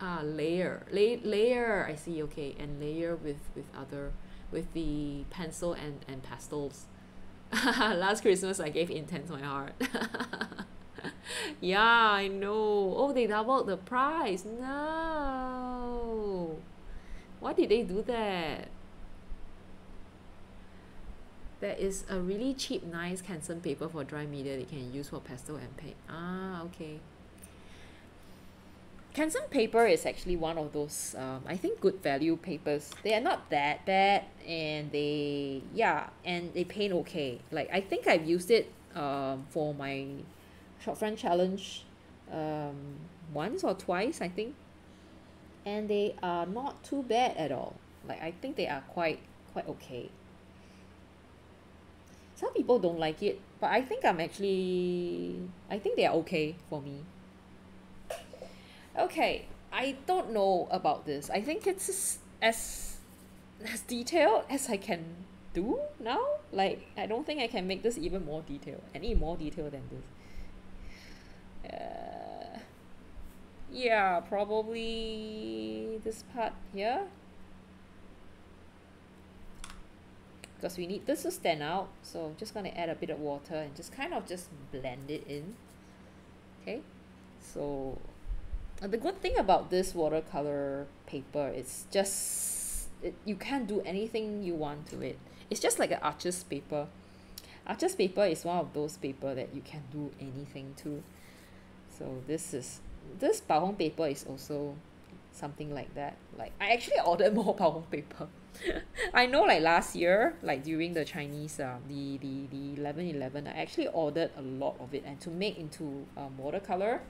Ah layer lay layer I see okay and layer with with other with the pencil and and pastels. Last Christmas I gave Inktense my heart. Yeah I know. Oh they doubled the price. No. Why did they do that there is a really cheap nice Canson paper for dry media they can use for pastel and paint. Ah okay. Canson paper is actually one of those um, I think good value papers. They are not that bad and they yeah and they paint okay. Like I think I've used it um, for my shop front challenge um, once or twice I think. And they are not too bad at all. Like I think they are quite quite okay some people don't like it but I think I'm actually I think they are okay for me. Okay I don't know about this. I think it's as as detailed as I can do now. Like I don't think I can make this even more detailed any more detail than this. Uh, yeah probably this part here because we need this to stand out so I'm just going to add a bit of water and just kind of just blend it in okay? So the good thing about this watercolor paper is just it, you can't do anything you want to it. It's just like an Arches paper. Arches paper is one of those paper that you can do anything to. So this is this Bao paper is also something like that. Like I actually ordered more Bao paper I know like last year like during the Chinese uh, the the the eleven eleven I actually ordered a lot of it and to make into um, watercolor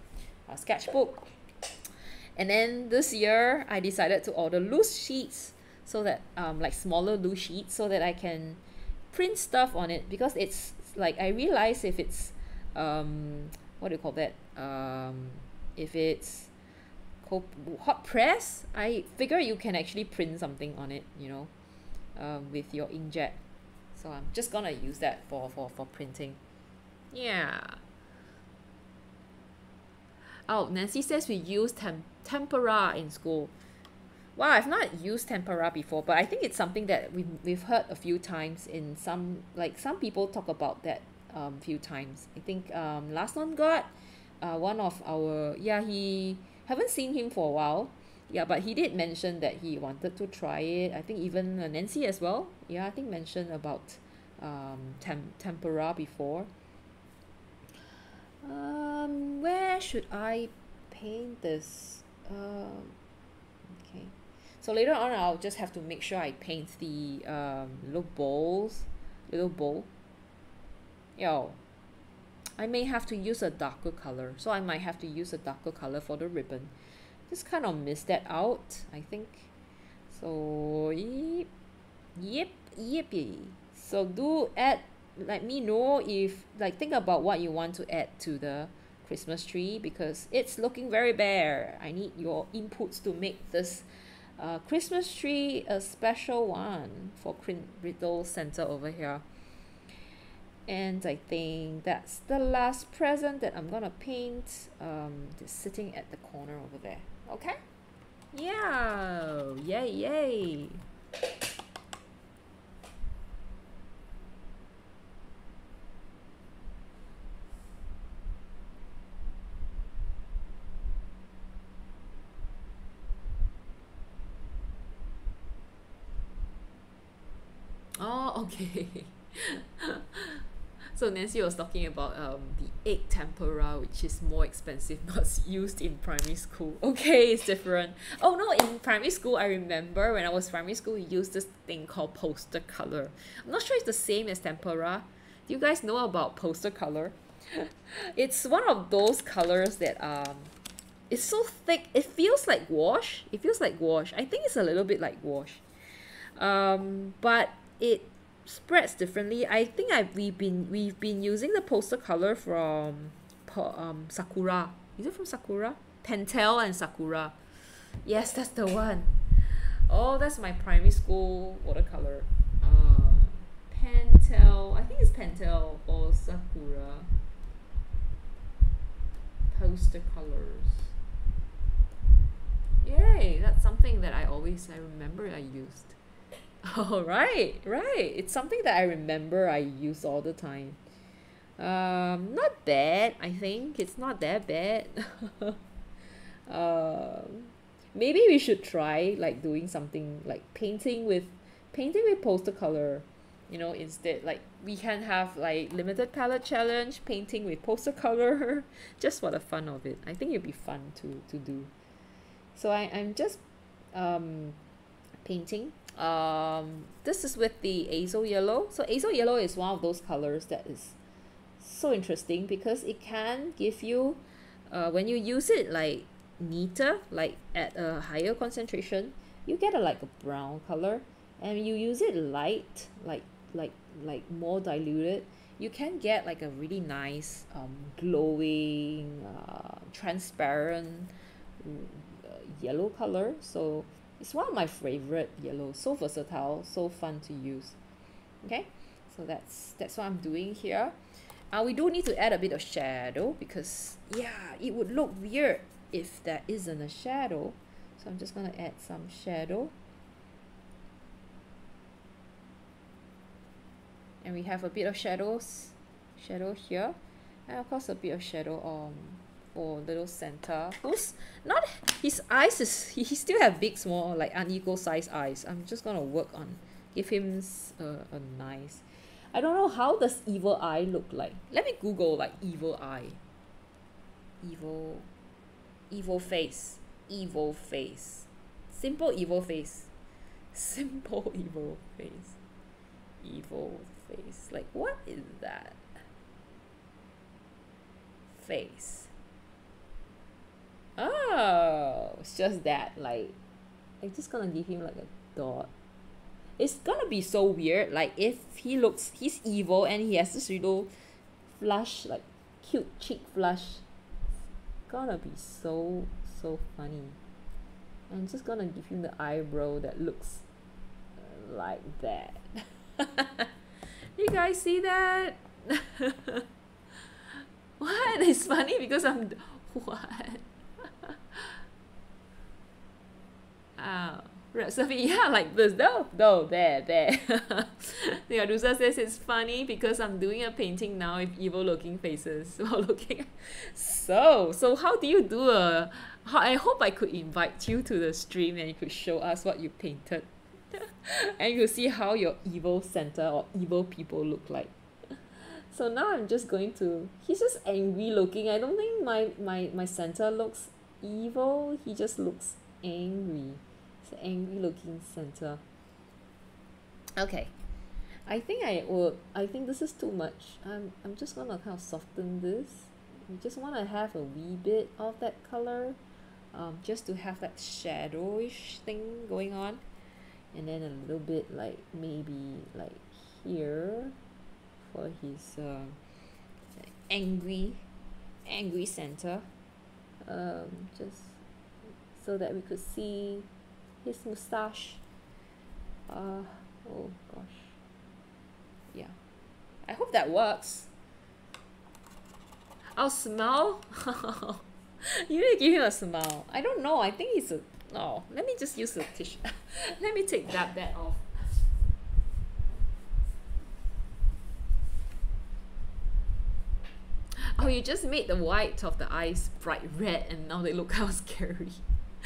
a sketchbook. And then this year I decided to order loose sheets so that um like smaller loose sheets so that I can print stuff on it because it's like I realize if it's um what do you call that? Um if it's hot press I figure you can actually print something on it you know um, with your inkjet. So I'm just gonna use that for for for printing. Yeah. Oh Nancy says we use tem tempera in school. Wow I've not used tempera before but I think it's something that we we've heard a few times in some like some people talk about that um few times. I think um last one got uh one of our yeah he haven't seen him for a while. Yeah but he did mention that he wanted to try it. I think even uh, Nancy as well. Yeah I think mentioned about um tem~ tempera before. Um where should I paint this? Um okay. So later on I'll just have to make sure I paint the um little bowls little bowl. Yo I may have to use a darker color so I might have to use a darker color for the ribbon. Just kind of miss that out I think. So yep yep yep. so do add let me know if like think about what you want to add to the Christmas tree because it's looking very bare. I need your inputs to make this uh, Christmas tree a special one for Riddle Center over here and I think that's the last present that I'm gonna paint um, just sitting at the corner over there. Okay? Yeah. Yay yay. Oh okay so Nancy was talking about um the egg tempera which is more expensive not used in primary school. Okay it's different. Oh no in primary school I remember when I was primary school we used this thing called poster color. I'm not sure it's the same as tempera. Do you guys know about poster color? It's one of those colors that um it's so thick it feels like gouache. It feels like gouache. I think it's a little bit like gouache. Um but it spreads differently. I think I've we've been we've been using the poster color from um Sakura. Is it from Sakura? Pentel and Sakura. Yes that's the one. Oh that's my primary school watercolor. Uh Pentel. I think it's Pentel or Sakura. Poster colors. Yay that's something that I always I remember I used Oh, right, right. It's something that I remember I use all the time. Um, not bad, I think. It's not that bad. um, maybe we should try like doing something like painting with painting with poster color. You know, instead like we can have like limited palette challenge, painting with poster color, just for the fun of it. I think it'd be fun to to do. So I, I'm just um painting um this is with the azo yellow. So azo yellow is one of those colors that is so interesting because it can give you uh, when you use it like neater like at a higher concentration you get a like a brown color. And you use it light like like like more diluted you can get like a really nice um glowing uh, transparent uh, yellow color. So it's one of my favorite yellow so versatile so fun to use. Okay? So that's that's what I'm doing here. Uh, we do need to add a bit of shadow because yeah it would look weird if there isn't a shadow. So I'm just gonna add some shadow. And we have a bit of shadows shadow here. And of course a bit of shadow on for little Santa. Who's not his eyes is he, he still have big small like unequal size eyes. I'm just gonna work on give him a, a nice. I don't know how does evil eye look like. Let me google like evil eye. Evil evil face. Evil face. Simple evil face. Simple evil face. Evil face. Like what is that? Face oh it's just that like I'm just gonna give him like a dot it's gonna be so weird like if he looks he's evil and he has this little flush like cute cheek flush. Gonna be so so funny. I'm just gonna give him the eyebrow that looks like that. You guys see that? What? It's funny because I'm what Uh, Recipe yeah like this no no there there. Yeah Dusa says it's funny because I'm doing a painting now with evil looking faces while looking so so how do you do a how I hope I could invite you to the stream and you could show us what you painted. And you see how your evil Santa or evil people look like. So now I'm just going to he's just angry looking. I don't think my my my Santa looks evil. He just looks angry it's an angry looking Santa. Okay. I think I will I think this is too much. I'm I'm just gonna kind of soften this. I just want to have a wee bit of that color um, just to have that shadowish thing going on. And then a little bit like maybe like here for his uh, angry angry Santa. Um, just so that we could see his mustache. Uh, oh gosh. Yeah. I hope that works. I'll smile. You need to give him a smile. I don't know. I think he's a oh let me just use a tissue. Let me take that that off. Oh you just made the white of the eyes bright red and now they look how scary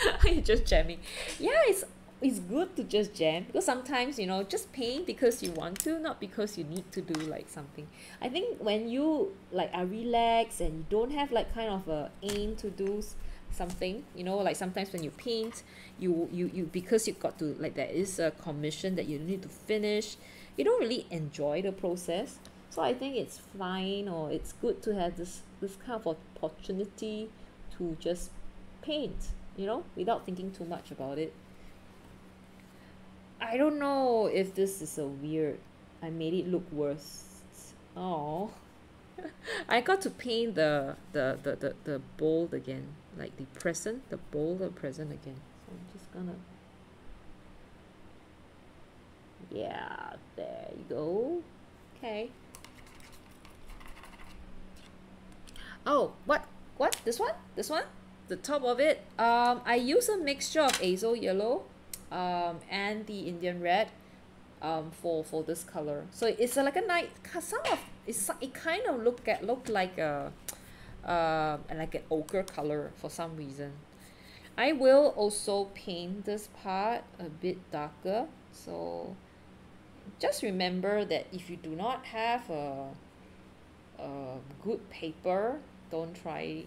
you just jamming. Yeah it's it's good to just jam because sometimes you know just paint because you want to not because you need to do like something. I think when you like are relaxed and you don't have like kind of a aim to do something you know like sometimes when you paint you you you because you got to like there is a commission that you need to finish you don't really enjoy the process. So I think it's fine or it's good to have this this kind of opportunity to just paint you know without thinking too much about it. I don't know if this is a weird I made it look worse. Oh I got to paint the the the the, the bowl again like the present the bowl the present again. So I'm just gonna yeah there you go. Okay. Oh what what? This one? This one the top of it um I use a mixture of azo yellow um and the Indian red um for for this color. So it's like a night some of it's it kind of look at look like a uh like an ochre color for some reason. I will also paint this part a bit darker so just remember that if you do not have a, a good paper don't try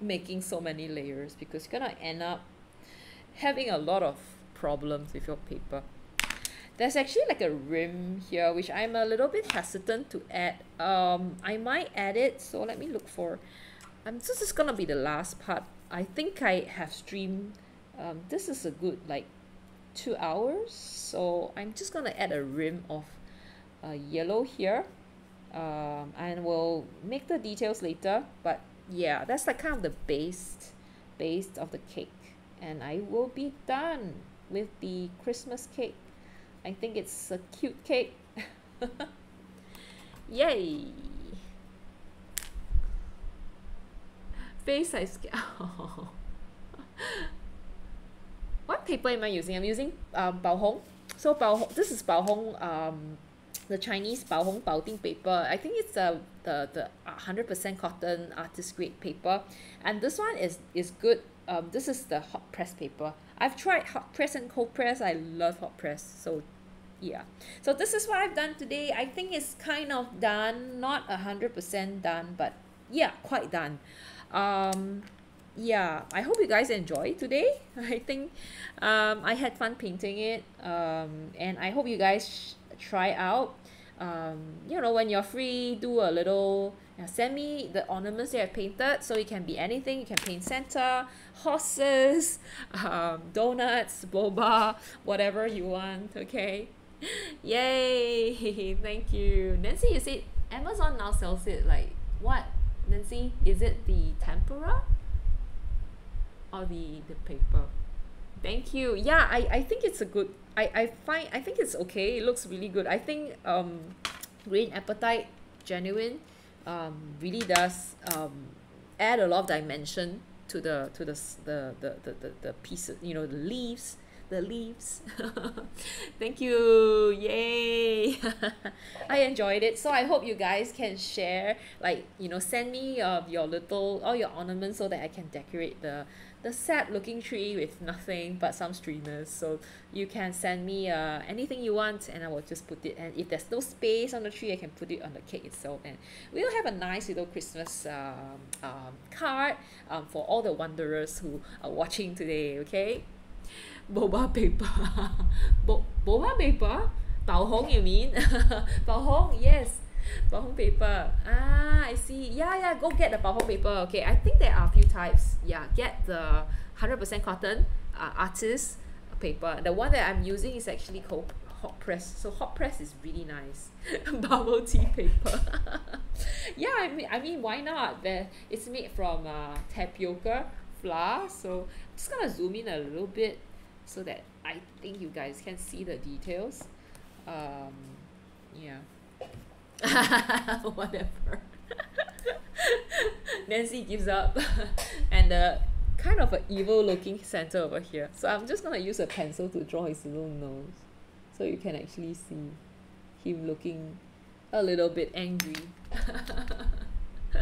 making so many layers because you're gonna end up having a lot of problems with your paper. There's actually like a rim here which I'm a little bit hesitant to add. Um I might add it so let me look for um this is gonna be the last part. I think I have streamed um this is a good like two hours so I'm just gonna add a rim of uh, yellow here. Um, and we'll make the details later but yeah that's like kind of the base base of the cake. And I will be done with the Christmas cake. I think it's a cute cake. Yay! Face size oh. what paper am I using? I'm using um, Bao Hong. So Bao Hong this is Bao Hong um, the Chinese Bao Hong Bao Ding paper. I think it's uh, the the hundred percent cotton artist grade paper. And this one is is good. Um, this is the hot press paper. I've tried hot press and cold press. I love hot press. So yeah. So this is what I've done today. I think it's kind of done. Not a hundred percent done but yeah quite done. Um yeah. I hope you guys enjoy today. I think um I had fun painting it. Um and I hope you guys try out. Um you know when you're free do a little yeah, send me the ornaments you have painted. So it can be anything. You can paint Santa horses um, donuts boba whatever you want okay? Yay! Thank you. Nancy you said Amazon now sells it like what? Nancy is it the tempera or the the paper? Thank you. Yeah I I think it's a good I I find I think it's okay it looks really good I think um green apatite genuine um really does um add a lot of dimension to the to the the the the, the, the pieces you know the leaves the leaves. Thank you. Yay. I enjoyed it. So I hope you guys can share, like, you know, send me uh, your little, all your ornaments so that I can decorate the the sad looking tree with nothing but some streamers. So you can send me uh, anything you want and I will just put it. And if there's no space on the tree, I can put it on the cake itself. And we'll have a nice little Christmas um, um, card um, for all the wanderers who are watching today, okay? Boba paper. Bo- boba paper? Bao Hong, you mean? Bao Hong, yes bao paper. Ah I see. Yeah, yeah. go get the bao paper. Okay I think there are a few types. Yeah. get the 100% cotton uh, artist paper. The one that I'm using is actually called hot press. So hot press is really nice. Bubble tea paper. Yeah I mean, I mean why not? The, it's made from uh, tapioca flour. So I'm just gonna zoom in a little bit so that I think you guys can see the details. Um, yeah. whatever. Nancy gives up. And the kind of an evil looking Santa over here. So I'm just gonna use a pencil to draw his little nose. So you can actually see him looking a little bit angry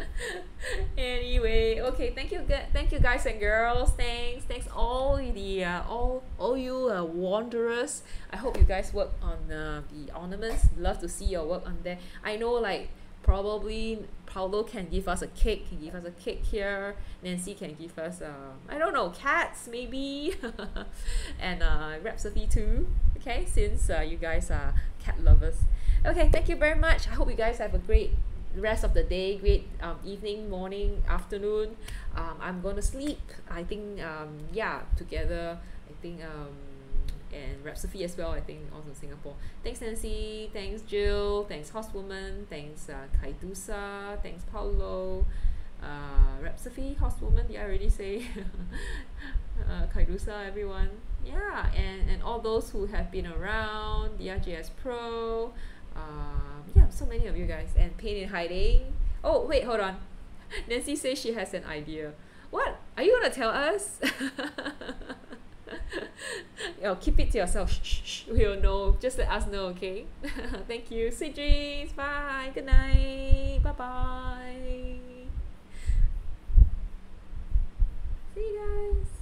anyway okay thank you thank you guys and girls. Thanks thanks all the uh, all all you uh, wanderers. I hope you guys work on uh, the ornaments. Love to see your work on there. I know like probably Paulo can give us a cake can give us a cake here. Nancy can give us uh, I don't know cats maybe. And uh, Rhapsody too. Okay since uh, you guys are cat lovers. Okay thank you very much. I hope you guys have a great rest of the day great um, evening morning afternoon um, I'm gonna sleep. I think um, yeah together I think um, and Rhapsody as well I think also Singapore. Thanks Nancy. Thanks Jill. Thanks Horsewoman. Thanks uh, Kaidusa. Thanks Paulo. Uh, Rhapsody Horsewoman did I already say? Uh, Kaidusa everyone. Yeah and and all those who have been around the RGS Pro um, yeah so many of you guys. And pain in hiding. Oh wait hold on. Nancy says she has an idea. What? Are you gonna tell us? Oh, keep it to yourself. Shh, shh, shh. we'll know. Just let us know okay? Thank you. Sweet dreams. Bye. Good night. Bye bye see you guys